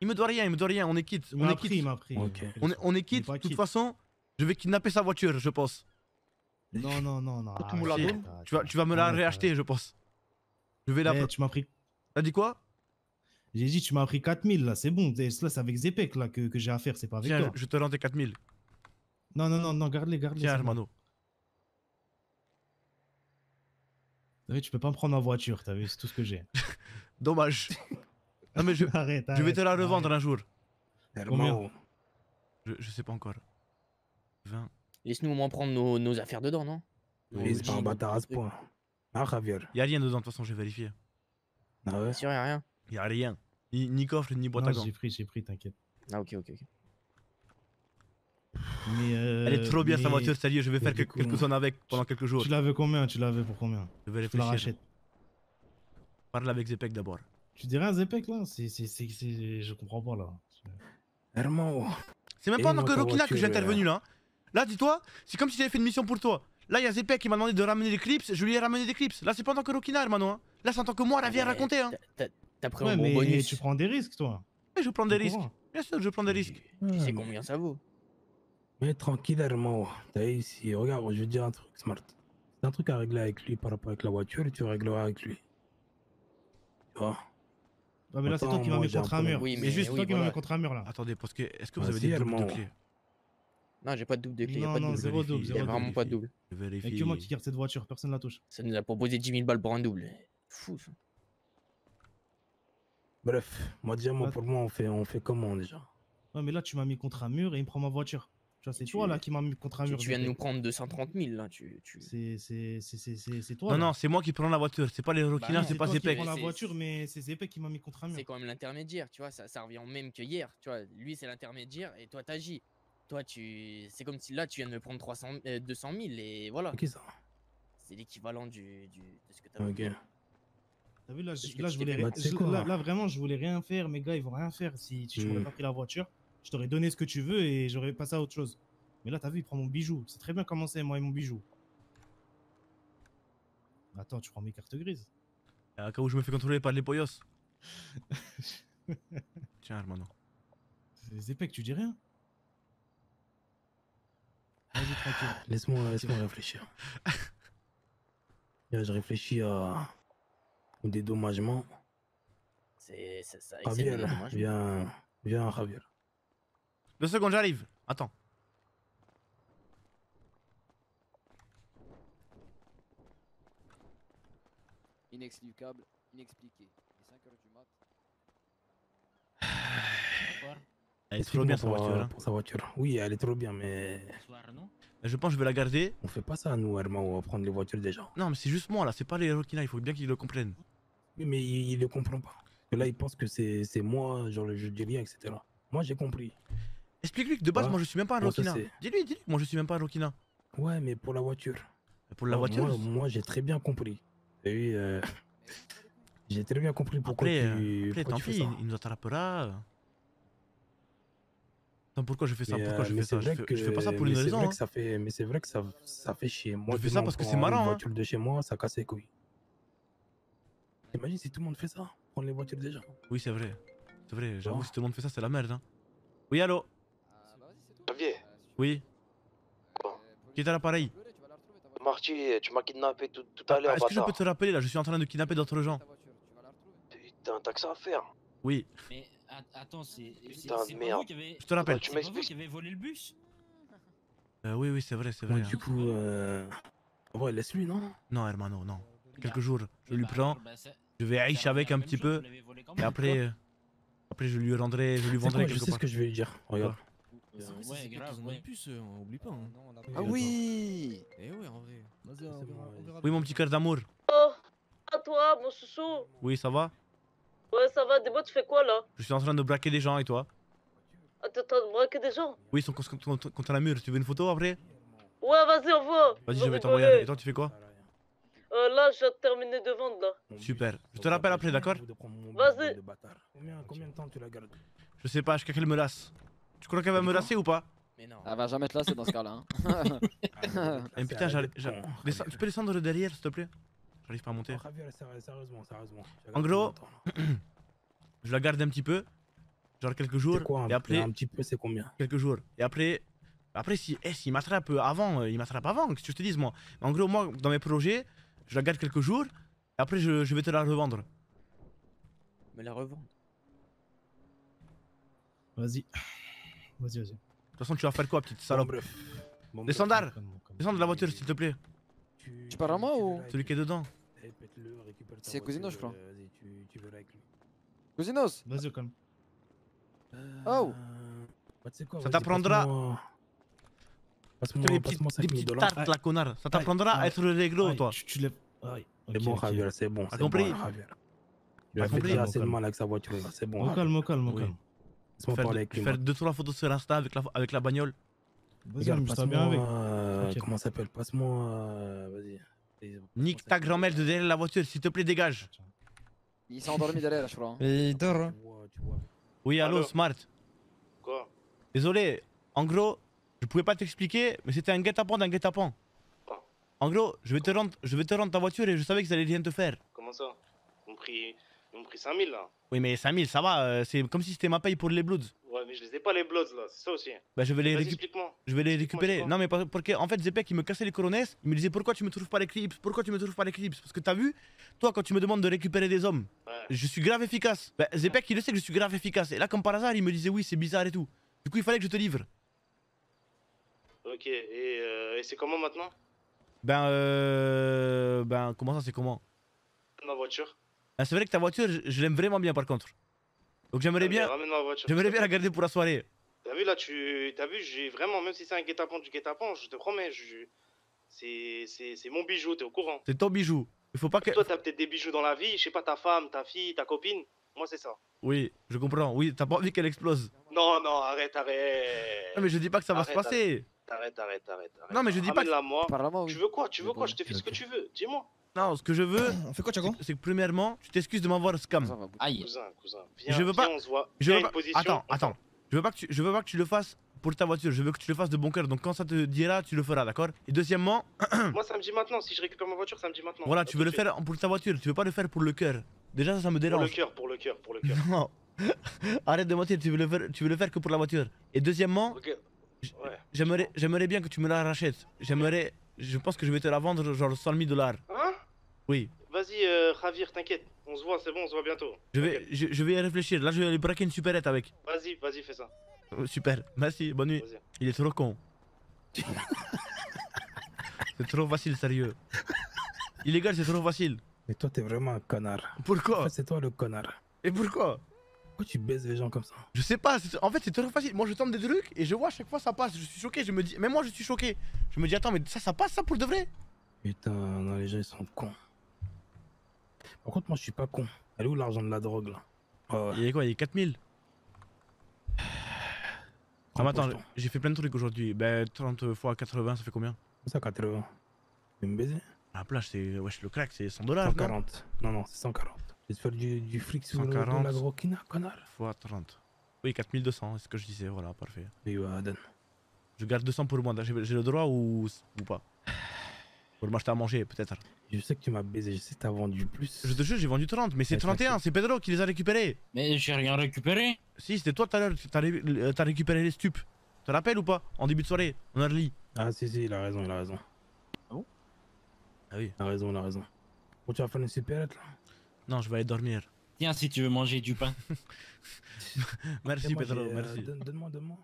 Il me doit rien, il me doit rien, on est quitte, Il on m'a est pris, quitte. il m'a pris. Ok. On est, quitte, de toute façon, je vais kidnapper sa voiture, je pense. Non, non, non, non. tu vas, tu vas me la réacheter, je pense. Je vais la. Eh, tu m'as pris. T'as dit quoi? J'ai dit, tu m'as pris 4000 là, c'est bon. Là, c'est avec Zepek là que, que j'ai à faire, c'est pas avec Tiens, toi. je, je te rends tes 4000. Non, non, non, non, garde-les, garde-les. Tiens, hermano. T'as vu, tu peux pas me prendre ma voiture, t'as vu, c'est tout ce que j'ai. Dommage. Non, mais je, arrête, je vais te la arrête, revendre un jour. Herman, Je, je sais pas encore. 20. Laisse-nous au moins prendre nos, nos affaires dedans, non? Lui, c'est pas un bâtard à ce point. Ah, Javier. Y a rien dedans, de toute façon, j'ai vérifié. Ah ouais? Sûr, y a rien. Y a rien. Ni, ni coffre, ni boîte Non, à gants. j'ai pris, j'ai pris, t'inquiète. Ah, ok, ok, ok. Mais euh, Elle est trop bien sa voiture, sérieux, je vais faire quelques, quelques zones avec pendant quelques jours. Tu la veux combien? Tu la veux pour combien? Je vais Je te la réfléchir. rachète. Parle avec Zepek d'abord. Tu dirais à Zepek là? C'est, c'est, c'est, c'est- je comprends pas là. Herman, C'est même pas en Rokina que j'ai intervenu euh, là. Là, dis-toi, c'est comme si j'avais fait une mission pour toi. Là, il y a Zepek qui m'a demandé de ramener des clips, je lui ai ramené des clips. Là, c'est pas en tant que Rokina, hermano. Hein. Là, c'est en tant que moi, la vie à Ouais, raconter. Hein. t'as- T'as pris Ouais, un bon mais bonus. tu prends des risques toi. Mais je prends des risques. Bien sûr, je prends des risques. Tu sais combien ça vaut mais tranquille, Herman. T'as si, regarde, je vais te dire un truc, Smart. C'est un truc à régler avec lui par rapport avec la voiture et tu régleras avec lui. Tu vois? Ouais, mais là, c'est toi qui m'as mis contre un mur. Oui, c'est mais juste oui, toi qui m'as mis contre un mur là. Attendez, parce que est-ce que vous avez des doubles de clés Non, j'ai pas de double de clé, y a Non, non, double. zéro vérifie, double, Y a vraiment pas de double. Vérifie. que moi qui garde cette voiture, personne la touche. Ça nous a proposé 10 000 balles pour un double. Fou ça. Bref, moi déjà, moi, Là- pour moi, on fait, on fait comment déjà? Ouais, mais là, tu m'as mis contre un mur et il me prend ma voiture. Tu vois, c'est Tu- toi là qui m'as mis contre un mur. tu viens de nous prendre 230 000 là. Tu, tu... C'est, c'est, c'est, c'est, c'est, c'est toi. Non, là. non, c'est moi qui prends la voiture. C'est pas les Rokina, non, c'est pas Zepek. prends la C'est- voiture, mais c'est Zepek qui m'a mis contre un mur. C'est quand même l'intermédiaire, tu vois. Ça, ça revient au même que hier. Tu vois, lui c'est l'intermédiaire et toi t'agis. Toi, tu, c'est comme si là tu viens de me prendre 300, euh, 200 000 et voilà. Ok, ça. C'est l'équivalent du, du, de ce que t'as. Ok. T'as vu là, je, là, je voulais Bah, je- quoi là, là, vraiment, je voulais rien faire. Mes gars, ils vont rien faire. Si tu m'aurais Hmm. pas pris la voiture, je t'aurais donné ce que tu veux et j'aurais passé à autre chose. Mais là, t'as vu, il prend mon bijou. C'est très bien commencé, moi et mon bijou. Attends, tu prends mes cartes grises. À cas où je me fais contrôler par les poyos. Tiens, hermano. C'est Zepek, tu dis rien Vas-y, tranquille. Laisse-moi laisse réfléchir. Là, je réfléchis à... au dédommagement. C'est, ça, ça excède le Javier, dédommagement. viens, viens, Javier. Deux secondes, j'arrive. Attends. Inexplicable, inexpliqué. Il est 5h du mat. Elle est trop bien sa voiture. euh, hein. pour sa voiture? Oui, elle est trop bien, mais Je pense que je vais la garder. on fait pas ça, nous, Herman, on va prendre les voitures des gens. Non, mais c'est juste moi là, c'est pas les Rokina, il faut bien qu'ils le comprennent. Oui, mais il, il le comprend pas. Parce que là, il pense que c'est c'est moi, genre le jeu du rien, etc. Moi, j'ai compris. Explique-lui que de base, moi je suis même pas un Bon, Rokina. Dis-lui, dis-lui, que moi je suis même pas un Rokina. Ouais, mais pour la voiture. Pour la voiture? Moi, moi, j'ai très bien compris. Vu, euh, J'ai très bien compris pourquoi Après, tu, euh, après pourquoi tant pis, ça. il, il nous attrapera. Attends, pourquoi je fais ça? Pourquoi euh, je mais fais ça je fais, que- je fais pas ça pour une raison. hein. que ça fait, mais c'est vrai que ça, ça fait chier. Moi, Je fais ça parce que c'est marrant, Une hein. voiture de chez moi, ça casse les couilles. Imagine si tout le monde fait ça, prendre les voitures gens. Oui, c'est vrai. C'est vrai, j'avoue, si tout le monde fait ça, c'est la merde. Hein. Oui, allô? Oui. Qui est à l'appareil Marty, tu m'as kidnappé tout, tout Ah, à l'heure, Est-ce que je peux te rappeler là Je suis en train de kidnapper d'autres gens. Putain, t'as que ça à faire. Oui. Mais attends, c'est. Putain, merde. vous qui avez- Je te rappelle. c'est pas vous qui avez volé le bus Euh, oui, oui, c'est vrai, c'est Bon, vrai. du coup, euh... ouais, laisse-lui, non? Non, hermano, non. Quelques jours, je lui prends, bah, je vais haïcher avec un petit peu, et après, euh, après je lui rendrai, je lui C'est vendrai quoi, je quelque sais ce que je vais lui dire. Regarde. Ouais, grave, ouais. plus, euh, on oublie pas. Hein. Ah oui Eh ouais, en vrai. Vas-y, on verra. on verra Oui, mon petit cœur d'amour. Oh, à toi, mon chouchou. Oui, ça va Ouais, ça va. Dis-moi, tu fais quoi là Je suis en train de braquer des gens et toi Attends, t'as braqué des gens Oui, ils sont contre, contre, contre la mur. Tu veux une photo après Ouais, vas-y, envoie. Vas-y, Va je vais t'envoyer. Et toi, tu fais quoi Euh, là, je viens de de vendre là. Super. Je te rappelle après, d'accord Vas-y. Combien, combien de temps tu la gardes Je sais pas, jusqu'à qu'elle me lasse. Tu crois qu'elle va me lasser ou pas? Mais non. Elle va jamais te lasser dans ce cas-là. Hein. Putain, Tu peux descendre derrière, s'il te plaît? J'arrive pas à monter. Oh, sérieusement, sérieusement. En gros, je la garde un petit peu. Genre quelques jours. C'est quoi un, et après. un petit peu, c'est combien? Quelques jours. Et après. Après, si, eh, s'il m'attrape avant, euh, il m'attrape avant, qu'est-ce que je te dise, moi? En gros, moi, dans mes projets, je la garde quelques jours. Et après, je, je vais te la revendre. Me la revendre. Vas-y. Vas-y, vas-y. De toute façon, tu vas faire quoi, petite salope. Bon, Descends d'art Descends de la voiture, s'il te plaît. Tu parles à moi ou Celui qui est dedans. C'est Cousinos, je crois. euh, Vas-y, tu, tu verras avec lui. Cousinos Vas-y, au calme. Oh Bah, tu Ça t'apprendra- passe-moi- les petites, passe-moi des 5000 petites dollars. tartes, la connard. Ça t'apprendra à être réglo, toi. Tu, tu lèves. Aïe. C'est bon. Javier, c'est bon. T'as c'est bon, compris Javier. Il T'as a fait compris déjà assez de mal avec sa voiture, là. C'est bon. Au calme, au calme, au calme. Laisse-moi Faire, parler avec lui. faire moi. deux trois photos sur Insta avec la, avec la bagnole. Vas-y, bien avec. passe-moi, euh. Comment ça s'appelle? Passe-moi. euh, Vas-y. Nique ta grand-mère de derrière la voiture, s'il te plaît, dégage. Il s'est endormi derrière, je crois. hein. Et il dort. hein. Oui, allô, Allô Smart. Quoi? Désolé, en gros, je pouvais pas t'expliquer, mais c'était un guet-apens d'un guet-apens. En gros, je vais, te rendre, je vais te rendre ta voiture et je savais que ça allait rien te faire. Comment ça? Ils m'ont pris, ils m'ont pris 5000 là. Oui, mais 5000, ça va, euh, c'est comme si c'était ma paye pour les Bloods. Ouais, mais je les ai pas les Bloods là, c'est ça aussi. Bah, je vais les, Vas-y, récup- explique-moi. je vais les récupérer. Non, mais parce parce que, en fait, Zepek, il me cassait les coronets. Il me disait pourquoi tu me trouves pas les clips? Pourquoi tu me trouves pas les clips? Parce que t'as vu, toi, quand tu me demandes de récupérer des hommes, Ouais. je suis grave efficace. Bah, Zepek, il le sait que je suis grave efficace. Et là, comme par hasard, il me disait oui, c'est bizarre et tout. Du coup, il fallait que je te livre. Ok, et, euh, et c'est comment maintenant? Ben, euh. Ben, comment ça, c'est comment? Ma voiture. Ben, C'est vrai que ta voiture, je, je l'aime vraiment bien par contre. Donc j'aimerais bien. Ramène ma voiture. J'aimerais bien la garder pour la soirée. T'as vu là, tu. T'as vu, j'ai vraiment, même si c'est un guet-apens du guet-apens, je te promets, je. C'est c'est- c'est mon bijou, t'es au courant. C'est ton bijou. Il faut pas que. Toi, t'as peut-être des bijoux dans la vie, je sais pas, ta femme, ta fille, ta copine. Moi, c'est ça. Oui, je comprends. Oui, t'as pas envie qu'elle explose. Non, non, arrête, arrête. Non, mais je dis pas que ça va se Arrête, passer. Arrête, arrête, arrête. arrête. Non, mais je dis pas que- moi. Moi, oui. Tu veux quoi? Tu veux quoi? Je te fais ce que tu veux. Dis-moi. Non, ce que je veux, On fait quoi, Chaco c'est que premièrement, tu t'excuses de m'avoir scam. Aïe. Cousin, cousin. Viens, Je veux pas. viens, on se voit. Je Viens, veux une pas. position. Attends, attends. Je veux pas que tu, je veux pas que tu le fasses pour ta voiture. Je veux que tu le fasses de bon cœur. Donc quand ça te dira, tu le feras, d'accord? Et deuxièmement, Moi, ça me dit maintenant. Si je récupère ma voiture, ça me dit maintenant. voilà, tu veux le faire pour ta voiture. Tu veux pas le faire pour le cœur. Déjà, ça, ça me Pour le dérange. cœur, pour le cœur, pour le cœur. Non. Arrête de mentir. Tu veux le faire, tu veux le faire que pour la voiture. Et deuxièmement, Ok. Ouais. J'aimerais, j'aimerais bien que tu me la rachètes. J'aimerais, je pense que je vais te la vendre genre 100 000 dollars. Hein Oui. Vas-y, euh, Javier, t'inquiète. On se voit, c'est bon, on se voit bientôt. Je vais, je, je vais y réfléchir. Là, je vais aller braquer une supérette avec. Vas-y, vas-y, fais ça. Euh, Super. Merci. Bonne nuit. Il est trop con. c'est trop facile, sérieux. Illégal, c'est trop facile. Mais toi, t'es vraiment un connard. En Pourquoi fait, c'est toi le connard. Et pourquoi? Pourquoi tu baises les gens comme ça? Je sais pas. c'est- En fait, c'est trop facile. Moi, je tente des trucs et je vois à chaque fois ça passe. Je suis choqué. Je me dis, mais moi, je suis choqué. Je me dis, attends, mais ça, ça passe ça pour de vrai? Putain, non, les gens, ils sont cons. Par contre, moi, je suis pas con. Elle est où l'argent de la drogue, là Oh, Il y a quoi Il y a 4000 Ah, mais attends, j'ai fait plein de trucs aujourd'hui. Ben, 30 fois 80, ça fait combien ça, 80. Tu veux me baiser La plage, c'est. Wesh, le crack, c'est 100 dollars. 140. Non, non, c'est 140. Tu veux te faire du, du fric sur le- de 140. la droguina, connard fois 30. Oui, 4200, c'est ce que je disais, voilà, parfait. Oui, ouais, Dan. Je garde 200 pour moi, j'ai j'ai le droit ou, ou pas? Pour m'acheter à manger, peut-être. Je sais que tu m'as baisé, je sais que t'as vendu plus. Je te jure, j'ai vendu 30, mais c'est Ouais, 31, c'est Pedro qui les a récupérés. Mais j'ai rien récupéré. Si, c'était toi tout à l'heure, t'as ré- euh, récupéré les stupes. Tu te rappelles ou pas En début de soirée, en early. Ah, si, si, il a raison, il a raison. Ah oui. Il a raison, il a raison. Bon, tu vas faire une supérette, là Non, je vais aller dormir. Tiens, si tu veux manger du pain. Merci Pedro, euh, merci. donne- Donne-moi, donne-moi.